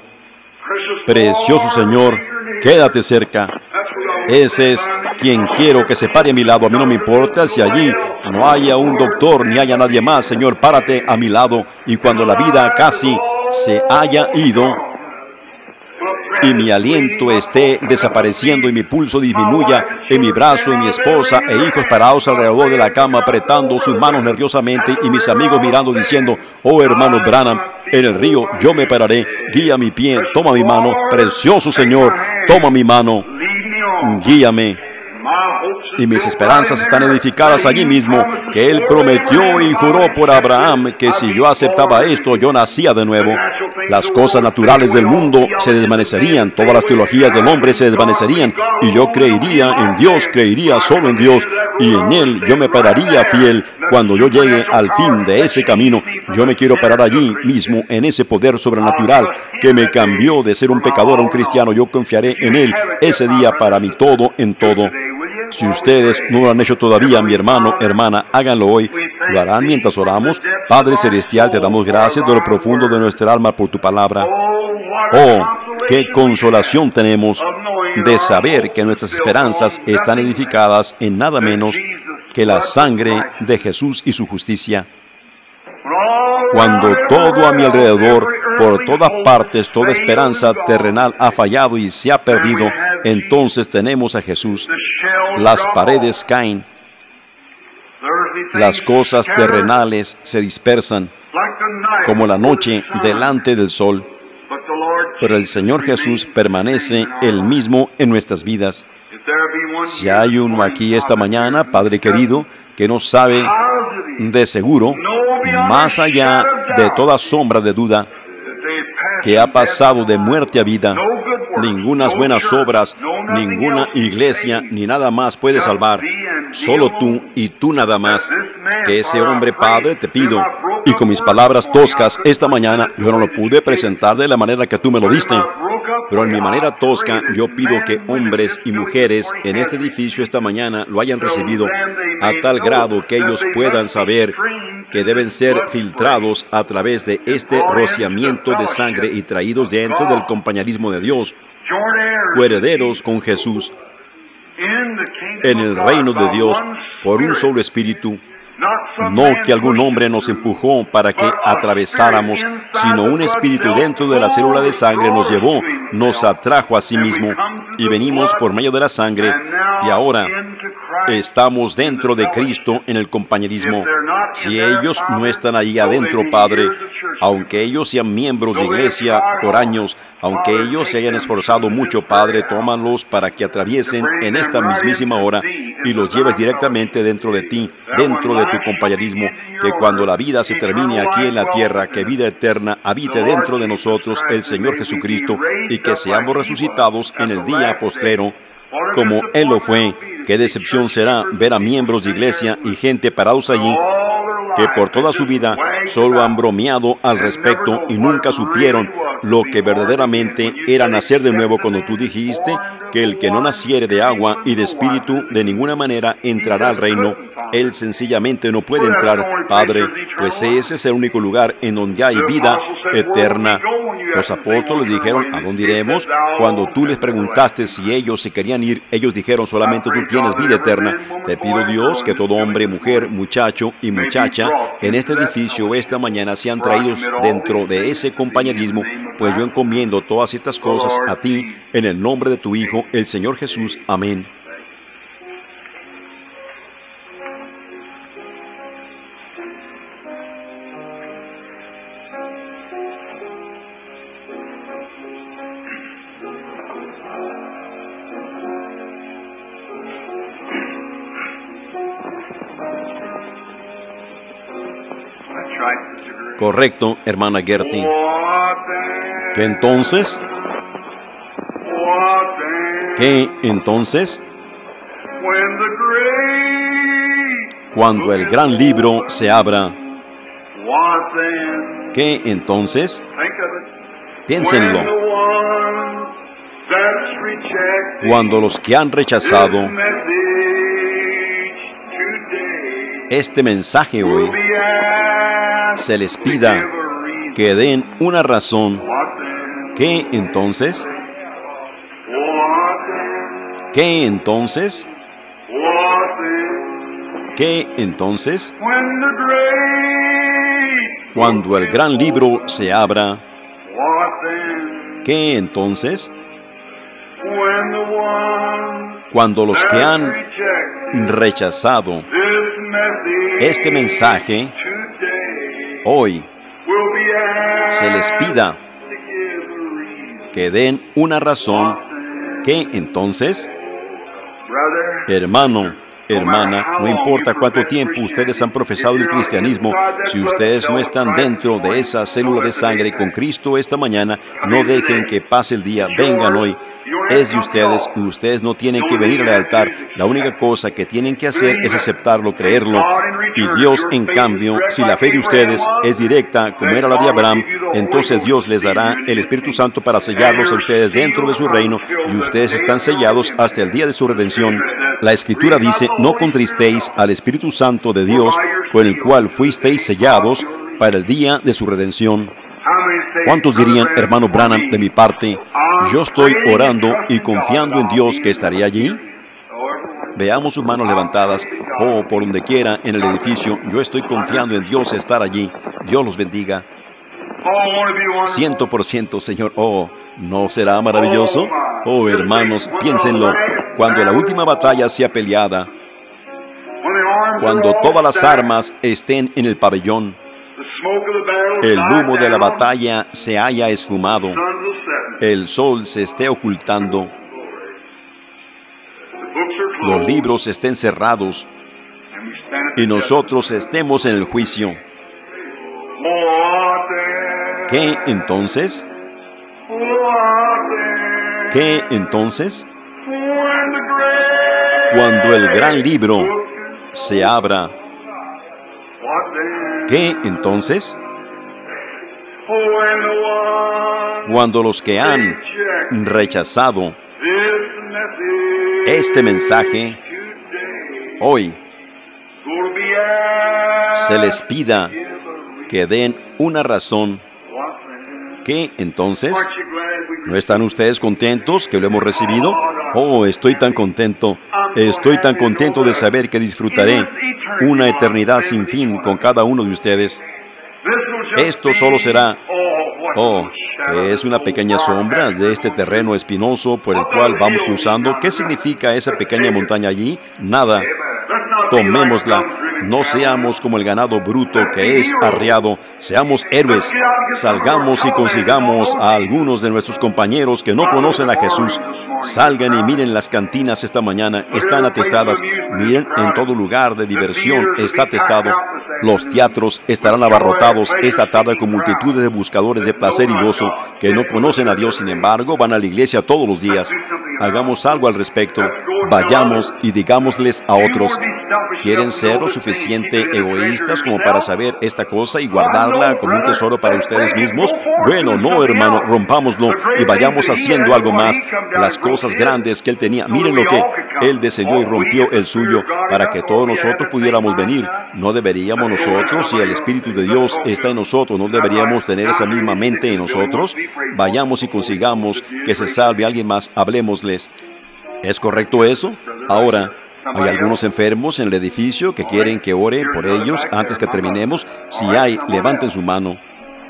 Precioso Señor, quédate cerca. Ese es quien quiero que se pare a mi lado. A mí no me importa si allí no haya un doctor ni haya nadie más. Señor, párate a mi lado. Y cuando la vida casi se haya ido, y mi aliento esté desapareciendo y mi pulso disminuya en mi brazo y mi esposa e hijos parados alrededor de la cama apretando sus manos nerviosamente y mis amigos mirando diciendo, oh hermano Branham, en el río yo me pararé, guía mi pie, toma mi mano, precioso Señor, toma mi mano, guíame y mis esperanzas están edificadas allí mismo, que Él prometió y juró por Abraham que si yo aceptaba esto, yo nacía de nuevo. Las cosas naturales del mundo se desvanecerían, todas las teologías del hombre se desvanecerían, y yo creería en Dios, creería solo en Dios, y en Él yo me pararía fiel cuando yo llegue al fin de ese camino. Yo me quiero parar allí mismo, en ese poder sobrenatural que me cambió de ser un pecador a un cristiano. Yo confiaré en Él ese día para mi todo en todo. Si ustedes no lo han hecho todavía, mi hermano, hermana, háganlo hoy. Lo harán mientras oramos. Padre Celestial, te damos gracias de lo profundo de nuestra alma por tu palabra. Oh, qué consolación tenemos de saber que nuestras esperanzas están edificadas en nada menos que la sangre de Jesús y su justicia. Cuando todo a mi alrededor, por todas partes, toda esperanza terrenal ha fallado y se ha perdido, entonces tenemos a Jesús. Las paredes caen, las cosas terrenales se dispersan como la noche delante del sol, pero el Señor Jesús permanece el mismo en nuestras vidas. Si hay uno aquí esta mañana, Padre querido, que no sabe de seguro, más allá de toda sombra de duda, que ha pasado de muerte a vida, Ninguna buenas obras, ninguna iglesia, ni nada más puede salvar. Solo tú y tú nada más. Que ese hombre, Padre, te pido. Y con mis palabras toscas, esta mañana yo no lo pude presentar de la manera que tú me lo diste. Pero en mi manera tosca, yo pido que hombres y mujeres en este edificio esta mañana lo hayan recibido a tal grado que ellos puedan saber que deben ser filtrados a través de este rociamiento de sangre y traídos dentro del compañerismo de Dios, coherederos con Jesús en el reino de Dios por un solo espíritu. No que algún hombre nos empujó para que atravesáramos, sino un espíritu dentro de la célula de sangre nos llevó, nos atrajo a sí mismo y venimos por medio de la sangre y ahora estamos dentro de Cristo en el compañerismo. Si ellos no están ahí adentro, Padre, aunque ellos sean miembros de iglesia por años, aunque ellos se hayan esforzado mucho, Padre, tómalos para que atraviesen en esta mismísima hora y los lleves directamente dentro de ti, dentro de tu compañerismo, que cuando la vida se termine aquí en la tierra, que vida eterna habite dentro de nosotros el Señor Jesucristo y que seamos resucitados en el día postrero, como Él lo fue. Qué decepción será ver a miembros de iglesia y gente parados allí que por toda su vida solo han bromeado al respecto y nunca supieron lo que verdaderamente era nacer de nuevo cuando tú dijiste que el que no naciere de agua y de espíritu de ninguna manera entrará al reino. Él sencillamente no puede entrar, Padre, pues ese es el único lugar en donde hay vida eterna. Los apóstoles dijeron, ¿a dónde iremos? Cuando tú les preguntaste si ellos se querían ir, ellos dijeron, solamente tú tienes vida eterna. Te pido Dios que todo hombre, mujer, muchacho y muchacha en este edificio esta mañana sean traídos dentro de ese compañerismo pues yo encomiendo todas estas cosas a ti en el nombre de tu Hijo, el Señor Jesús. Amén. Correcto, hermana Gertie. ¿Qué entonces? ¿Qué entonces? Cuando el gran libro se abra, ¿qué entonces? Piénsenlo. Cuando los que han rechazado este mensaje hoy se les pida que den una razón ¿Qué entonces? ¿Qué entonces? ¿Qué entonces? Cuando el gran libro se abra, ¿qué entonces? Cuando los que han rechazado este mensaje hoy. Se les pida que den una razón que entonces, hermano, hermana, no importa cuánto tiempo ustedes han profesado el cristianismo, si ustedes no están dentro de esa célula de sangre con Cristo esta mañana, no dejen que pase el día, vengan hoy. Es de ustedes, ustedes no tienen que venir al altar, la única cosa que tienen que hacer es aceptarlo, creerlo y Dios, en cambio, si la fe de ustedes es directa, como era la de Abraham, entonces Dios les dará el Espíritu Santo para sellarlos a ustedes dentro de su reino y ustedes están sellados hasta el día de su redención. La Escritura dice, no contristéis al Espíritu Santo de Dios, con el cual fuisteis sellados para el día de su redención. ¿Cuántos dirían, hermano Branham, de mi parte, yo estoy orando y confiando en Dios que estaría allí? Veamos sus manos levantadas, o oh, por donde quiera en el edificio. Yo estoy confiando en Dios estar allí. Dios los bendiga. Ciento por ciento, Señor. Oh, ¿no será maravilloso? Oh, hermanos, piénsenlo. Cuando la última batalla sea peleada, cuando todas las armas estén en el pabellón, el humo de la batalla se haya esfumado, el sol se esté ocultando, los libros estén cerrados y nosotros estemos en el juicio. ¿Qué entonces? ¿Qué entonces? Cuando el gran libro se abra, ¿qué entonces? Cuando los que han rechazado este mensaje hoy se les pida que den una razón que entonces ¿no están ustedes contentos que lo hemos recibido? Oh, estoy tan contento, estoy tan contento de saber que disfrutaré una eternidad sin fin con cada uno de ustedes. Esto solo será, oh, es una pequeña sombra de este terreno espinoso por el cual vamos cruzando. ¿Qué significa esa pequeña montaña allí? Nada. Tomémosla. No seamos como el ganado bruto que es arriado. Seamos héroes. Salgamos y consigamos a algunos de nuestros compañeros que no conocen a Jesús. Salgan y miren las cantinas esta mañana. Están atestadas. Miren en todo lugar de diversión. Está atestado. Los teatros estarán abarrotados esta tarde con multitudes de buscadores de placer y gozo que no conocen a Dios, sin embargo, van a la iglesia todos los días. Hagamos algo al respecto. Vayamos y digámosles a otros, ¿quieren ser lo suficiente egoístas como para saber esta cosa y guardarla como un tesoro para ustedes mismos? Bueno, no, hermano, rompámoslo y vayamos haciendo algo más. Las cosas grandes que él tenía. Miren lo que él descendió y rompió el suyo para que todos nosotros pudiéramos venir. No deberíamos nosotros, si el Espíritu de Dios está en nosotros, no deberíamos tener esa misma mente en nosotros. Vayamos y consigamos que se salve alguien más. ¿Es correcto eso? Ahora, hay algunos enfermos en el edificio que quieren que ore por ellos antes que terminemos. Si hay, levanten su mano.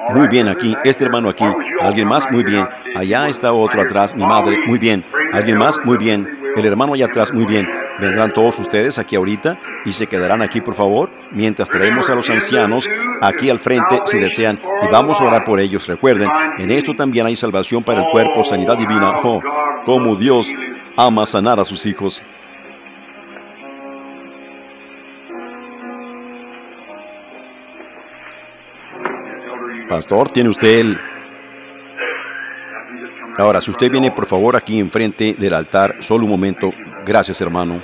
Muy bien aquí, este hermano aquí. ¿Alguien más? Muy bien. Allá está otro atrás, mi madre. Muy bien. ¿Alguien más? Muy bien. El hermano allá atrás, muy bien. Vendrán todos ustedes aquí ahorita y se quedarán aquí, por favor, mientras traemos a los ancianos aquí al frente si desean y vamos a orar por ellos. Recuerden, en esto también hay salvación para el cuerpo, sanidad divina. Oh, como Dios ama sanar a sus hijos. Pastor, ¿tiene usted el... Ahora, si usted viene por favor aquí enfrente del altar, solo un momento. Gracias, hermano.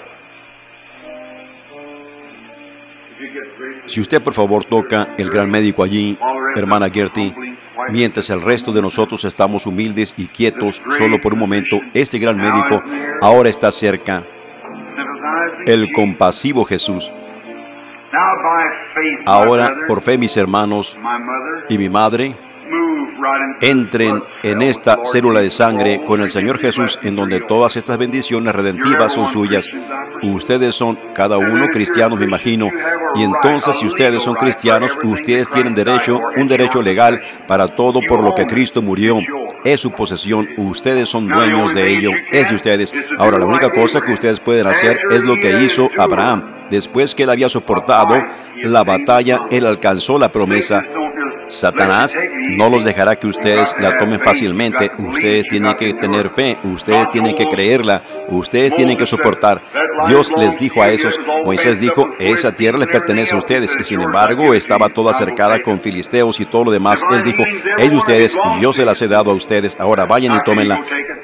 Si usted por favor toca el gran médico allí, hermana Gertie, mientras el resto de nosotros estamos humildes y quietos solo por un momento, este gran médico ahora está cerca. El compasivo Jesús. Ahora, por fe, mis hermanos y mi madre, entren en esta célula de sangre con el Señor Jesús, en donde todas estas bendiciones redentivas son suyas. Ustedes son cada uno cristianos, me imagino. Y entonces, si ustedes son cristianos, ustedes tienen derecho, un derecho legal para todo por lo que Cristo murió. Es su posesión, ustedes son dueños de ello, es de ustedes. Ahora, la única cosa que ustedes pueden hacer es lo que hizo Abraham. Después que él había soportado la batalla, él alcanzó la promesa. Satanás no los dejará que ustedes la tomen fácilmente. Ustedes tienen que tener fe, ustedes tienen que creerla, ustedes tienen que soportar. Dios les dijo a esos, Moisés dijo, esa tierra les pertenece a ustedes. Y sin embargo estaba toda cercada con filisteos y todo lo demás. Él dijo, es de ustedes yo se las he dado a ustedes. Ahora vayan y tómenla.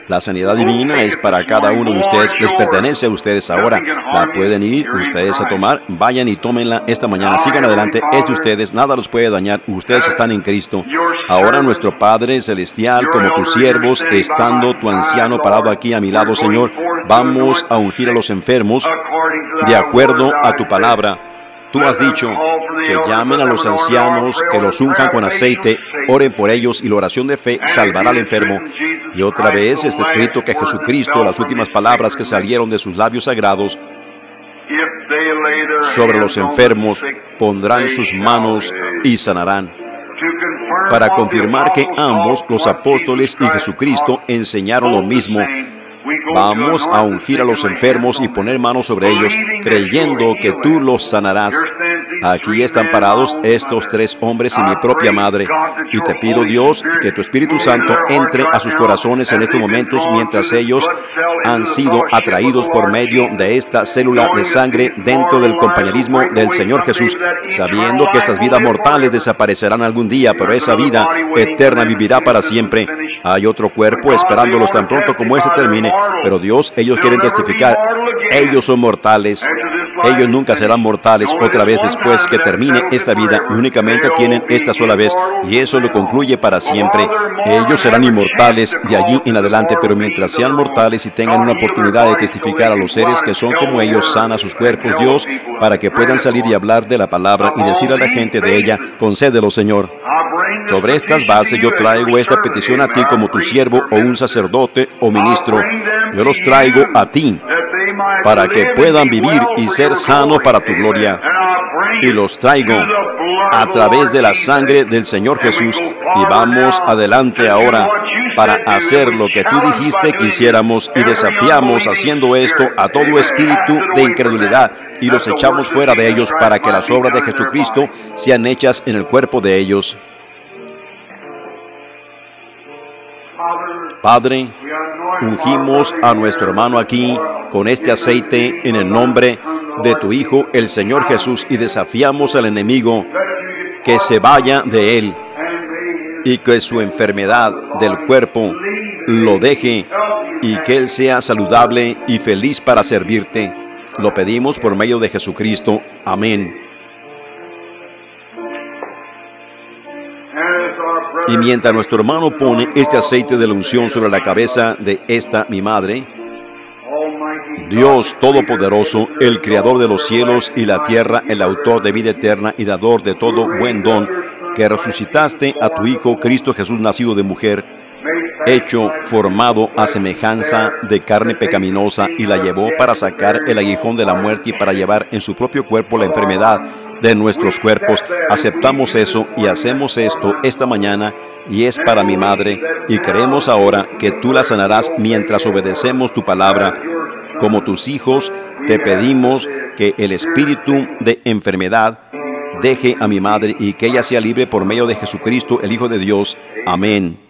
La sanidad divina es para cada uno de ustedes, les pertenece a ustedes ahora. La pueden ir ustedes a tomar, vayan y tómenla esta mañana. Sigan adelante, es de ustedes, nada los puede dañar. Ustedes están en Cristo. Ahora nuestro Padre Celestial, como tus siervos, estando tu anciano parado aquí a mi lado, Señor, vamos a ungir a los enfermos de acuerdo a tu palabra. Tú has dicho que llamen a los ancianos, que los unjan con aceite, oren por ellos y la oración de fe salvará al enfermo. Y otra vez está escrito que Jesucristo, las últimas palabras que salieron de sus labios sagrados, sobre los enfermos pondrán sus manos y sanarán. Para confirmar que ambos, los apóstoles y Jesucristo, enseñaron lo mismo, Vamos a ungir a los enfermos y poner manos sobre ellos, creyendo que tú los sanarás. Aquí están parados estos tres hombres y mi propia madre. Y te pido, Dios, que tu Espíritu Santo entre a sus corazones en estos momentos mientras ellos han sido atraídos por medio de esta célula de sangre dentro del compañerismo del Señor Jesús, sabiendo que estas vidas mortales desaparecerán algún día, pero esa vida eterna vivirá para siempre. Hay otro cuerpo esperándolos tan pronto como ese termine, pero Dios, ellos quieren testificar, ellos son mortales. Ellos nunca serán mortales otra vez después que termine esta vida y únicamente tienen esta sola vez y eso lo concluye para siempre. Ellos serán inmortales de allí en adelante, pero mientras sean mortales y tengan una oportunidad de testificar a los seres que son como ellos, sana sus cuerpos, Dios, para que puedan salir y hablar de la palabra y decir a la gente de ella, concédelo, Señor. Sobre estas bases yo traigo esta petición a ti como tu siervo o un sacerdote o ministro. Yo los traigo a ti para que puedan vivir y ser sanos para tu gloria. y los traigo a través de la sangre del Señor Jesús. y vamos adelante ahora para hacer lo que tú dijiste que hiciéramos y desafiamos haciendo esto a todo espíritu de incredulidad y los echamos fuera de ellos para que las obras de Jesucristo sean hechas en el cuerpo de ellos. Padre, ungimos a nuestro hermano aquí con este aceite en el nombre de tu Hijo, el Señor Jesús, y desafiamos al enemigo que se vaya de él y que su enfermedad del cuerpo lo deje y que él sea saludable y feliz para servirte. Lo pedimos por medio de Jesucristo. Amén. Y mientras nuestro hermano pone este aceite de la unción sobre la cabeza de esta mi madre, Dios Todopoderoso, el Creador de los cielos y la tierra, el autor de vida eterna y dador de todo buen don, que resucitaste a tu Hijo Cristo Jesús nacido de mujer, hecho, formado a semejanza de carne pecaminosa, y la llevó para sacar el aguijón de la muerte y para llevar en su propio cuerpo la enfermedad de nuestros cuerpos. Aceptamos eso y hacemos esto esta mañana y es para mi madre y creemos ahora que tú la sanarás mientras obedecemos tu palabra como tus hijos, te pedimos que el espíritu de enfermedad deje a mi madre y que ella sea libre por medio de Jesucristo, el Hijo de Dios. Amén.